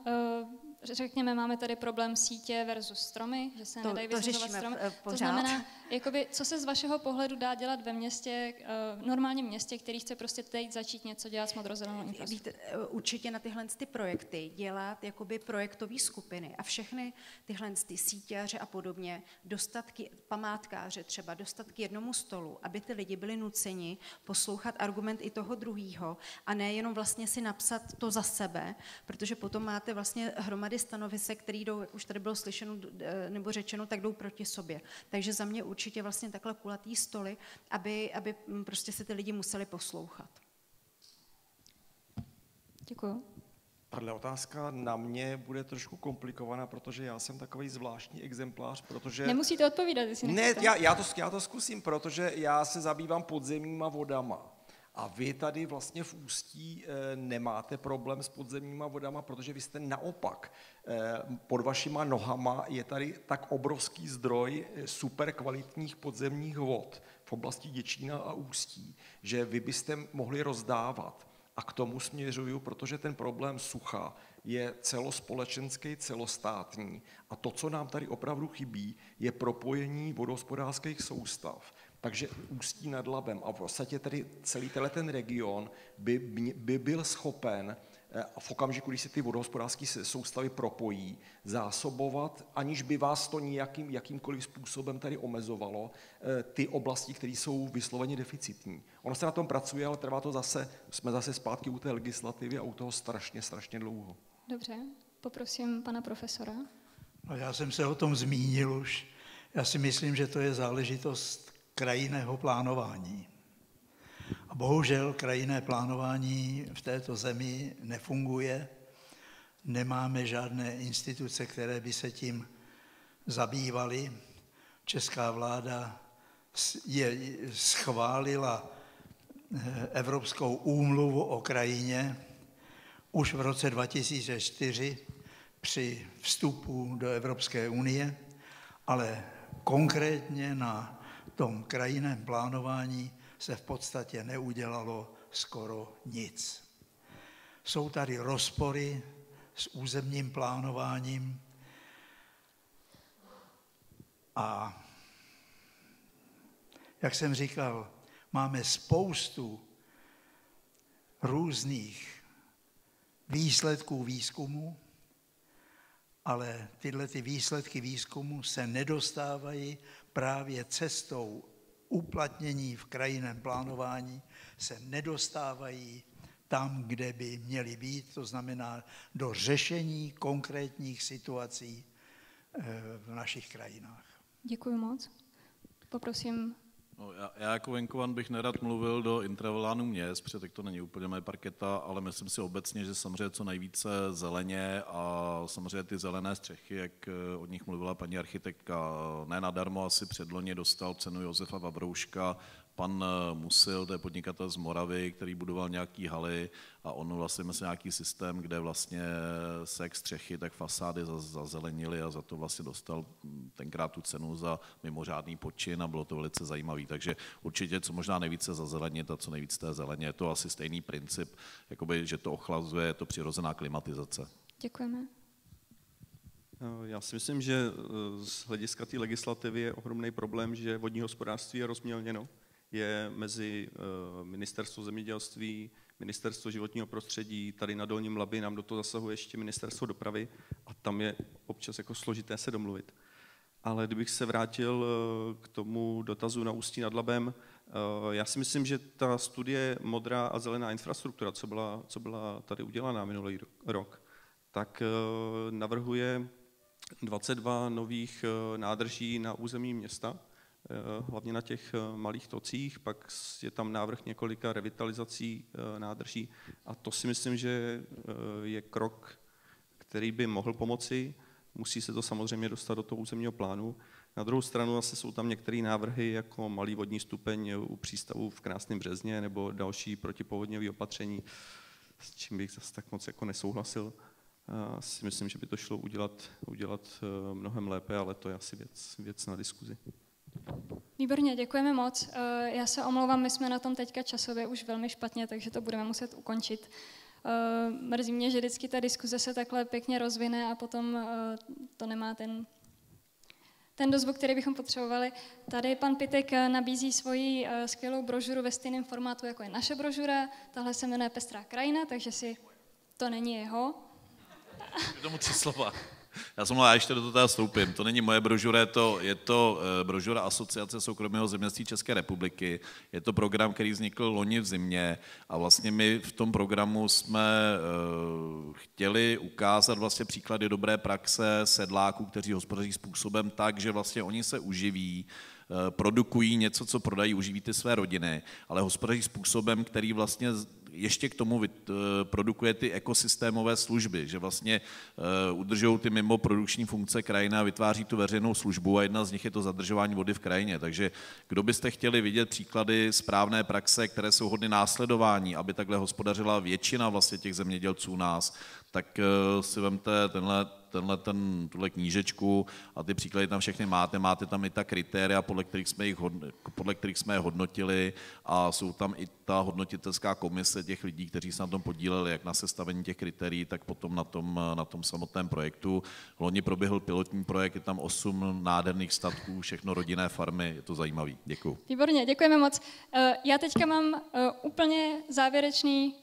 řekněme, máme tady problém sítě versus stromy, že se to, nedají vysazovat stromy. To znamená, jakoby, co se z vašeho pohledu dá dělat ve městě, v normálním městě, který chce prostě teď začít něco dělat s modrozelenou infrastrukturou? Eh, určitě na tyhle ty projekty dělat jakoby projektové skupiny a všechny tyhle ty sítěře a podobně dostat k památkáře třeba, dostat k jednomu stolu, aby ty lidi byli nuceni poslouchat argument i toho druhého a ne jenom vlastně si napsat to za sebe, protože potom máte vlastně hromady stanovisek, které jdou, jak už tady bylo slyšeno nebo řečeno, tak jdou proti sobě. Takže za mě určitě vlastně takhle kulatý stoly, aby, aby mm, prostě se ty lidi museli poslouchat. Děkuji. Tahle otázka na mě bude trošku komplikovaná, protože já jsem takový zvláštní exemplář, protože... Nemusíte odpovídat, jestli Ne, já, já, to, já to zkusím, protože já se zabývám podzemníma vodama. A vy tady vlastně v Ústí eh, nemáte problém s podzemníma vodama, protože vy jste naopak. Eh, pod vašima nohama je tady tak obrovský zdroj eh, super kvalitních podzemních vod v oblasti Děčína a Ústí, že vy byste mohli rozdávat. A k tomu směřuju, protože ten problém sucha je celospolečenský, celostátní. A to, co nám tady opravdu chybí, je propojení vodohospodářských soustav. Takže Ústí nad Labem a v podstatě tedy celý ten region by, by byl schopen eh, v okamžiku, když se ty vodohospodářské soustavy propojí, zásobovat, aniž by vás to nějakým, jakýmkoliv způsobem tady omezovalo, eh, ty oblasti, které jsou vysloveně deficitní. Ono se na tom pracuje, ale trvá to zase, jsme zase zpátky u té legislativy a u toho strašně, strašně dlouho. Dobře, poprosím pana profesora. No, já jsem se o tom zmínil už. Já si myslím, že to je záležitost krajinného plánování. A bohužel krajinné plánování v této zemi nefunguje. Nemáme žádné instituce, které by se tím zabývaly. Česká vláda je, schválila eh, Evropskou úmluvu o krajině už v roce 2004 při vstupu do Evropské unie, ale konkrétně na tom krajinném plánování se v podstatě neudělalo skoro nic. Jsou tady rozpory s územním plánováním a jak jsem říkal, máme spoustu různých výsledků výzkumu, ale tyhle ty výsledky výzkumu se nedostávají právě cestou uplatnění v krajinném plánování se nedostávají tam, kde by měly být, to znamená do řešení konkrétních situací eh, v našich krajinách. Děkuji moc. Poprosím No, já, já jako venkovan bych nerad mluvil do intravelánu měst, protože tak to není úplně moje parketa, ale myslím si obecně, že samozřejmě co nejvíce zeleně a samozřejmě ty zelené střechy, jak eh, od nich mluvila paní architektka, ne nadarmo asi předloně dostal cenu Josefa Vavrouška pan eh, Musil, to je podnikatel z Moravy, který budoval nějaký haly a on vlastně měl nějaký systém, kde vlastně se jak střechy, tak fasády zazelenily a za to vlastně dostal hm, tenkrát tu cenu za mimořádný počin a bylo to velice zajímavé. Takže určitě co možná nejvíce zazelenit a co nejvíce té zeleně, je to asi stejný princip, jakoby, že to ochlazuje, je to přirozená klimatizace. Děkujeme. Já si myslím, že eh, z hlediska té legislativy je ohromný problém, že vodní hospodářství je rozmělněno je mezi eh, ministerstvo zemědělství, ministerstvo životního prostředí, tady na Dolním Labi nám do toho zasahuje ještě ministerstvo dopravy a tam je občas jako složité se domluvit. Ale kdybych se vrátil eh, k tomu dotazu na Ústí nad Labem, eh, já si myslím, že ta studie Modrá a zelená infrastruktura, co byla, co byla tady udělaná minulý rok, tak navrhuje 22 nových nádrží na území města, hlavně na těch eh, malých tocích, pak je tam návrh několika revitalizací eh, nádrží a to si myslím, že je krok, který by mohl pomoci. Musí se to samozřejmě dostat do toho územního plánu. Na druhou stranu zase jsou tam některé návrhy, jako malý vodní stupeň u přístavu v Krásném Březně nebo další protipovodňové opatření. s čím bych zase tak moc jako nesouhlasil. Si myslím, že by to šlo udělat, udělat eh, mnohem lépe, ale to je asi věc, věc na diskuzi. Výborně, děkujeme moc. Eh, já se omlouvám, my jsme na tom teďka časově už velmi špatně, takže to budeme muset ukončit. Eh, mrzí mě, že vždycky ta diskuze se takhle pěkně rozvine a potom eh, to nemá ten, ten dozvuk, který bychom potřebovali. Tady pan Pitek nabízí svoji skvělou brožuru ve stejném formátu, jako je naše brožura. Tahle se jmenuje Pestrá krajina, takže si to není jeho. K tomu tři slova. Já jsem já ještě do toho teda stoupím. To není moje brožura, je to, je to eh, brožura Asociace soukromého zemědělství České republiky. Je to program, který vznikl loni v zimě a vlastně my v tom programu jsme uh, chtěli ukázat vlastně příklady dobré praxe sedláků, kteří hospodaří způsobem tak, že vlastně oni se uživí, eh, produkují něco, co prodají, uživí ty své rodiny, ale hospodaří způsobem, který vlastně ještě k tomu eh, produkuje ty ekosystémové služby, že vlastně eh, udržují ty mimo produkční funkce krajiny a vytváří tu veřejnou službu a jedna z nich je to zadržování vody v krajině. Takže kdo byste chtěli vidět příklady správné praxe, které jsou hodny následování, aby takhle hospodařila většina vlastně těch zemědělců nás, tak eh, si vemte tenhle tenhle, ten, tuhle knížečku a ty příklady tam všechny máte. Máte tam i ta kritéria, podle kterých jsme, jich, podle kterých jsme je hodnotili a jsou tam i ta hodnotitelská komise těch lidí, kteří se na tom podíleli, jak na sestavení těch kritérií, tak potom na tom, na tom samotném projektu. Loni proběhl pilotní projekt, je tam osm nádherných statků, všechno rodinné farmy, je to zajímavý. Děkuji. Výborně, děkujeme moc. Eh, já teďka mám eh, úplně závěrečný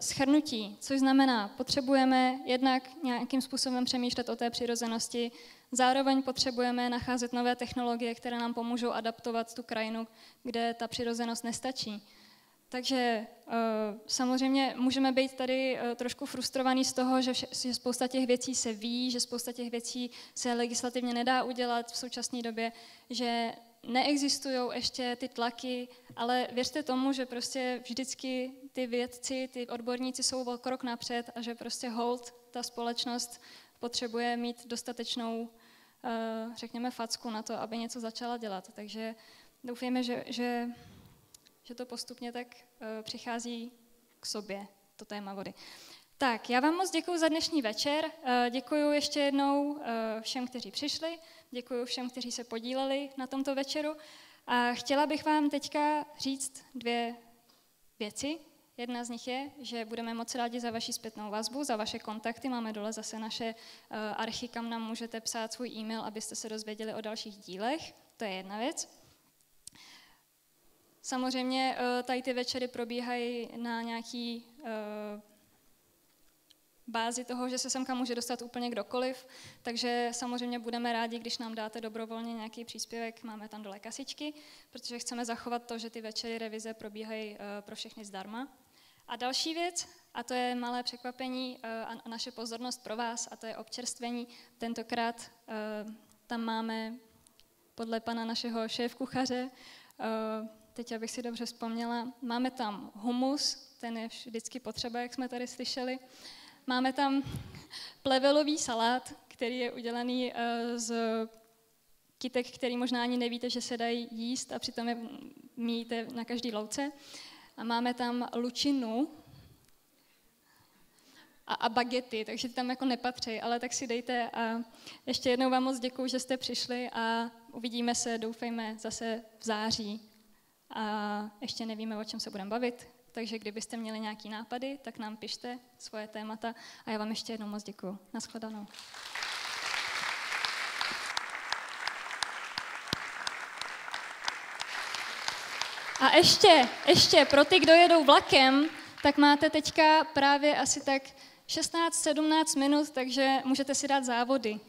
schrnutí, což znamená, potřebujeme jednak nějakým způsobem přemýšlet o té přirozenosti, zároveň potřebujeme nacházet nové technologie, které nám pomůžou adaptovat tu krajinu, kde ta přirozenost nestačí. Takže eh, samozřejmě můžeme být tady eh, trošku frustrovaní z toho, že, že spousta těch věcí se ví, že spousta těch věcí se legislativně nedá udělat v současné době, že neexistují ještě ty tlaky, ale věřte tomu, že prostě vždycky ty vědci, ty odborníci jsou o krok napřed a že prostě hold ta společnost potřebuje mít dostatečnou, eh, řekněme, facku na to, aby něco začala dělat. Takže doufejme, že, že, že to postupně tak eh, přichází k sobě, to téma vody. Tak, já vám moc děkuji za dnešní večer. Eh, děkuji ještě jednou všem, kteří přišli. Děkuji všem, kteří se podíleli na tomto večeru. A chtěla bych vám teďka říct dvě věci. Jedna z nich je, že budeme moc rádi za vaši zpětnou vazbu, za vaše kontakty. Máme dole zase naše uh, archy, kam nám můžete psát svůj e-mail, abyste se dozvěděli o dalších dílech. To je jedna věc. Samozřejmě uh, tady ty večery probíhají na nějaký uh, bázi toho, že se semka může dostat úplně kdokoliv, takže samozřejmě budeme rádi, když nám dáte dobrovolně nějaký příspěvek, máme tam dole kasičky, protože chceme zachovat to, že ty večery revize probíhají eh, pro všechny zdarma. A další věc, a to je malé překvapení eh, a naše pozornost pro vás, a to je občerstvení. Tentokrát eh, tam máme podle pana našeho šéf-kuchaře, teď abych si dobře vzpomněla, máme tam humus, ten je vždycky potřeba, jak jsme tady slyšeli. Máme tam plevelový salát, který je udělaný eh, z kytek, který možná ani nevíte, že se dají jíst a přitom je míjíte na každý louce. A máme tam lučinu a, a bagety, takže tam jako nepatří, ale tak si dejte a ještě jednou vám moc děkuji, že jste přišli a uvidíme se, doufejme, zase v září. A ještě nevíme, o čem se budeme bavit, takže kdybyste měli nějaký nápady, tak nám pište svoje témata a já vám ještě jednou moc děkuji. Naschledanou. A ještě, ještě pro ty, kdo jedou vlakem, tak máte teďka právě asi tak 16-17 minut, takže můžete si dát závody.